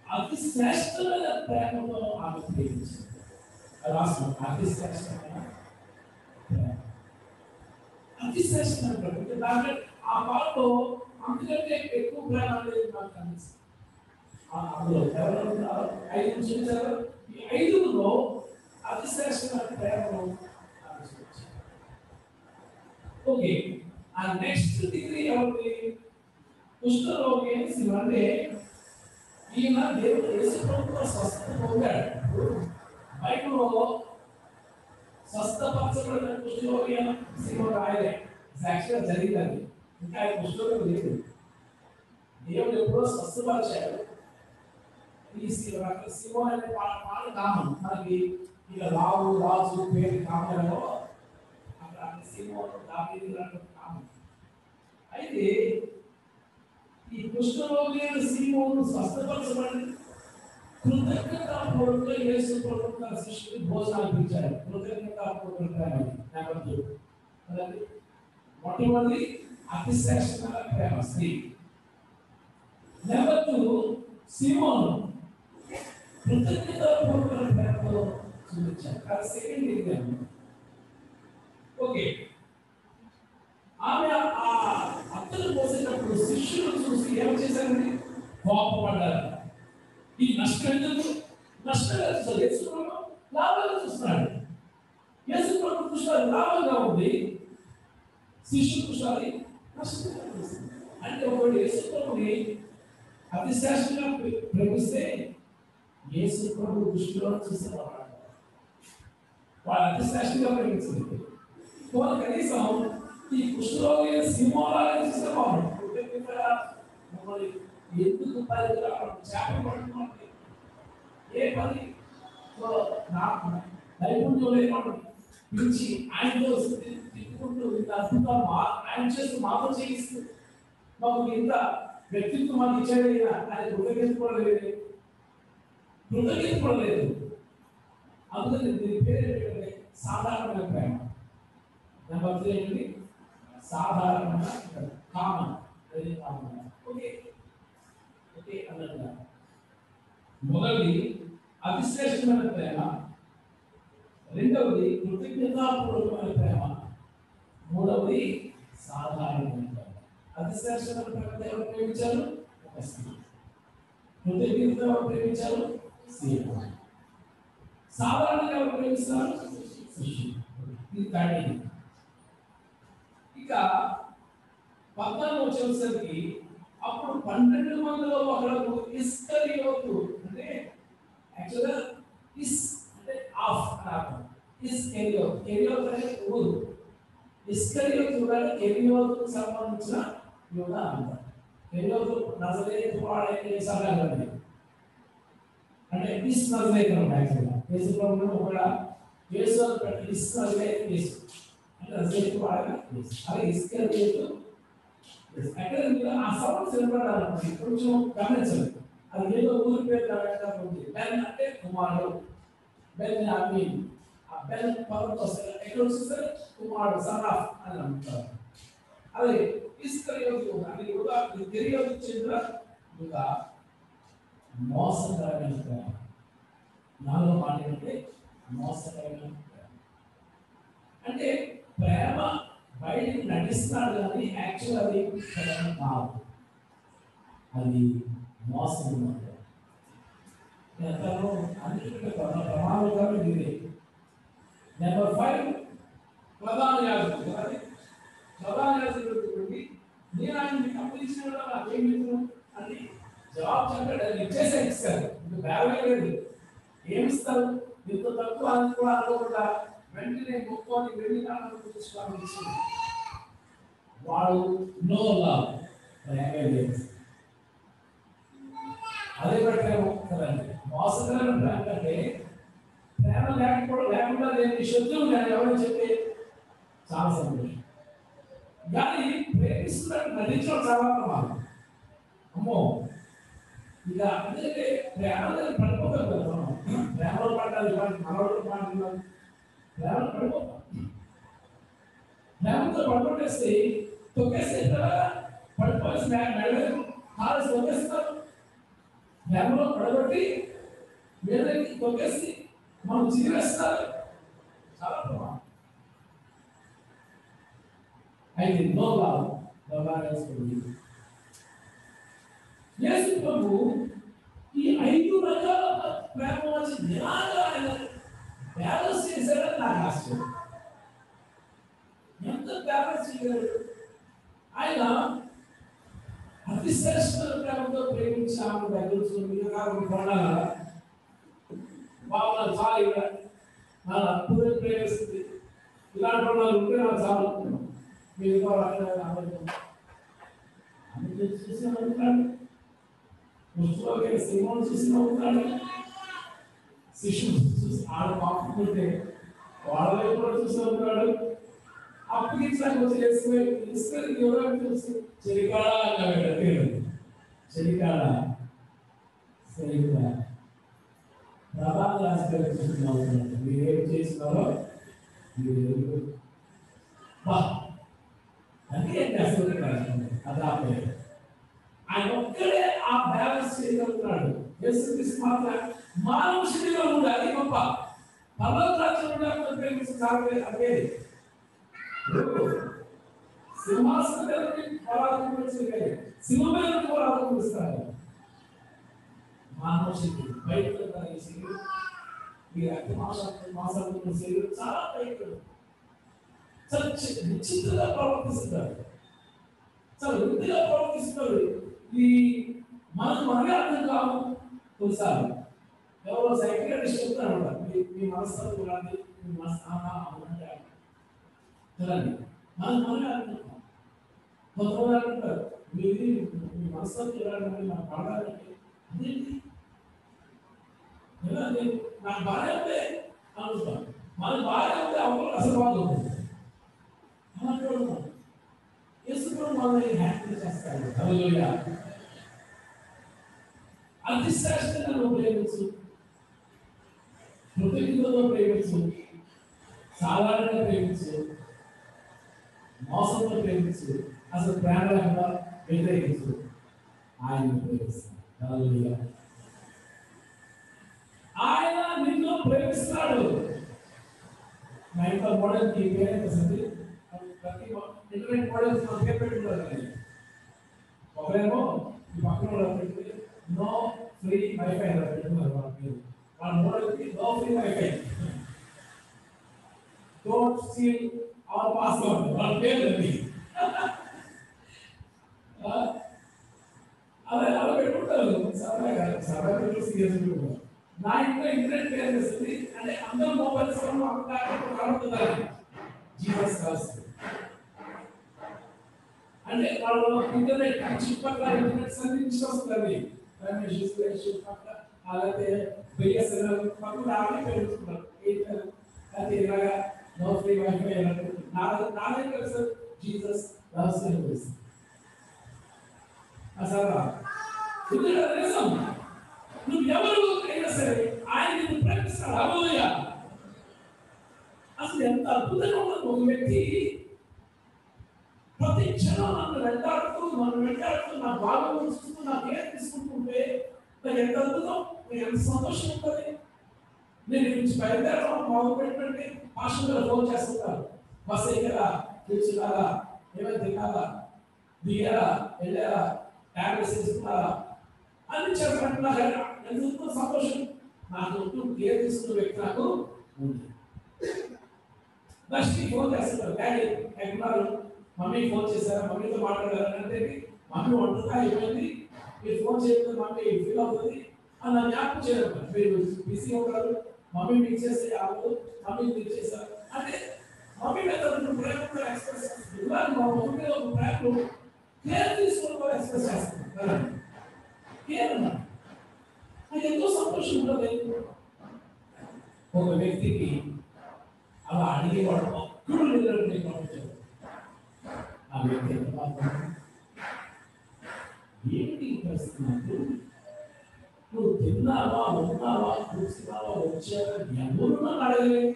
అతి శ్రేష్టమైన ప్రేమలో ఆమె ప్రేమించింది రాసిన అతి శ్రేష్టమైన అతి శ్రేష్టమైన ప్రేమ దాంట్లో ఆ పాటలో అంతకంటే ఎక్కువ ప్రేమ అనేది నాకు అనిపిస్తుంది అందులో ఎవరు ఉన్నారు? ఐదు చూపించారు ఈ ఐదుగురులో అతి శ్రేష్టమైన ప్రేమను ఆమె చూపించారు. ఓకే ఆ నెక్స్ట్ డిగ్రీ ఎవరిది కుష్ఠరోగి అని శివ అంటే ఈయన దేవుడు యేసు ప్రభుత్వ స్వస్థత పొందాడు బైబిల్లో స్వస్థపరచబడిన కుష్ఠరోగి అని శివ రాయలే యాక్చువల్గా జరిగింది ఇంకా ఆయన కుష్ఠరోగి లేదు దేవుడు ఎప్పుడో స్వస్థపరిచాడు ఈ శివ శివ అనే వాళ్ళ వాళ్ళ నామం మనకి ఇక రావు రాజు పేరు నామాలలో అక్కడ శివ దావీదు లాంటి నామం అయితే ఈ కుష్ఠరోగి సీమోను స్వస్థపరచబడి కృతజ్ఞతాపూర్వకంగా యేసు ప్రభు తన శిష్యులు భోజనాలు ఇచ్చారు కృతజ్ఞతాపూర్వకంగా నేపథ్యం కదండి మొట్టమొదటి అతి శ్రేష్టమైన ప్రేమ స్త్రీ నెంబర్ టూ సీమోను కృతజ్ఞతాపూర్వకమైన ప్రేమతో చూపించారు అది సెకండ్ ఎగ్జామ్ ఓకే ఆమె ఆ అత్తలు పోసేటప్పుడు శిష్యులు చూసి ఏం చేశారండి కోపపడ్డారు. ఈ నష్టం ఎందుకు నష్టంగా చూస్తారు యేసుప్రభు లాభంగా చూస్తున్నాడు. యేసుప్రభు చూస్తారు లాభంగా ఉంది. శిష్యులు చూసాలి నష్టంగా అంటే ఒకటి యేసుప్రభుని అతిశాస్త్రంగా ప్రేమిస్తే యేసు ప్రభు దృష్టిలో చూసేవాడు వాళ్ళు అతి శ్రేష్టంగా ప్రేమించింది వాళ్ళు కనీసం ఈ కుష్ఠరోగి సింహాలని చూసేవాడు ఎందుకు పని చేప పడుతున్నాడు ఏ పని? నాకు నైపుణ్యం లేనప్పుడు పిలిచి ఆయనతో తిట్టుకుంటూ ఇంత అద్భుతం మా- ఆయన చేస్తూ మాతో చేయిస్తూ మాకు ఇంత వ్యక్తిత్వం మాకు ఇచ్చాడు ఈయన. ఆయన కృతజ్ఞత కూడా లేదు అందుకని దీని పేరు ఏంటంటే సాధారణమైన ప్రేమ నెంబర్ త్రీ ఏంటి సాధారణమైన కామన్. అది కామన్. ఓకే. ఓకే అన్నట్టుగా. మొదటిది అతి ప్రేమ. రెండవది కృతజ్ఞతాపూర్వకమైన ప్రేమ. మూడవది సాధారణమైన ప్రేమ. అతిశ్రేష్టమైన ప్రేమ ఎవరు ప్రేమించారు? ఒక స్త్రీ. కృతజ్ఞత ఎవరు ప్రేమించారు? స్త్రీ సాధారణంగా ఎవరు ప్రేమిస్తారు శిష్యులు ఇది థర్డ్ ఇక పద్నాలుగు వచ్చేసరికి అప్పుడు పన్నెండు మందిలో ఒకరు ఇస్కరియోతు అంటే యాక్చువల్గా ఇస్ అంటే ఆఫ్ అని అర్థం ఇస్ కెరియోత్ కెరియోత్ అనేది ఊరు ఇస్కరియోత్ చూడాలి కెరియోత్కు సంబంధించిన యోగా అంటారు కెరియోత్ నజరేతు వాడే సభ్యులు అంటే ఇస్ నజరేతు యాక్చువల్గా యేసు ప్రభువు ఒక యేసు అని పెట్టి ఇస్ నజరేతు యేసు అంటే నజరేతు వాడగా యేసు అదే ఇస్కరియోతు ఎక్కడ మీరు ఆ సౌండ్స్ వినపడాలి కొంచెం గమనించండి అది ఏదో ఊరి పేరు కాకుండా ఉంది బెన్ అంటే కుమారుడు బెన్ ఆమె ఆ బెన్ పదంతో వస్తారు ఎక్కడ చూస్తారు కుమారుడు సన్ ఆఫ్ అని అంటారు అదే ఇస్కరియోతు అని కూడా గిరియోతు చెందిన కూడా మోసకరమైన ప్రేమ నాలుగో మాట ఏంటంటే మోసకరమైన ప్రేమ అంటే ప్రేమ బయట నటిస్తున్నాడు కానీ యాక్చువల్ అది ప్రేమ కాదు. అది మోసం ఉన్నది ఎంతలో అన్నిటికంటే ప్రమా- నెంబర్ ఫైవ్ ప్రధాన యాజకుడు. అది ప్రధాన యాజకుడు నేను ఆయన మీకు మిత్రం అని జాబ్ అంటే అది ఇచ్చేసే ఇస్తారు. ఇంకా బేరమే లేదు. ఏమి ఇస్తారు? ఇంత తక్కువ అని కూడా అనుకోకుండా వెంటనే గొప్పని వెళ్ళి నాన్న వాడు నో లవ్ అదే ప్రేమ కదండి. మోసకరమైన ప్రేమ కంటే ప్రేమ లేకపోవడం లేకుండా లేని శత్రువు నేను ఎవరైనా చెప్పి చాలా సంతోషం. కానీ ప్రేమిస్తున్నాడు నటించడం చాలా ప్రమాదం. అమ్మో ఇక అందుకే ప్రేమలో పడిపోతాం కదా మనం ప్రేమలో పడ్డాలి మనలో మాట్లాడాలి ప్రేమలో పడిపోతాం ప్రేమతో పడిపోటేస్తే తొక్కేస్తే ఎట్లా పడిపోయి మెడలు కాలు తొక్కేస్తారు. ప్రేమలో పడగొట్టి వేదకి తొక్కేసి మనం చీరేస్తారు. చాలా ప్రమాదం. అయితే నో లాభం వేసుకుంది యేసు ప్రభు ఈ ఐదు రకాల ప్రేమ వచ్చి జ్ఞానంగా ఆయన బ్యాలెన్స్ చేశాడని నాకు ఆశ్చర్యం ఎంత బ్యాలెన్స్ చేయగలడు ఆయన అతి శ్రేష్టమైన ప్రేమతో ప్రేమించి ఆమె దగ్గర మీరు కాకుండా కొనాలా బాబు చాలా ఇక్కడ నా అప్పుడే ప్రేమిస్తుంది ఇలాంటి వాళ్ళు ఉంటే నాకు చాలు మీరు కూడా అట్లా ఆలోచన అందుకే చూసి నవ్వుతాడు పుస్తకంలో సినిమాలు చూసి నవ్వుతాడు శిష్యులు చూసి ఆడ పాపుకుంటే వాళ్ళ కూడా చూసి నవ్వుతాడు అప్పగించడానికి వచ్చి వేసుకుని తీసుకొని ఎవరైనా చూసి చెరికాడ అన్నాడు పేరు. చెరికాడ సరిగ్గా ప్రధాన మీరు ఏం మీరు బా అసలు అదా పేరు ఆయన ఒక్కడే ఆ బ్యాలెన్స్ చేయగలుగుతున్నాడు యేసుక్రీస్తు మాత్రం మానవ శరీరం ఉంది అది గొప్ప పర్వత రాజ్యం ఉండాలని ప్రేమించి కాదు అదే సింహాసనం దగ్గరికి పోరాడుకుంటే సింహమైన పోరాడుకుంటారు మానవ శరీరం బయట ఉన్న ఈ శరీరం ఈ రక్త మాసాలు మాసాలు ఉన్న శరీరం చాలా బయట చాలా చి- విచిత్రంగా ప్రవర్తిస్తున్నారు చాలా వృద్ధిగా ప్రవర్తిస్తున్నారు ఈ మనకు మనమే అర్థం కావు కొన్నిసార్లు ఎవరో సైకియాట్రిస్ట్ చెప్తారు అనమాట మీ మీ మనస్తత్వం చూడండి మీ మనసు ఆహా, అవునంటే అవును. చూడండి మనకు మనమే అర్థం కావు కొంతమంది అంటారు మీది మీ మనస్తత్వం చూడండి నాకు పడాలంటే అదేంటి ఎలా నేను నాకు బాగానే ఉంటే అనుకుంటాను మనకు బాగానే ఉంటే అవకాశం అసలు బాగుంటుంది అలాంటి వాళ్ళు ఉన్నారు. యేసు ప్రభు మనల్ని హ్యాపీ చేస్తాడు హల్లెలూయా అతి శ్రేష్టంగా నువ్వు ప్రేమించు. కృతజ్ఞతతో ప్రేమించు. సాధారణంగా ప్రేమించు. మోసంతో ప్రేమించు. అసలు ప్రేమలంగా వ్యతిరేకించు ఆయన ప్రేమిస్తాడు. ఆయన నిన్ను ప్రేమిస్తాడు. నా యొక్క మోడల్కి పేరెంట్ వస్తుంది ప్రతి ఇంటర్నెట్ మోడల్స్ మన పేరు పెట్టుకుంటారు ఒకరేమో ఈ పక్కన వాళ్ళు పెట్టి నో ఫ్రీ వైఫై అని పెట్టుకున్నారు వాళ్ళ పేరు వాళ్ళ మోడల్కి no free wifi don't steal our password వాళ్ళ పేరు అది ఆ, అలా అలా పెట్టుకుంటారు సరదాగా సరదాగా పెట్టుకుని సీరియస్ పెట్టుకుంటారు నా ఇంట్లో ఇంటర్నెట్ పేరు వస్తుంది అంటే అందరూ మొబైల్స్ కనబడుతుంది జీసస్ కాల్స్ అంటే వాళ్ళు ఇంటర్నెట్ చుట్టుపక్కల ఇంటర్నెట్ సర్వీస్ వస్తుంది రమేష్ సురేష్ పక్కన అలాగే బిఎస్ఎన్ఎల్ పక్కన ఆమె పెరుగుతున్నారు ఎయిర్టెల్ అది ఇలాగా నో ఫ్రీ వైఫై నా నా దగ్గర సార్ జీసస్ లవ్స్ అసలు ఎందుకంటే నిజం నువ్వు ఎవరు అయినా సరే ఆయన నిన్ను ప్రేమిస్తాడు అమ్మయ్య అసలు ఎంత అద్భుతంగా ఉన్నది ఒక వ్యక్తి ప్రతి క్షణం నన్ను వెంటాడుతూ నన్ను వెంటాడుతూ నా భాగం చూస్తూ నాకు ఏం తీసుకుంటుంటే నాకు ఎంత అద్భుతం నాకు ఎంత సంతోషం ఉంటుంది. నేను ఇక్కడ నుంచి బయలుదేరడం మొదలు పెట్టండి పాస్టర్ ఫోన్ చేస్తుంటారు. బస్ ఎక్కారా కూర్చున్నారా ఏమైనా తిన్నారా దిగారా వెళ్ళారా ట్యాబ్లెట్స్ తీసుకున్నారా? అని చేస్తాను నాకు ఎందుకు సంతోషం. నాకు కేర్ తీసుకున్న వ్యక్తి నాకు ఉంది. నెక్స్ట్ ఫోన్ చేస్తున్నారు డాడీ ఎక్కడ మమ్మీకి ఫోన్ చేశారా. మమ్మీతో మాట్లాడారా. అంటే మమ్మీ వండుతా అయిపోయింది. మీరు ఫోన్ చేయకపోతే మమ్మీ ఫీల్ అవుతుంది? అని నా జ్ఞాపకం చేయడం మీరు బిజీ ఉంటారు మమ్మీ మీకు చేస్తే అవ్వదు మమ్మీ మీకు చేశారు అంటే మమ్మీ మీద ఉన్న ప్రేమ కూడా ఎక్స్ప్రెస్ చేస్తుంది. ఇవాళ మా మమ్మీ మీద ఒక ప్రేమను కేర్ తీసుకుని కూడా ఎక్స్ప్రెస్ చేస్తుంది. కదా? కేర్ అన్న నాకు ఎంతో సంతోషం ఉంటుంది ఒక వ్యక్తికి అలా అడిగేవాడు ఒక్కడు నిలబడి పంపించాడు ఆ వ్యక్తి ఏంటి ఈ నువ్వు తిన్నావా ఉన్నావా చూసినావా వచ్చావా ఎవరు నన్ను అడగలేదు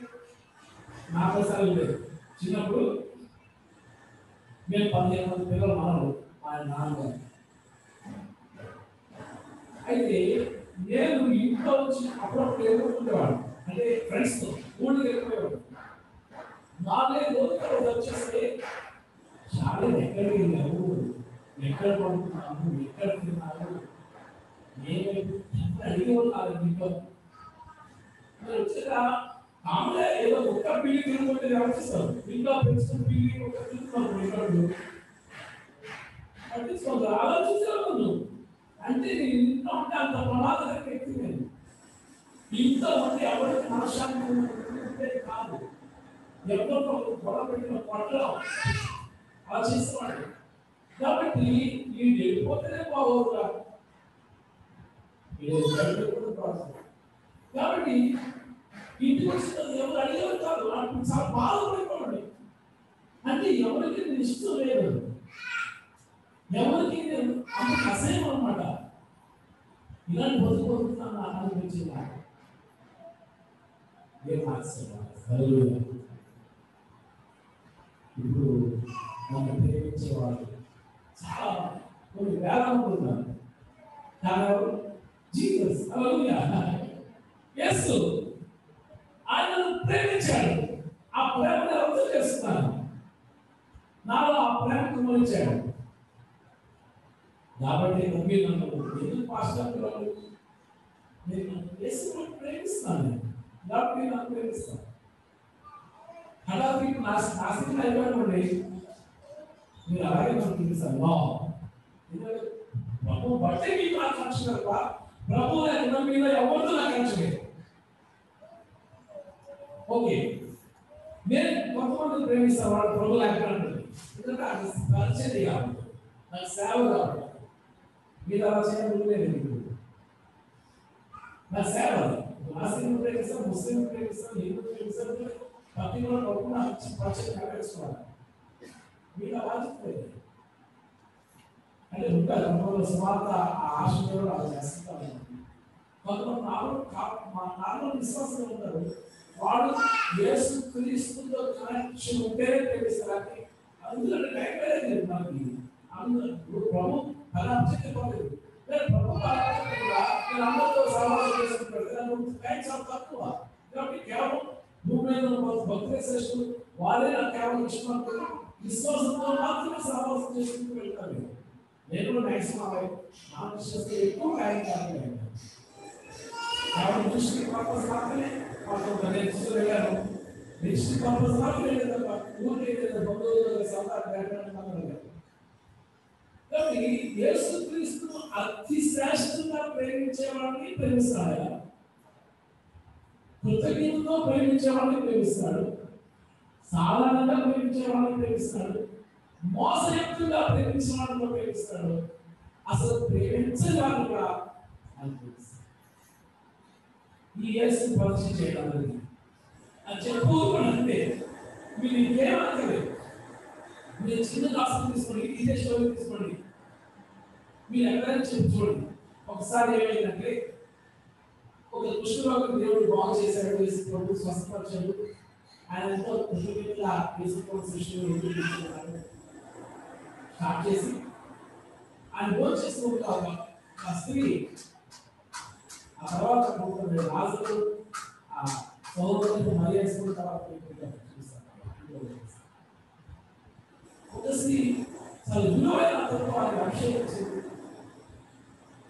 నాకు అసలు లేదు. చిన్నప్పుడు మేము పదిహేను మంది పిల్లలు మనలు ఆయన నాన్నగారు. అయితే నేను ఇంట్లో వచ్చి అప్పుడప్పుడు ఎదుర్కొండేవాడు అంటే ఫ్రెండ్స్తో ఊళ్ళకి వెళ్ళిపోయేవాడు నాలుగైదు రోజులు వచ్చేస్తే చాలా ఎక్కడికి వెళ్ళావు. ఎక్కడ పడుతున్నావు ఎక్కడ తిన్నావు? నేను అడిగి కాదు మీతో? మరి వచ్చాక మామూలుగా ఏదో ఒక్క పిల్లి తిరుగుతుంటే ఆలోచిస్తారు ఇంకా పెంచుకున్న పిల్లి ఒక తిరుగుతున్నాను ఇక్కడ పట్టించుకోదు ఆలోచించాను నువ్వు అంటే నేను ఇంట్లో ఉంటే అంత ప్రమాదకర వ్యక్తి నేను ఇంట్లో ఉంటే ఎవరికి మనశ్శాంతి కాదు. ఎవరితో గొడవ పెట్టిన పట్ల అలా చేసేవాడు కాబట్టి ఈ వెళ్ళిపోతేనే బాగోదురా కాబట్టి ఇంటికి వచ్చిన ఎవరు అడిగేవారు నాకు చాలా బాధపడిపోండి అంటే ఎవరికి నేను ఇష్టం లేదు. ఎవరికి నేను అంత అసహ్యం అనమాట ఇలాంటి బతుకుతున్నాను నాకు అనిపించింది నాకు. ఏం ఆశ్చర్యం. ఇప్పుడు నన్ను ప్రేమించేవాడు. చాలా కొన్ని వేల మంది ఉన్నారు కానీ జీసస్ హల్లెలూయా. యేసు ఆయనను ప్రేమించాడు. ఆ ప్రేమను అర్థం చేస్తున్నాను నాలో ఆ ప్రేమ కుమరించాడు కాబట్టి నమ్మి నన్ను ఎందుకు పాస్టర్ పిల్లలు నేను యేసును ప్రేమిస్తాను. నేను. కాబట్టి నన్ను ప్రేమిస్తాను. హఠాత్తు నా నాశనం అయిపోయినప్పుడు మీరు అలాగే నన్ను ప్రేమిస్తాను నో ఎందుకంటే ప్రభు బట్టే మీకు ఆకాంక్ష తప్ప ప్రభు లేకుండా మీద ఎవరితో ఆకాంక్ష లేదు ఓకే నేను కొంతమంది ప్రేమిస్తాను వాడు ప్రభు లేకుండా ఉంటుంది ఎందుకంటే అది పరిచయం కావాలి నాకు సేవ కావాలి మీరు అలా చేయడం లేదు మీకు నా సేవ అది. నాస్తికులు ప్రేమిస్తాం ముస్లిం ప్రేమిస్తాం హిందూ ప్రేమిస్తాం ప్రతి కూడా పడుకున్న పరిచయం నెరవేర్చుకోవాలి మీరు అలా చెప్పలేదు అంటే ఉంటారు కొంతమంది సుమార్త ఆ ఆశతో అలా చేస్తుంటారు కొంతమంది నాలుగు మా నాలుగు విశ్వాసంలో ఉంటారు వాడు యేసు క్రీస్తుతో కనెక్షన్ ఉంటేనే ప్రేమిస్తారు అందులో టైం లేదు మనకి అందులో ఇప్పుడు ప్రభు అలా చెప్పలేదు లేదు ప్రభు పరాజయంగా నేను అందరితో సమావేశం చేసుకుంటాడు నేను టైం చాలా తక్కువ కాబట్టి కేవలం భూమి మీద ఉన్న భక్తులే శ్రేష్ఠులు వారే నాకు కేవలం ఇష్టం అనుకుని విశ్వాసంతో మాత్రమే సమావేశం చేసుకుంటూ వెళ్తాను నేను కూడా మ్యాక్సిమం నా విశ్వాసం ఎక్కువ టైం కాదు కాబట్టి దృష్టి పర్పస్ మాత్రమే మాకు నేను వెళ్ళాను. దృష్టి పర్పస్ మాత్రమే లేదు తప్ప ఊరికే లేదు బంధువులు సంతానం పెట్టడం మాత్రం లేదు. కాబట్టి యేసుక్రీస్తు అతి శ్రేష్టంగా ప్రేమించే వాళ్ళని ప్రేమిస్తాడు? ఆయన. కృతజ్ఞతతో ప్రేమించే వాళ్ళని ప్రేమిస్తాడు. సాధారణంగా ప్రేమించే వాళ్ళని ప్రేమిస్తాడు. మోసయుక్తంగా ప్రేమించిన వాళ్ళని ప్రేమిస్తాడు. అసలు ప్రేమించగలగా అని ప్రేమిస్తాడు. ఈ యేసు పరిచయం చేయడానికి అది చెప్పుకోకుండా అంటే మీరు ఇంకేమనలేదు మీరు చిన్న రాష్ట్రం తీసుకోండి ఇదే స్టోరీ తీసుకోండి. మీరు ఎక్కడైనా చెప్పి చూడండి. ఒకసారి ఏమైందంటే ఒక కుష్ఠరోగం దేవుడు బాగు చేశాడు ప్రభు స్వస్థపరిచాడు. ఆయన ఎంతో కృతజ్ఞతగా యేసు సృష్టిని స్టార్ట్ చేసి ఆయన భోజనం చేస్తూ ఒక ఆ స్త్రీ ఆ తర్వాత ఒక రాజులు ఆ సహోదరులకు మరి వేసుకున్న తర్వాత ఒక స్త్రీ చాలా విలువైన అతను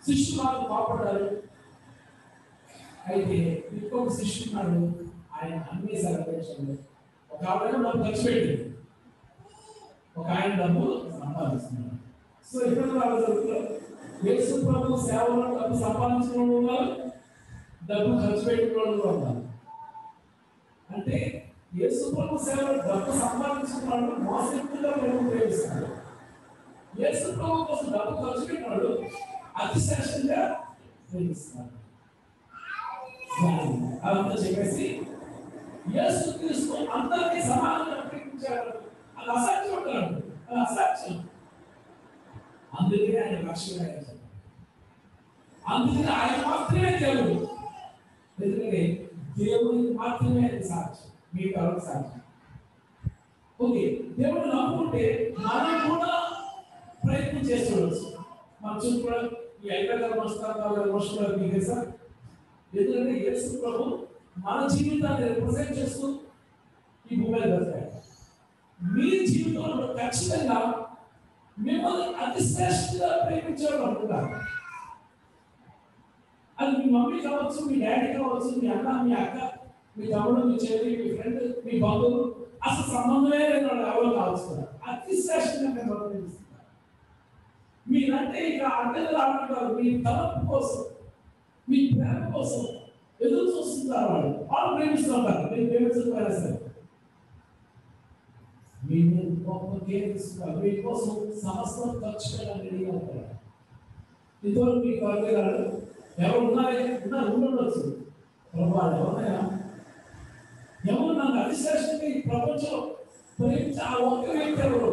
శిష్యులు వాళ్ళు కాపాడారు. అయితే ఇంకొక శిష్యున్నాడు ఆయన అన్ని అధ్యక్షులు ఒక ఆవిడ డబ్బు ఖర్చు పెట్టింది. ఒక ఆయన డబ్బు సంపాదిస్తున్నాడు. సో ఇప్పుడు వాళ్ళు యేసు ప్రభు సేవలో డబ్బు సంపాదించుకోవడం వల్ల ఉన్నారు డబ్బు ఖర్చు పెట్టుకోవడం కూడా ఉన్నారు అంటే యేసు ప్రభు సేవలో డబ్బు సంపాదించిన వాళ్ళు మోసంగా మేము ఉపయోగిస్తారు యేసు ప్రభు కోసం డబ్బు ఖర్చు పెట్టినాడు వాళ్ళు అతిశేషంగా ప్రేమిస్తున్నారు అదంతా చెప్పేసి యేసు క్రీస్తు అందరికీ సమానంగా ప్రేమించాడు అది అసత్యం అంటారు అది అసత్యం. అందుకే ఆయన రక్షణ అందుకే ఆయన మాత్రమే దేవుడు. ఎందుకంటే దేవుడికి మాత్రమే ఆయన సాక్షి. మీ కలకు సాక్షి. ఓకే దేవుడు నమ్ముకుంటే మనం కూడా ప్రయత్నం చేసుకోవచ్చు మన చుట్టూ కూడా ఈ ఐదగల మస్తాలు మోషకాలు మీకు తెలుసా? ఎందుకంటే యేసు ప్రభు మన జీవితాన్ని రిప్రజెంట్ చేస్తూ ఈ మొబైల్ దొరికాయి. మీ జీవితంలో ఖచ్చితంగా మిమ్మల్ని అతి శ్రేష్ఠగా ప్రేమించాడు అనుకుంటారు అది మీ మమ్మీ కావచ్చు మీ డాడీ కావచ్చు మీ అన్న మీ అక్క మీ తమ్ముడు మీ చెల్లి మీ ఫ్రెండ్ మీ బంధువులు అసలు సంబంధమే లేని వాళ్ళు ఎవరో కావచ్చు. అతి శ్రేష్టంగా మిమ్మల్ని ప్రేమిస్తున్నారు. మీరంటే ఇక అడ్డలు రావడం మీ తలపు కోసం మీ ప్రేమ కోసం ప్రేమిస్తున్నారు వాళ్ళు వాళ్ళు ప్రేమిస్తున్నారు నేను ప్రేమిస్తున్నారు సరే. మీ గొప్ప కేర్ తీసుకున్నారు మీకోసం సమస్తం ఖర్చు పెట్టడానికి రెడీగా ఉంటారు ఇంతవరకు మీకు వర్గాలు ఎవరు ఉన్నారే? ఉన్నారు ఉండవచ్చు ప్రభావ ఎవరైనా? ఎవరు నన్ను అతిశ్రేష్టంగా ఈ ప్రపంచం ప్రేమించి ఆ ఒక్క వ్యక్తి ఎవరు?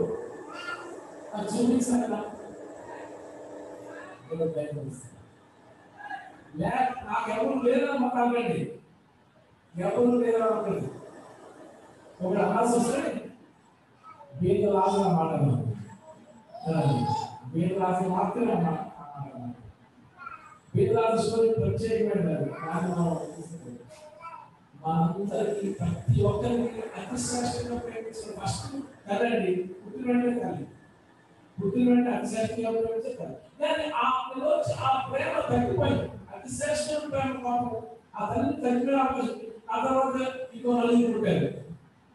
అది చూపించాలి కదా. ఏదో లేక నాకు లేరని మాట్లాడండి ఎవరు లేదా మాట్లాడండి ఒకటి అనాల్సి వస్తే వీళ్ళ రాజు మాట వీళ్ళ రాజు మాత్రమే వీళ్ళ బీద రాజు స్టోరీ ప్రత్యేకమైనది కానీ మనం ప్రతి ఒక్కరికి అతి శ్రేష్టంగా ప్రేమించిన ఫస్ట్ కదండి పుట్టిన వెంటనే తల్లి పుట్టిన వెంటనే అతి శ్రేష్టంగా ప్రేమించే తల్లి కానీ ఆ రోజు ఆ ప్రేమ తగ్గిపోయింది. అతి శ్రేష్టమైన ప్రేమ పాపం ఆ తల్లి తగ్గిన అవకాశం. తర్వాత ఇంకో నలుగురు పుట్టారు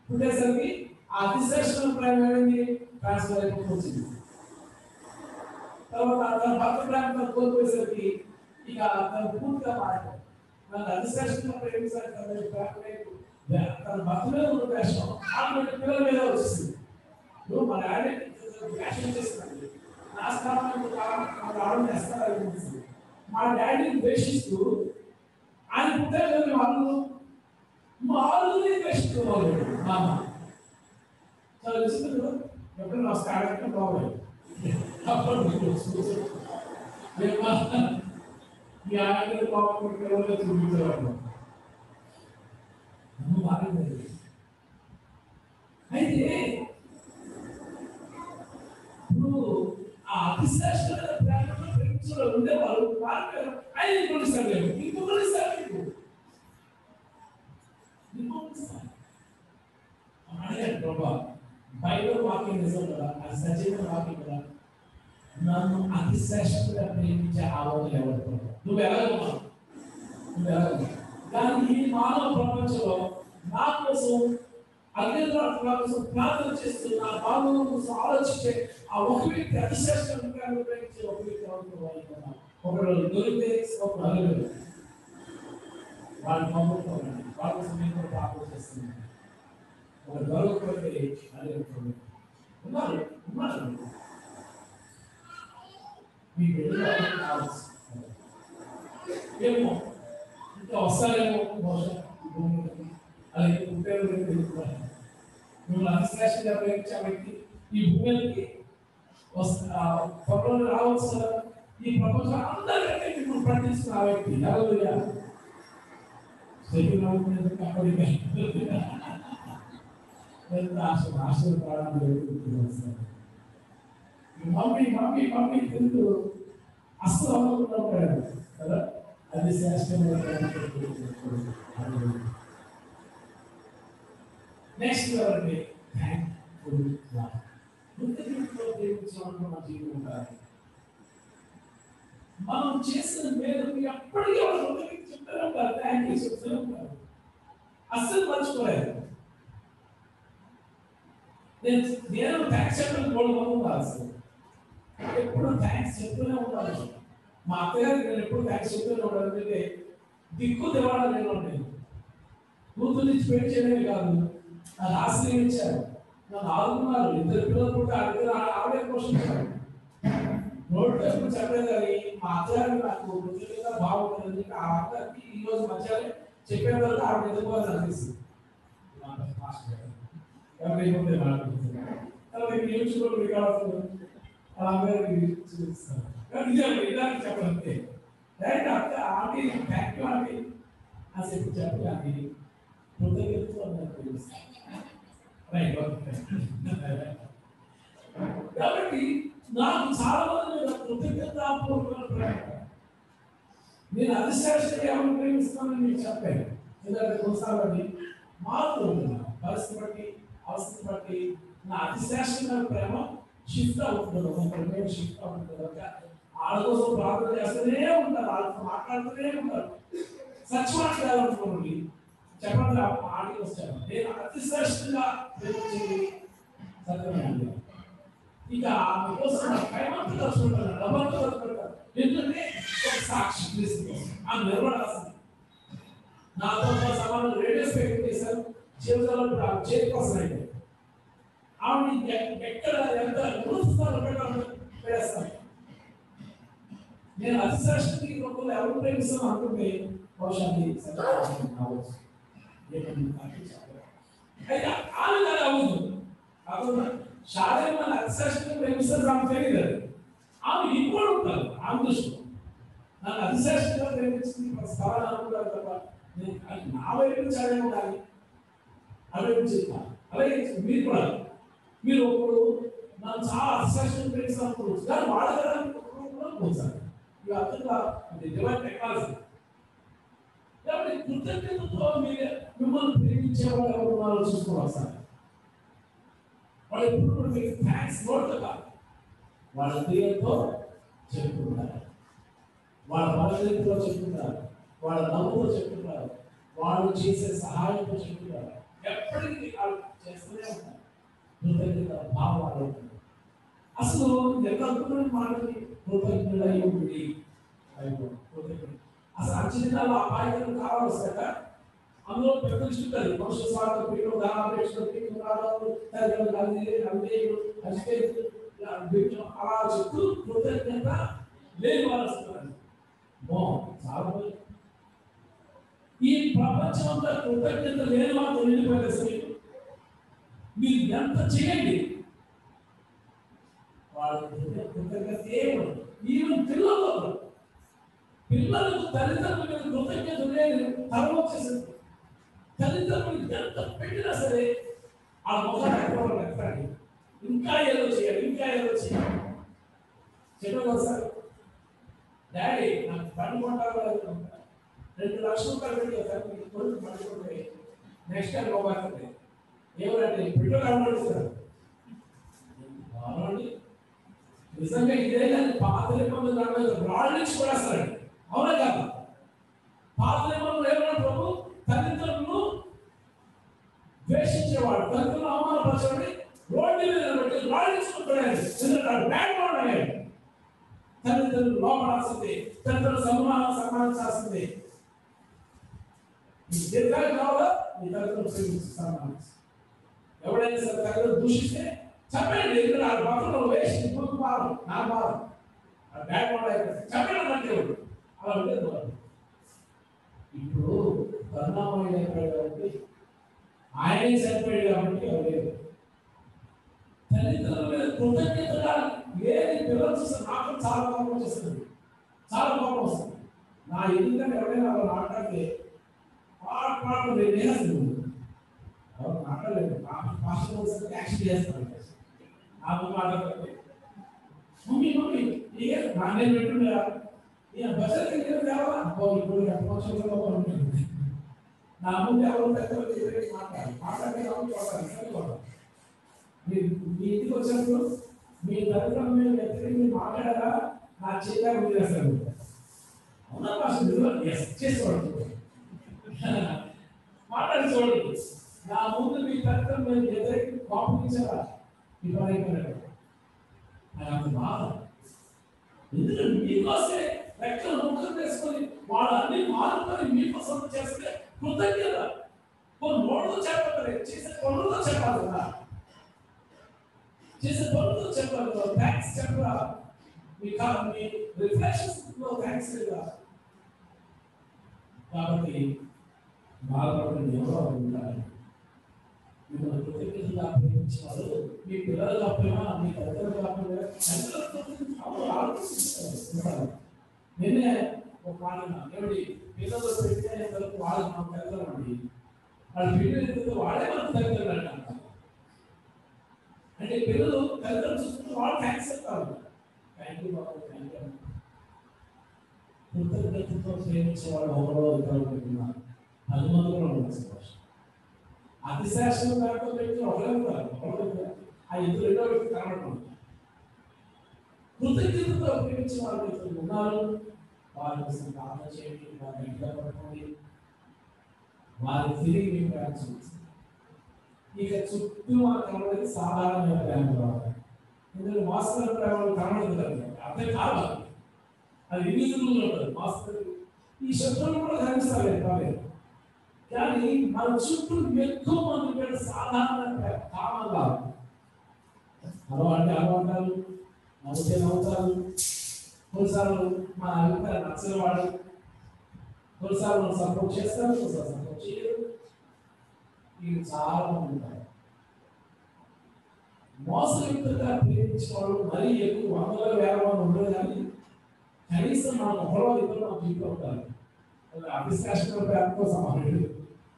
పుట్టేసరికి ఆ అతి శ్రేష్టమైన ప్రేమ ఏమైంది ట్రాన్స్ఫర్ అయిపోయి వచ్చింది తర్వాత తన భర్త ప్రేమ కోల్పోయేసరికి ఇక తను పూర్తిగా మారాడు నన్ను అతి శ్రేష్టంగా ప్రేమించాలి తన ప్రేమ లేదు. తన భర్త మీద ఉన్న వేషం ఆటోమేటిక్ పిల్లల మీద వచ్చింది నువ్వు మా డాడీ వేషం చేస్తున్నాడు నా స్థానంలో రావడం చేస్తారనిపిస్తుంది మా డాడీని ద్వేషిస్తూ ఆయన పుట్టారు కదా వాళ్ళు మా వాళ్ళని ద్వేషిస్తున్నారు మా అమ్మ చాలా విచిత్రం కదా ఎప్పుడు నా స్టార్ట్ బాగుంది అప్పుడు మీకు చూసి మేము మీ ఆయన బాగుంటే ఎవరో చూపించేవాడు అమ్మ మారింది అయితే ఇప్పుడు ఆ అతిశ్రేష్టమైన ప్రేమను ప్రేమించడం ఉండేవారు మారిపోయారు ఆయన ఇంకొకటి ఇస్తాడు ఇంకొకటి ఇస్తాడు మీకు ఇంకొకటి ఇస్తాడు అడిగాడు ప్రభా. బైబిల్ వాక్యం నిజం కదా? అది సజీవ వాక్యం కదా? నన్ను అతి శ్రేష్టంగా ప్రేమించే ఆలోచన ఎవరు ప్రభా? నువ్వు ఎలాగమ్మా నువ్వు ఎలాగమ్మా కానీ ఈ మానవ ప్రపంచంలో నా కోసం అగ్నిద్రాక్ష కోసం ప్రార్థన చేస్తూ నా బాధల కోసం ఆలోచించే ఆ ఒక వ్యక్తి అతిశ్రేష్టంగా ప్రేమించే ఒక వ్యక్తి ఎవరు ఒకరు దొరికితే ఒక నలుగురు వాళ్ళు పంపుకోవాలి వాళ్ళ సమయం కూడా ప్రార్థన చేస్తున్నారు ఒక దొరకకపోతే నలుగురు ఉన్నారు ఉన్నారు మీ బిడ్డలు కావచ్చు ఏమో ఇంకా వస్తారేమో బహుశా ఈ భూమి మీదకి. అలాగే ఉపయోగం తెలుసుకోవాలి మిమ్మల్ని అతిశ్రేష్టంగా ప్రేమించే వ్యక్తి ఈ భూమికి వస్తా త్వరలో రావచ్చు కదా ఈ ప్రపంచం అందరికంటే ఇప్పుడు పండిస్తున్న ఆ వ్యక్తి హల్లెలూయా శరీరం ఎందుకు అక్కడికి ఎంత ఆశ ఆశీర్వాదం మమ్మీ మమ్మీ మమ్మీ తింటూ అస్సలు అవ్వకుండా ఉంటాడు కదా అది శ్రేష్టమైన నెక్స్ట్ ఎవరండి థ్యాంక్ఫుల్ కృతజ్ఞతతో దేవుడు మన జీవితం ఉండాలి మనం చేసిన మేలు ఎప్పటికీ వాళ్ళు ఒకరికి చెప్తూనే థ్యాంక్ యూ చెప్తూనే ఉంటారు అస్సలు మర్చిపోలేదు నేను నేను థ్యాంక్స్ చెప్పిన మూడు మంది అసలు ఎప్పుడు థ్యాంక్స్ చెప్తూనే ఉంటాను మా అత్తగారికి నేను ఎప్పుడు థ్యాంక్స్ చెప్తూనే ఉంటాను ఎందుకంటే దిక్కు దివాళా నేను ఉంటాను కూతురు నుంచి పెళ్ళి చేయడమే కాదు నాకు ఆశ్రయించారు నన్ను ఆదుకున్నారు. ఇద్దరు పిల్లలు కూడా అడిగారు ఆవిడే పోషించారు. నోట్ ఎప్పుడు చెప్పలేదు కానీ మా అత్తగారు నాకు కృతజ్ఞత బాగుంటుంది ఆ అత్తకి ఈ రోజు మధ్యాహ్నం చెప్పే వరకు ఆవిడ ఎదుర్కోవాలని అనిపిస్తుంది ఎవరు ఏముంది మాట్లాడుతున్నారు తర్వాత ఇక్కడ నేర్చుకోవడం రికార్డు అలాగే చూపిస్తాను కానీ ఇదే ఇలాంటి చెప్పాలంటే డైరెక్ట్ అత్త ఆంటీ థ్యాంక్ యూ ఆంటీ అని చెప్పి చెప్పి ఆంటీ కృతజ్ఞతతో అందరికీ తెలుస్తాను రైట్ ఓకే కాబట్టి నాకు చాలా మంది కృతజ్ఞతాపూర్వకంగా నేను అతిశ్రేష్టంగా ఏమని ప్రేమిస్తానని మీకు చెప్పాను. ఎందుకంటే కొనసాగండి. మారుతూ ఉంటున్నాను పరిస్థితి బట్టి అవసరం బట్టి నా అతిశ్రేష్టమైన ప్రేమ షిఫ్ట్ అవుతుంది. ఒక ప్రేమ షిఫ్ట్ అవుతుంది. కనుక వాళ్ళ కోసం ప్రార్థన చేస్తూనే ఉంటారు. వాళ్ళతో మాట్లాడుతూనే ఉంటారు. సచ్ మాట్లాడాలనుకోండి చెప్పండి ఆ ఆడికి వచ్చాను నేను అతిశ్రేష్ఠంగా ప్రేమించేది సత్యమే ఇక ఆమె కోసం కైమంతా కలుసుకుంటాను డబ్బంతా కలుసుకుంటాను ఎందుకంటే ఒక సాక్షి క్రీస్తు ఆమె నిలబడాల్సింది నాతో సమానం రేడియో స్పీకర్ చేశారు. జీవితంలో చేతి కోసం అయితే ఆవిడ ఎక్కడ ఎంత గురుస్థానం పెట్టాలని వేస్తాను నేను ఎవరు ప్రేమిస్తాను అనుకుంటే బహుశా అయితే ఆమె కాకుండా శారీరమైన అతిశ్రేష్ఠంగా ప్రేమిస్తారు ఆమె తెలియదు ఆమె ఇంకోటి ఉంటారు ఆమె దృష్టిలో. నన్ను అతిశ్రేష్ఠంగా ప్రేమించింది ఒక అనుకుంటారు తప్ప నేను నా వైపు నుంచి ఉండాలి. అదే చెప్తాను అలాగే మీరు కూడా. మీరు ఒకడు నన్ను చాలా అతిశ్రేష్ఠంగా ప్రేమిస్తాను అనుకోవచ్చు కానీ వాడగడానికి కూడా పోతారు ఇవి అర్థంగా డివైన్ టెక్నాలజీ. కాబట్టి కృతజ్ఞతతో మీరు మిమ్మల్ని ప్రేమించే వాళ్ళు ఎవరు ఉన్నారో చూసుకోవాలి సార్. వాళ్ళు ఎప్పుడు కూడా మీకు థ్యాంక్స్ నోట్ కాదు వాళ్ళ క్రియలతో చెప్పుకుంటారు. వాళ్ళ పరిస్థితితో చెప్పుకుంటారు. వాళ్ళ నవ్వుతో చెప్పుకుంటారు. వాళ్ళు చేసే సహాయంతో చెప్పుకుంటారు. ఎప్పటికీ వాళ్ళు చేస్తూనే ఉంటారు. కృతజ్ఞత భావాలు అసలు ఎంత మాటకి కృతజ్ఞత కృతజ్ఞులై ఉండి అయిపో- కృతజ్ఞుడు. అసలు అర్చనాలు అపాయకరం కావాలి కదా? అందులో పెద్ద ఉంటుంది మనుషుల స్వార్థ పీఠం దానాపేక్ష పీఠం అలా చెప్తూ కృతజ్ఞత లేని వాళ్ళు వస్తున్నారు బాగుంది ఈ ప్రపంచం అంతా కృతజ్ఞత లేని వాళ్ళు నిండిపోయింది మీరు ఎంత చేయండి వాళ్ళు కృతజ్ఞత ఏమి ఈవెన్ పిల్లలు పిల్లలకు తల్లిదండ్రుల మీద కృతజ్ఞత తరం వచ్చేసింది తల్లిదండ్రులు ఎంత పెట్టినా సరే ఆ మొహం ఎక్కడ ఎత్తాలి ఇంకా ఏదో చేయాలి ఇంకా ఏదో చేయాలి. చెప్పగలరు సార్ డాడీ నాకు పని కొంటారు రెండు లక్షల రూపాయలు పెట్టి సార్ మీకు కొడుకు బండి నెక్స్ట్ టైం పోతుంది ఏమంటే పెట్రోల్ అవ్వడం సార్ అవునండి. నిజంగా ఇదే కానీ పాత నిబంధనలు నడవలేదు. రాళ్ళ నుంచి కూడా వస్తారండి. అవునా కాదు? పాత నిబంధనలు ఏమన్నా ప్రభు తల్లిదండ్రులు ద్వేషించేవాడు తల్లిదండ్రులు అవమానపరచండి. రోడ్డు మీద నిలబెట్టి రాళ్ళ నుంచి బ్యాడ్ వాడు అయ్యాడు. తల్లిదండ్రులు లోపడాల్సింది. తల్లిదండ్రులు సన్మానం సన్మానించాల్సింది. దీర్ఘాలు కావాలా? మీ తల్లిదండ్రులు సేవించి సన్మానించాలి ఎవడైనా సరే తల్లిదండ్రులు దూషిస్తే చెప్పండి ఎందుకంటే ఆ భక్తులు వేసి ఇప్పుడు పాలు నా పాలు ఆ బ్యాడ్ వాడు అయిపోతుంది చెప్పండి అంటే ఎవడు అలా ఉండేది ఇప్పుడు కరుణామయ్య అయిపోయాడు ఆయనే సరిపోయాడు కాబట్టి లేదు తల్లిదండ్రుల మీద కృతజ్ఞతగా లేని పిల్లలు చూస్తే నాకు చాలా కోపం వచ్చేస్తుంది చాలా కోపం వస్తుంది. నా ఎందుకంటే ఎవరైనా వాళ్ళు మాట్లాడితే పాట పాట నేనేస్తుంది ఎవరు మాట్లాడలేదు. పాస్టర్ యాక్షన్ చేస్తాను నాకు మాట్లాడలేదు మమ్మీ మమ్మీ ఏ నాన్నే పెట్టుకున్నా నేను బస్సు నేను తేవా అబ్బో ఇప్పుడు అపోషన్లో ఉంటుంది. నా ముందు ఎవరు మాట్లాడాలి మాట్లాడే. మీ ఇంటికి వచ్చినప్పుడు మీ తరఫున మీరు వ్యక్తిని మాట్లాడారా నా చేత మీరు అసలు అవునా ఎస్ మాట్లాడి చూడండి. నా ముందు మీ తరఫున మీరు ఎదురికి కోపగించారా మీ నాకు బాధ. ఎందుకంటే మీకోసే రెక్కలు ముఖం వేసుకొని వాళ్ళు మారుకొని మీకోసం చేస్తే కృతజ్ఞత. కొన్ని నోడుతో చెప్పాలి చేసే పనులతో చెప్పాలి కదా. చేసే పనులతో చెప్పాలి కదా. థ్యాంక్స్ చెప్పరా? మీ కా మీ రిఫ్లెక్షన్స్లో థ్యాంక్స్ లేదా? కాబట్టి బాధపడిన ఎవరో ఉంటారు మిమ్మల్ని కృతజ్ఞతగా ప్రేమించిన వాళ్ళు మీ పిల్లలు కాకపోయినా మీ తల్లిదండ్రులు కాకపోయినా అందరూ ఆలోచిస్తారు నేనే ఒక మాట ఏమిటి పిల్లలు పెట్టే వరకు వాళ్ళు మనం తల్లిదండ్రులండి వాళ్ళు పిల్లలు వాళ్ళే మనకు తల్లిదండ్రులు అంట అంటే పిల్లలు తల్లిదండ్రులు చూసుకుంటే వాళ్ళు థ్యాంక్స్ చెప్తారు థ్యాంక్ యూ బాబు థ్యాంక్ యూ కృతజ్ఞతతో ప్రేమించే వాళ్ళు ఒకరో ఇద్దరు పెట్టున్నారు హనుమంతులు మంది ఉన్నారు సంతోషం అతిశాస్త్రం దాంట్లో పెట్టి ఒకరే ఉంటారు. ఒకరు ఆ ఇద్దరు రెండో వ్యక్తి కనబడుతుంది కృతజ్ఞతతో ప్రేమించిన వాళ్ళు ఇద్దరు ఉన్నారు. వారి కోసం ప్రార్థన చేయండి వారి ఇంట్లో పడుకోండి వారి తిరిగి మేము ప్రేమ చూపించండి ఇక చుట్టూ మన కనబడేది సాధారణమైన ప్రేమ కావాలి ఎందుకంటే మాస్టర్ ప్రేమ కనబడదు కదా. అర్థం కాదు. అది ఇన్విజిబుల్ ఉంటుంది? మాస్టర్ ఈ శత్రువులు కూడా కనిపిస్తారు కాలేదు కానీ మన చుట్టూ ఎక్కువ మంది పేరు సాధారణ కామన్ కాదు. అలవాటు అలవాటాలు అలా అంటారు నవ్వుతే నవ్వుతారు. కొన్నిసార్లు మన అభిప్రాయం నచ్చిన వాడు కొన్నిసార్లు మనం సపోర్ట్ చేస్తారు కొన్నిసార్లు సపోర్ట్ చేయరు. ఇది చాలా మంది ఉంటారు. మోసయుక్తంగా ప్రేమించిన వాళ్ళు మరీ ఎక్కువ వందల వేల మంది ఉండరు కానీ కనీసం మన మొహలో ఇద్దరు మన జీవితం ఉంటారు. అభిశ్రాష్ట్ర ప్రేమతో సమానుడు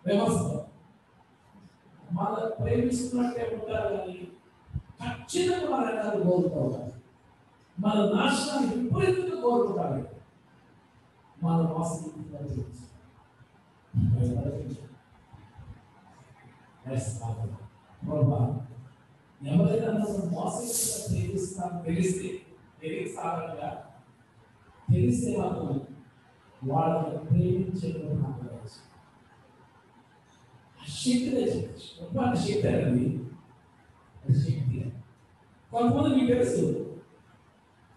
వ్యవస్థ మన ప్రేమిస్తున్నట్టే ఉంటారు కానీ ఖచ్చితంగా మన వెనకాల కోరుకోవాలి మన నాశనాన్ని విపరీతంగా కోరుకుంటారు. మన మోసం ఎవరైనా నన్ను మోసంగా ప్రేమిస్తాను తెలిస్తే తెలియస్తారనగా తెలిస్తే మాత్రం వాళ్ళని ప్రేమించడం నాకు తెలుసు. ఆ శక్తి శక్తి అనేది అది శక్తి. కొంతమంది మీకు తెలుస్తుంది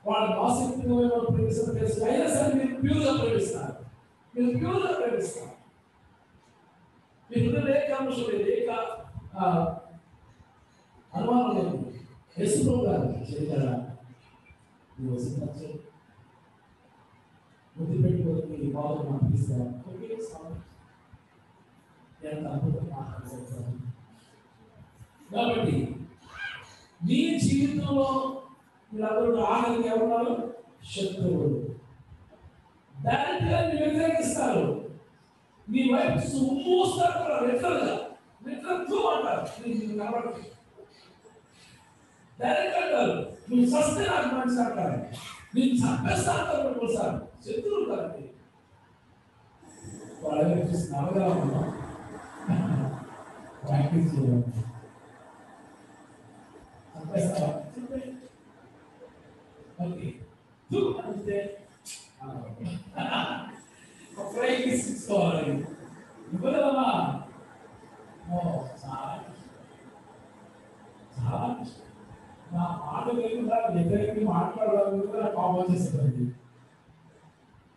వాళ్ళు ఆసక్తిగా వాళ్ళు ప్రేమిస్తారు తెలుసు అయినా సరే మీరు ప్యూర్గా ప్రేమిస్తారు మీరు ప్యూర్గా ప్రేమిస్తారు మీరు లేక అంశం లేదు ఏక అనుమానం లేదు. యశ్వ గారు చేయగల ఈరోజు నచ్చదు ముద్దు పెట్టుకొని బాబు పంపిస్తారు ఓకే స్వామి ఎంత అద్భుతం కాబట్టి నీ జీవితంలో వీళ్ళందరూ ఆఖరికి ఎవరున్నారు శత్రువులు డైరెక్ట్గా నీ వ్యతిరేకిస్తారు నీ వైపు ఉమ్ము వస్తారు కూడా లిటరల్గా లిటరల్ టూ అంటారు నీకు కనబడుతుంది డైరెక్ట్ అంటారు నువ్వు సస్తే నాకు మంచి అంటారు నేను చంపేస్తా అంటారు ఒకసారి శత్రువులు కదండి వాళ్ళ చూసి నవగలమా ప్రాక్టీస్ చేయాలి చంపేస్తావా చంపే ఓకే టూ అంటే ఒక ప్రాక్టీస్ తీసుకోవాలి ఇవ్వగలమా ఓ Oh, చాలా కష్టం. నా మాట లేకుండా వ్యతిరేకంగా మాట్లాడడం కూడా కోపం చేస్తుంది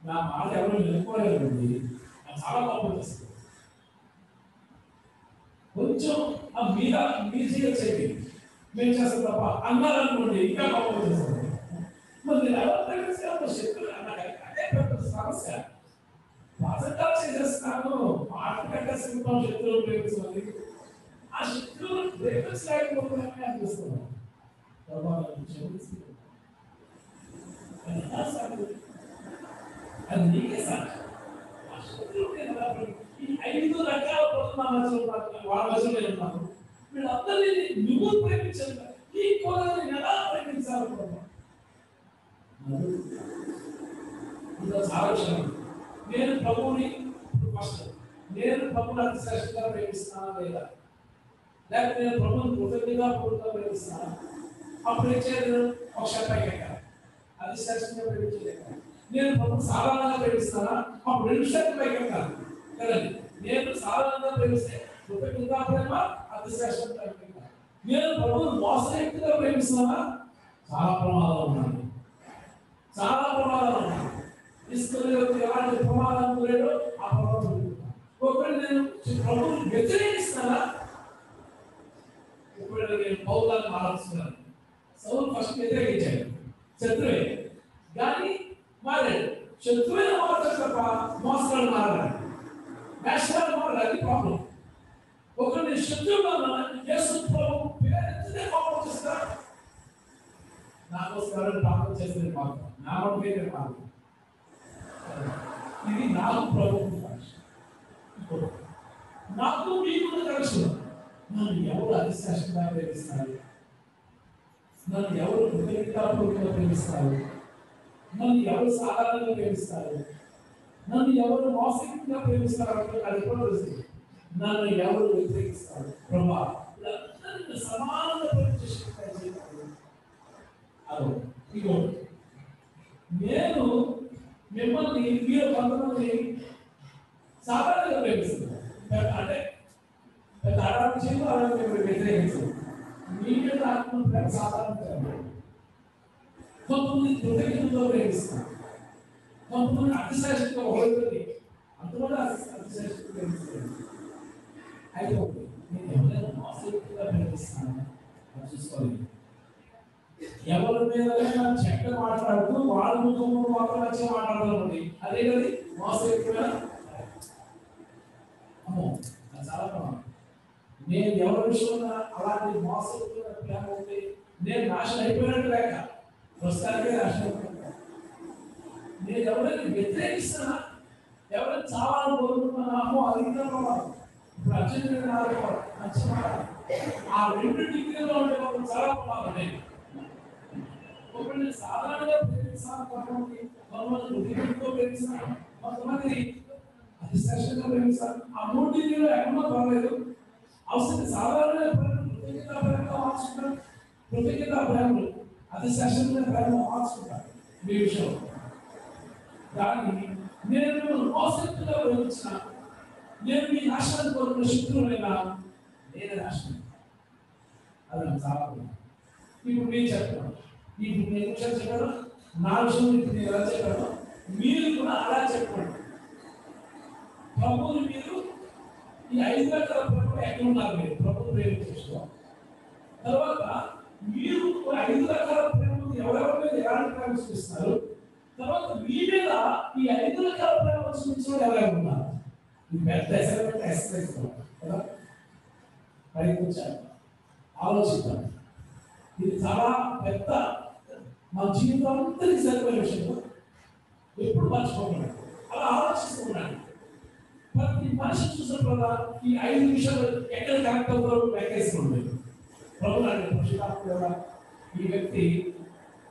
నా మాట ఎవరు నిలుపుకోలేదండి నాకు చాలా కోపం చేస్తుంది కొంచెం ఆ మీద మీరు చేయొచ్చేది మేము చేస్తాం తప్ప అన్నారనుకోండి ఇంకా కోపం చేస్తుంది మరి నేను ఎవరు తగ్గిస్తే ఒక అదే పెద్ద సమస్య. పాజిటివ్ చేసేస్తాను మాట కంటే సింపల్ శత్రువులు ప్రేమిస్తుంది ఆ శత్రువులు ప్రేమించలేకపోతున్నామని అనిపిస్తున్నాను అది నీకే సాక్షి ఆ శత్రువు ఈ ఐదు రకాల పనులు నా మధ్యలో వాళ్ళ మధ్యలో వీళ్ళందరినీ నువ్వు ప్రేమించాలి ఈ కోరాన్ని ఎలా ప్రేమించాలి? ప్రభు నేను ప్రభువుని ఫస్ట్ నేను ప్రభుని అతిశ్రేష్టంగా ప్రేమిస్తానా లేదా? లేకపోతే నేను ప్రభుని కృతజ్ఞతగా పూర్తిగా ప్రేమిస్తానా? అప్పుడు ఇచ్చేది చేయాలి ఒక స్టెప్ పైకి అది శ్రేష్టంగా ప్రేమించలేక. నేను ప్రభుని సాధారణంగా ప్రేమిస్తానా? అప్పుడు రెండు స్టెప్ కదండి? నేను సాధారణంగా ప్రేమిస్తే కృతజ్ఞతగా ప్రేమ అతి శ్రేష్టంగా నేను ప్రభుని మోసయుక్తిగా ప్రేమిస్తానా? చాలా ప్రమాదం ఉన్నాను చాలా ప్రమాదాలు ఉన్నాయి తీసుకునే ఎలాంటి ప్రమాదం లేదో ఆ ప్రమాదం లేదు. ఒకవేళ నేను ప్రభుని వ్యతిరేకిస్తానా ఒకవేళ నేను పౌరులను మారుస్తున్నాను సౌలు ఫస్ట్ వ్యతిరేకించాడు శత్రువే కానీ మారాడు శత్రువైన మారతాడు తప్ప మోసగాడు మారాడు నేషనల్ మారాడు అది ప్రాబ్లం ఒకరు నేను శత్రువుగా ఉన్నాను యేసు ప్రభు పేరెత్తితే కోపం చేస్తా నాకోసం ప్రార్థన చేస్తే పాపం నా వరకు వేరే పాపం ఇది నాకు ప్రభుత్వం నాకు మీకు తెలుసు నన్ను ఎవరు అతిశ్రేష్టంగా ప్రేమిస్తారు నన్ను ఎవరు కృతజ్ఞతాపూర్వకంగా ప్రేమిస్తారు నన్ను ఎవరు సాధారణంగా ప్రేమిస్తారు నన్ను ఎవరు మోసంగా ప్రేమిస్తారు అంటే అది కూడా తెలుసు నన్ను ఎవరు వ్యతిరేకిస్తారు ప్రభా వీళ్ళందరినీ సమానంగా ప్రేమించే శక్తి ఆయన జీవితంలో. అదో ఇగో నేను మిమ్మల్ని మీరు కొంతమంది సాధారణంగా ప్రేమిస్తున్నాను. అంటే పెద్ద ఆరాధన చేయడం ఆరాధన మేము మీ మీద ఆత్మ ప్రేమ సాధారణంగా కొంతమంది కృతజ్ఞతతో ప్రేమిస్తున్నారు కొంతమంది అతిశ్రేష్టంగా ఒకరికి అంతమంది అతిశ్రేష్టంగా ప్రేమిస్తున్నారు అయితే ఒకటి, నేను ఎవరైనా మోసయుక్తిగా ప్రేమిస్తున్నాను? అది చూసుకోలేదు ఎవరి మీద చెక్క మాట్లాడుతూ వాళ్ళ ముఖంలో మాత్రం వచ్చి మాట్లాడుతుంది అదే కదా మోసయుక్తమైన చాలా ప్రమాదం. నేను ఎవరి విషయంలో అలాంటి మోసం ప్రేమ ఉంది నేను నాశనం అయిపోయినట్టు లేక ప్రస్తుతానికే నాశనం నేను ఎవరైనా వ్యతిరేకిస్తున్నా ఎవరైనా చావాలని కోరుకుంటున్నామో అది ఇంకా ప్రమాదం. ఇప్పుడు అర్జునుడి నచ్చిన ఆ రెండు డిగ్రీలో ఉండే ఒక చాలా ప్రమాదం. నేను ఒకవేళ సాధారణంగా ప్రేమిస్తాను కొంతమంది కొంతమంది హృదయంతో ప్రేమిస్తాను కొంతమంది అతి శ్రేష్టంగా ప్రేమిస్తాను ఆ మూడు ఎక్కడో పర్లేదు అవసరం సాధారణంగా ప్రేమ కృతజ్ఞత ప్రేమగా మార్చుకుంటాను కృతజ్ఞత ప్రేమలు అతి శ్రేష్టమైన ప్రేమ మార్చుకుంటాను మీ విషయం. కానీ నేను మిమ్మల్ని ప్రేమించిన నేను మీ కోరుకున్న శత్రువులైనా నాశనం అది నాకు ఇప్పుడు మీరు చెప్పండి మీకు నేను విషయం చెప్పాను? నా విషయం ఇప్పుడు నేను ఎలా చెప్పాను? మీరు కూడా అలా చెప్పండి. ప్రభువుని మీరు ఈ ఐదు గంటల ప్రభుత్వం ఎక్కడ ఉన్నారు మీరు? ప్రభుత్వం ప్రేమించుకోవాలి తర్వాత మీరు ఐదు రకాల ప్రేమ ఎవరెవరి మీద ఎలాంటి ప్రేమ చూపిస్తారు? తర్వాత మీ మీద ఈ ఐదు రకాల ప్రేమ చూపించిన ఎవరైనా ఉన్నారు? ఈ పెద్ద అసైన్మెంట్ ఎక్సర్సైజ్ కదా? ప్రయత్నించాలి ఆలోచిద్దాం. ఇది చాలా పెద్ద మా జీవితం అంతరికి సరిపోయే విషయంలో ఎప్పుడు మర్చిపోకుండా. అలా ఆలోచిస్తున్నాను. ప్రతి మనిషి చూసినప్పుడు ఈ ఐదు నిమిషాలు ఎక్కడ కనెక్ట్ అవుతారో లెక్కేసుకోండి. ప్రభు నాకు ఈ వ్యక్తి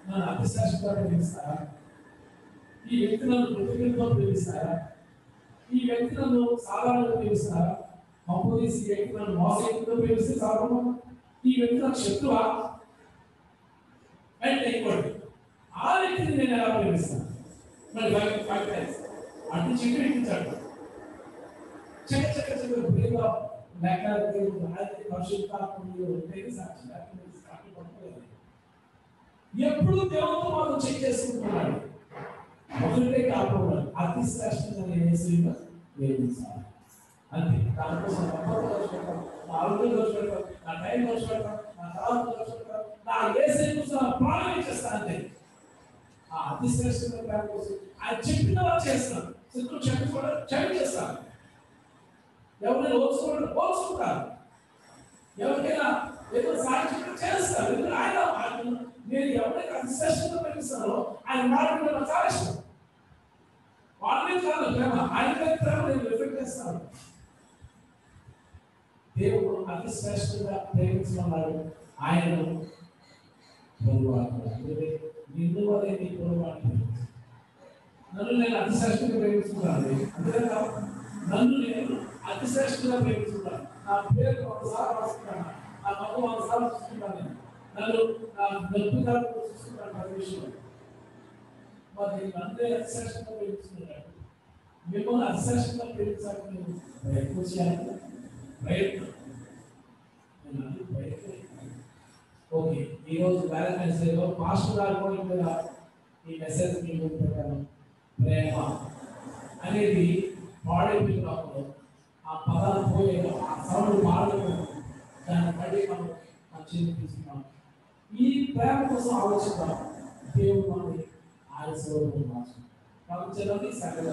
నన్ను అతిశాశ్వతంగా ప్రేమిస్తారా? ఈ వ్యక్తి నన్ను కృతజ్ఞతతో ప్రేమిస్తారా? ఈ వ్యక్తి నన్ను సాధారణంగా ప్రేమిస్తారా? అప్పు తీసి ఈ వ్యక్తి నన్ను మోసంతో ప్రేమిస్తే సాధారణ ఈ వ్యక్తి నాకు శత్రువా? అండ్ ఇంకోటి ఆ వ్యక్తిని నేను ఎలా ప్రేమిస్తాను? మరి వాకి- వాకి తెలుసు. అటు చికెన్ ఇచ్చాడు చక్క చక్క చక్క ప్రేమ లేక పరిశుద్ధాత్మలు ఉంటేనే సాక్షి లేకపోతే సాక్షి పట్టుకోలేదు. ఎప్పుడు దేవుడితో మనం చెక్ చేసుకుంటున్నాడు మొదటే కాకుండా అతి శ్రేష్టంగా నేను ఏసీగా వేయించాలి అంతే. దానికోసం నా అమ్మతో ఖర్చు పెట్టాలి, నా ఆరోగ్యం ఖర్చు పెట్టాలి, నా టైం ఖర్చు పెట్టాలి, నా తర్వాత ఖర్చు పెట్టాలి, నా ఏసీ కోసం నా ప్రాణం ఇచ్చేస్తాను అంతే. ఆ అతి శ్రేష్టమైన ప్రేమ కోసం. ఆయన చెప్పిన వాళ్ళు చేస్తాను శత్రువు చెప్పి చేస్తాను. ఎవరైనా ఓర్చుకోవడం ఓర్చుకుంటారు ఎవరికైనా ఏదో సాక్షి చేస్తారు. ఎందుకంటే ఆయన నేను ఎవరైతే అతి శ్రేష్టంగా ప్రేమిస్తానో ఆయన మాట నాకు చాలా ఇష్టం. వాళ్ళ కాదు ప్రేమ. ఆయన ప్రేమ నేను రిఫెక్ట్ చేస్తాను. దేవుడు అతి శ్రేష్టంగా ప్రేమించుకున్నాడు ఆయనను పొరుగువాడు అందుకే నీ పొరపాటు నన్ను నేను అతిశ్రేష్ఠంగా ప్రేమించుకున్నాను అంతే నన్ను నేను అతిశ్రేష్ఠంగా ప్రేమించుకున్నాను నా పేరు ఒకసారి రాసుకున్నాను నా మొత్తం ఒకసారి చూసుకున్నాను నేను. నన్ను నా నొప్పిగా చూసుకున్నాను ప్రతి మరి నన్నే అతిశ్రేష్ఠంగా ప్రేమించుకున్నాడు మిమ్మల్ని అతిశ్రేష్ఠంగా ప్రేమించాలని ప్రయత్నం చేయాలి ప్రయత్నం. నేను అన్ని ప్రయత్నం ఓకే. ఈరోజు బ్యాలెన్స్ డేలో పాస్టర్ గారు కూడా ఇక్కడ ఈ మెసేజ్ మీకు పెట్టాను ప్రేమ అనేది పాడైపోయినప్పుడు ఆ పదాలు పోయే ఆ సౌండ్ పాడలేదు దాన్ని బట్టి మనం మంచిగా తీసుకున్నాం ఈ ప్రేమ కోసం ఆలోచిద్దాం. దేవుడు మనని ఆయన స్వరూపం మార్చు కాబట్టి చిన్నది సగల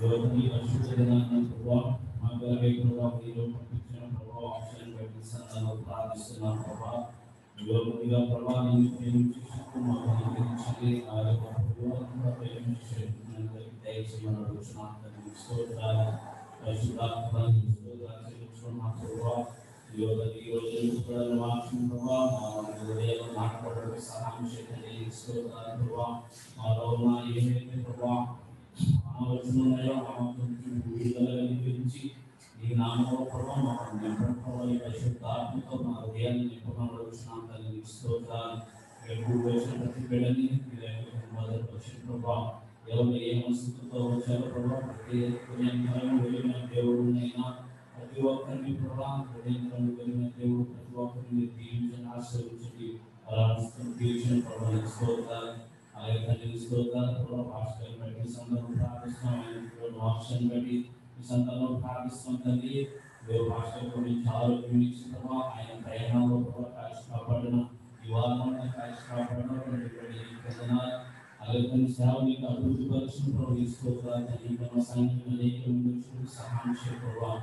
యువతని పరిశుద్ధంగా ప్రభావ మా కొరకై ప్రభావ మీరు పంపించిన ప్రభావ ఆప్షన్ బట్టి సంతానం ప్రార్థిస్తున్నాం ప్రభావ యువతిగా ప్రభావ నేను ప్రేమించి శక్తి మాకు అనుగ్రహించండి ఆ యొక్క ప్రభుత్వంగా ప్రేమించి దయచేయమని అడుగుతున్నాం తండ్రి. స్తోత్రాలు పరిశుద్ధాత్మని స్తోత్రాలు చెల్లించుకున్న మా ప్రభావ యువతని ఈ రోజు కూడా మార్చిన ప్రభావ మా హృదయాలు మాట్లాడడానికి సహాయం చేయండి స్తోత్రాలు ప్రభావ మాలో ఉన్న ఏమైతే ప్రభావ ఆలోచనలో ఆలోచించి విడుదల గురించి ఈ నామంలో ప్రభావం పరిశుద్ధాత్మతో మా హృదయాన్ని నింపడంలో తల్లి స్తోత్రాలు ఎప్పుడు వచ్చిన ప్రతి బిడ్డని మొదలు ప్రభావం ఎవరు ఏ మనసుతో వచ్చారో ప్రభావం ప్రతి పుణ్యంకరం వెళ్ళిన దేవుడునైనా ప్రతి ఒక్కరిని ప్రభావం పుణ్యంకరం వెళ్ళిన దేవుడు ప్రతి ఒక్కరిని దీవించని ఆశ్రయించండి అలా దీవించిన ప్రభావం స్తోత్రాలు అలాగే తండ్రి స్తోత్రాలు ప్రభావ భాషలు బట్టి సందర్భం ప్రార్థిస్తున్నాం. బట్టి ఈ సందర్భంలో ప్రార్థిస్తున్నాం తండ్రి దేవ భాషల గురించి ఆరోగ్యం ఇచ్చిన ప్రభావ ఆయన ప్రయాణంలో ప్రభావ కాల్చి కాపాడిన ఈ వారంలో కాల్చి కాపాడిన అలాగే కొన్ని సేవ నీకు అభివృద్ధి పరిచిన ప్రభావ ఈ స్తోత్రాలు తండ్రి తమ సంఘం అనేక మంది సహాయం చేయ ప్రభావ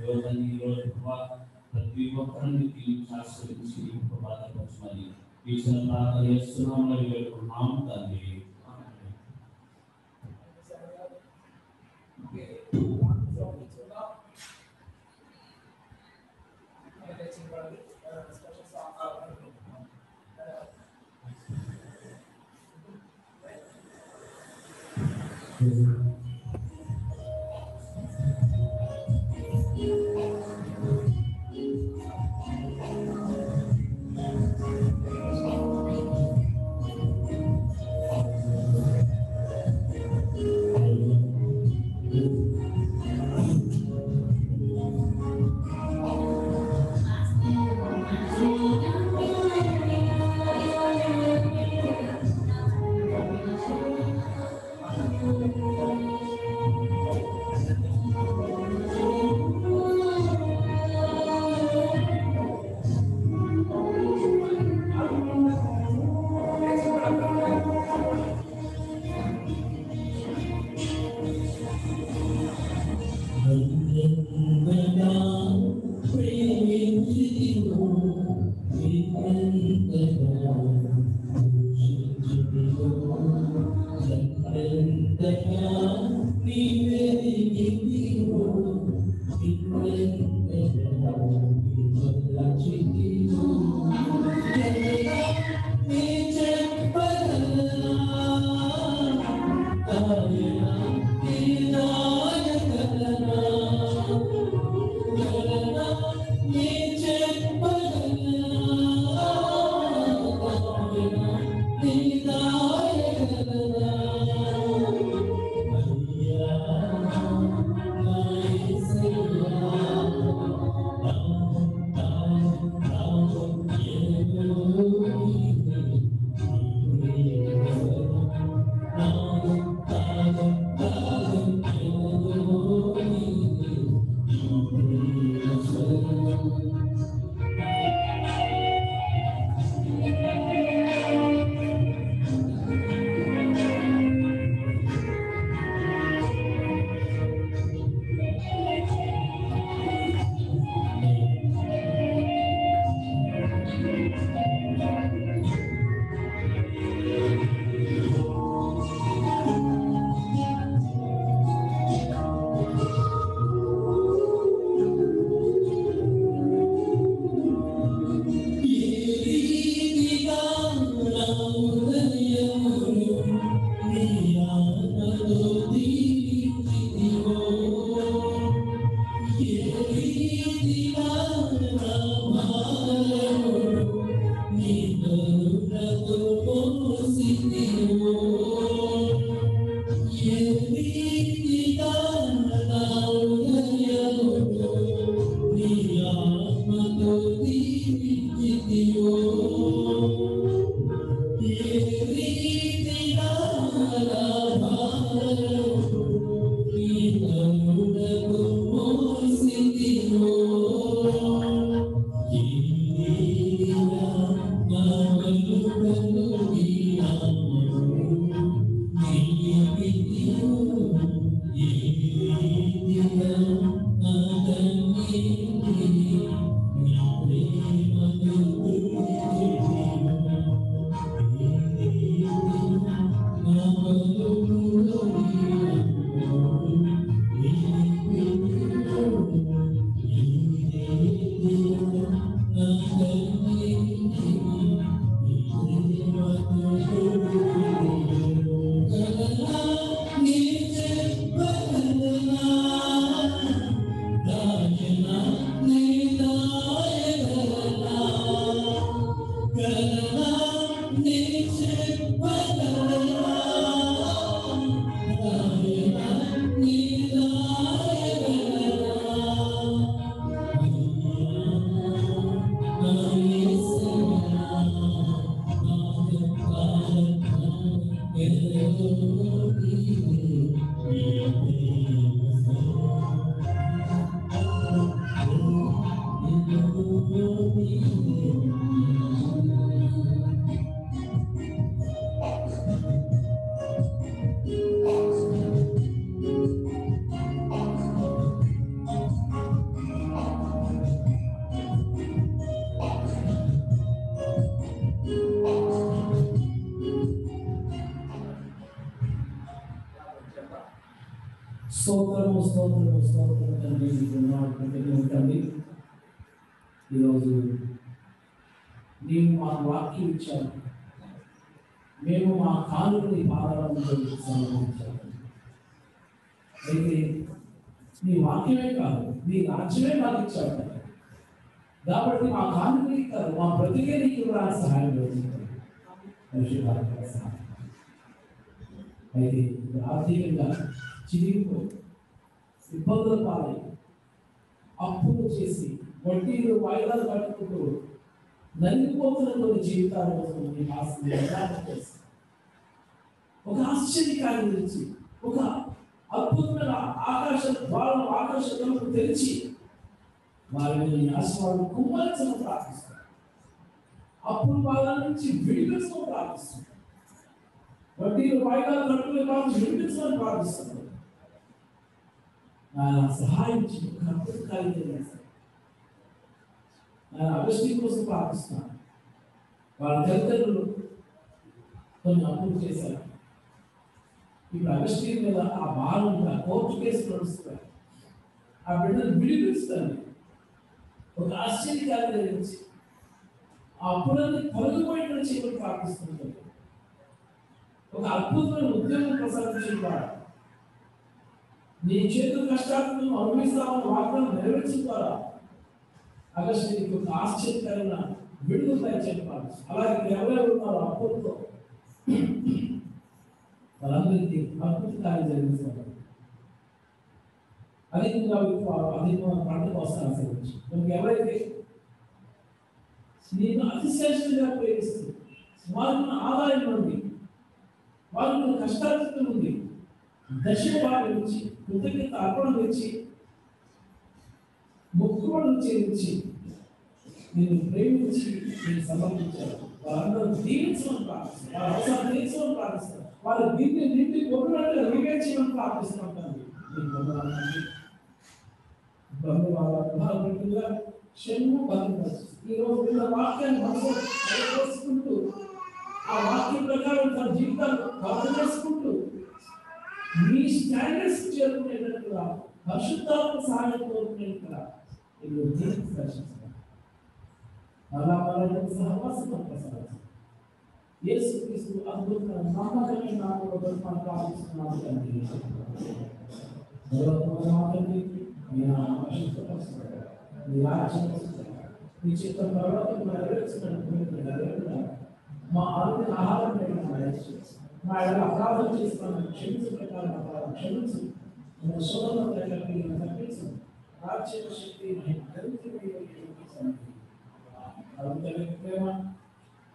యువతని ఈ రోజు ప్రభావ ప్రతి ఒక్కరిని దీవించి ఆశ్రయించి ప్రభావపరచమని ఇచ్చిన ప్రార్థన చేస్తున్నాం మరి వేడుకున్నాం తండ్రి స్తోత్రము స్తోత్రము స్తోత్రము తండ్రి నీకు వందనాలు కృతజ్ఞతలు తండ్రి ఈరోజు నీవు మా వాక్యం ఇచ్చావు మేము మా కాలుని పాదాలను సమర్పించాము అయితే నీ వాక్యమే కాదు నీ రాజ్యమే మాకు ఇచ్చావు తండ్రి. కాబట్టి మా కానుకలు కాదు మా బ్రతికే నీకు కూడా సహాయం చేస్తుంది పరిశుద్ధాత్మ సహాయం అయితే ఇది ఆర్థికంగా చిరిగిపోయి ఇబ్బందులు పాలై అప్పులు చేసి వడ్డీలు వాయిదాలు కట్టుకుంటూ నలిగిపోతున్నటువంటి జీవితాల కోసం మీ ఆశని ఒక ఆశ్చర్యకారి గురించి ఒక అద్భుతమైన ఆకాశ ద్వారం ఆకాశ తలుపు తెరిచి వారిని మీ నీ ఆశీర్వాదం కుమ్మరించడం ప్రార్థిస్తారు అప్పుల బాధల నుంచి విడిపించడం ప్రార్థిస్తాను వడ్డీలు వాయిదాలు కట్టుకునే వాళ్ళు విడిపించడం ప్రార్థిస్తున్నారు. సహాయం చేసి ఒక అద్భుత కార్యం నేను అగస్టి కోసం పాటిస్తాను వాళ్ళ తల్లిదండ్రులు కొన్ని అప్పులు చేశారు. ఇప్పుడు అగస్టి మీద ఆ బాలు ఆ కోర్టు కేసు నడుస్తారు ఆ బిడ్డను విడిపిస్తాను ఒక ఆశ్చర్యకార్యం జరిగించి ఆ అప్పులన్నీ తొలగిపోయిన చేయమని ప్రార్థిస్తుంటారు ఒక అద్భుతమైన ఉద్యోగం ప్రసాదించేవాడు నీ చేతుల కష్టాలను అనుభవిస్తామని వాగ్దానం నెరవేర్చిన ద్వారా ఆగస్టు నీకు ఒక ఆశ్చర్యకరమైన విడుదల చెప్పాలి. అలాగే ఎవరెవరు ఉన్నారో అప్పులతో వాళ్ళందరికీ అద్భుత కార్యం జరిగిస్తున్నారు అధికంగా అధికంగా పంటకు వస్తారు అసలు. మనకి ఎవరైతే నేను అతిశేషంగా ప్రేమిస్తుంది వారికి ఆదాయం ఉంది. వారికి కష్టార్జితం ఉంది. దశమ నుంచి కృతజ్ఞత అర్పణ నుంచి మొక్కుబడి నుంచి నుంచి నేను ప్రేమించి నేను సమర్పించాను వారందరూ దీవించమని ప్రార్థిస్తాను వారి అవసరం తీర్చమని ప్రార్థిస్తాను వారి దీన్ని నిండి కొట్టినట్టుగా వివేచించమని ప్రార్థిస్తున్నాను తండ్రి. నీకు వందనాలు తండ్రి. బంధువులుగా క్షణము బంధుపరచు ఈ రోజు వీళ్ళ వాక్యాన్ని మనసు పోసుకుంటూ ఆ వాక్యం ప్రకారం తన జీవితాన్ని భద్రం చేసుకుంటూ మీ స్టాండర్డ్స్ చేరుకునేటట్టుగా పరిశుద్ధాత్మ సహాయం కోరుకునేట్టుగా వీళ్ళు తీర్పు దర్శిస్తారు అలా వాళ్ళ సహవాసం ప్రసాదిస్తారు యేసు క్రీస్తు అద్భుతమైన నమ్మకమైన నామములో మనం ప్రార్థిస్తున్నాము తండ్రి. భగవంతుని మీ నామం పరిశుద్ధపరచబడాలి. మీ రాజ్యం వస్తుంది. మీ చిత్తం తర్వాత నెరవేర్చినట్టు నెరవేరుగా మా ఆరోగ్య ఆహారం పెట్టిన మా యేసు. మా ఎడల అపరాధం చేస్తున్నాను క్షమించు ప్రకారం అపరాధం క్షమించు మన శోధన తగ్గి తప్పించు రాజ్య శక్తి మహిమ దరిద్రుని క్షమించండి. అరుణ్ ప్రేమ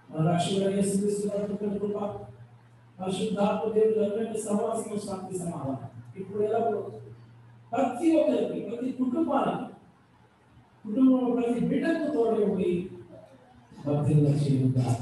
మన రక్షకుడు యేసుక్రీస్తు వారి కృప పరిశుద్ధాత్మ దేవుడు అందరికీ సమాసం శాంతి సమాధానం ఇప్పుడు ఎలా ప్రతి ఒక్కరికి ప్రతి కుటుంబానికి కుటుంబంలో ప్రతి బిడ్డకు తోడే ఉండి భక్తిగా చేయుగాక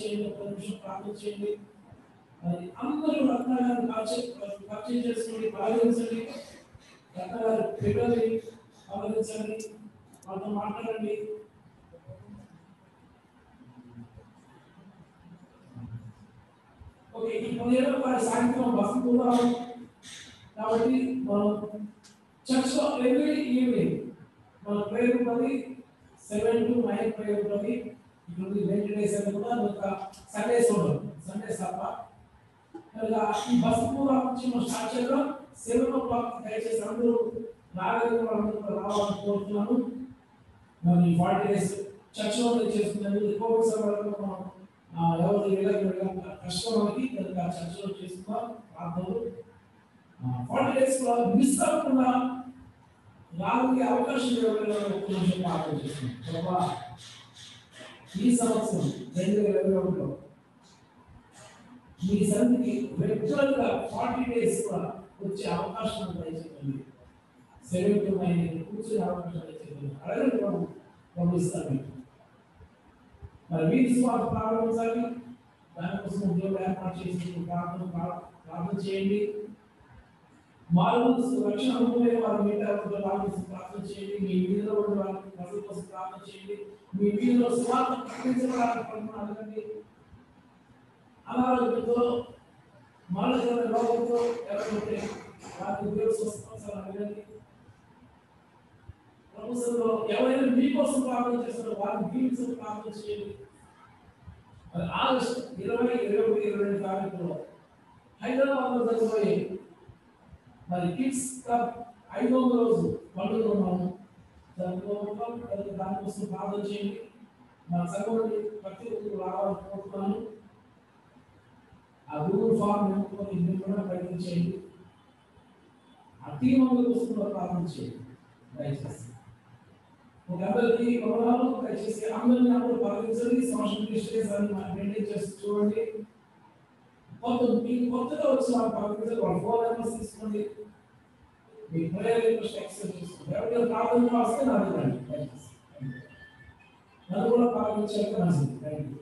చేయండి ఒక నిమిషం ప్రార్థన చేయండి మరి అందరూ రత్నాగారిని పరిచయం పరిచయం చేసుకోండి పాలించండి రత్నగారి బిడ్డల్ని పాలించండి వాళ్ళతో మాట్లాడండి ఓకే ఈ పదిహేడవ వారి సాయంత్రం బస్సు వసంతున్నారు కాబట్టి మనం చర్చ్లో ఎవ్రీ ఈవినింగ్ మన ప్రేయర్ ఉంటుంది సెవెన్ టు నైన్ ప్రేయర్ ఉంటుంది ఇప్పుడు రెండు డేస్ అని కూడా ఒక సండేస్ ఉంటుంది సండేస్ తప్ప. ఈ బస్సు పూర్వ నుంచి మనం స్టార్ట్ చేద్దాం. సెవెన్ ఓ క్లాక్ దయచేసి అందరూ రాగలిగిన వాళ్ళందరూ రావాలని కోరుతున్నాను మరి ఫార్టీ డేస్ చర్చ్లో చేసుకున్నాను కోవిడ్ సమయంలో మనం ఎవరు వెళ్ళక కష్టం మనకి కనుక చర్చలో ప్రార్థనలు ఫార్టీ డేస్ మిస్ అవ్వకుండా రాబోయే అవకాశం కొంచెం ఒక ప్రార్థన చేస్తున్నాం ప్రభా ఈ సంవత్సరం రెండు వేల ఇరవై ఒకటిలో మీ సంతకి రెగ్యులర్గా ఫార్టీ డేస్ వచ్చే అవకాశం దయచేయండి సెలవు కూర్చునే అవకాశం దయచేయండి అడగండి మనం పంపిస్తాను మీకు మరి మీ విశ్వాస ప్రారంభించాలి దానికోసం ఉద్యోగం ఏర్పాటు చేసి ప్రార్థన ప్రార్థన చేయండి. మారు రక్షణ అనుకునే వారు మీద వాళ్ళ కోసం ప్రార్థన చేయండి. మీ వీధిలో ఉన్న వాళ్ళ ప్రజల కోసం ప్రార్థన చేయండి. మీ వీధిలో స్వార్థ ప్రకటించడానికి అడగండి. అనారోగ్యంతో మానసిక రోగంతో ఎవరైతే వారికి ఉద్యోగ స్వస్థత అడగండి. ప్రభుత్వంలో ఎవరైనా మీకోసం ప్రార్థన చేస్తారో వారిని దీవించడం ప్రార్థన చేయండి. మరి ఆగస్టు ఇరవై ఇరవై ఒకటి ఇరవై రెండు తారీఖులో హైదరాబాద్ జరగబోయే మరి కిడ్స్ కప్ ఐదు వందల రోజు పండుగ ఉన్నాము జరుపుకోవడం దానికోసం ప్రార్థన చేయండి. మా సగోడి ప్రతి ఒక్కరు రావాలని కోరుతున్నాను. ఆ గూగుల్ ఫామ్ నింపుకొని మీరు కూడా ప్రయత్నం చేయండి. ఆ టీం అందరి కోసం కూడా ప్రార్థన చేయండి. దయచేసి. ఒక అందరికీ కొలవాలు దయచేసి అందరినీ అప్పుడు పాటించండి సోషల్ డిస్టెన్స్ అని మెయింటైన్ చేస్తూ చూడండి. కొత్త మీకు కొత్తగా వచ్చిన వాళ్ళు పాటించాలి వాళ్ళ ఫోన్ నెంబర్స్ తీసుకోండి. మీ ప్రేయర్ రిక్వెస్ట్ యాక్సెప్ట్ చేసుకోండి. ఎవరైనా ప్రార్థన వస్తే నాకు రండి దయచేసి నన్ను కూడా పాటించాలి మంచిది థ్యాంక్ యూ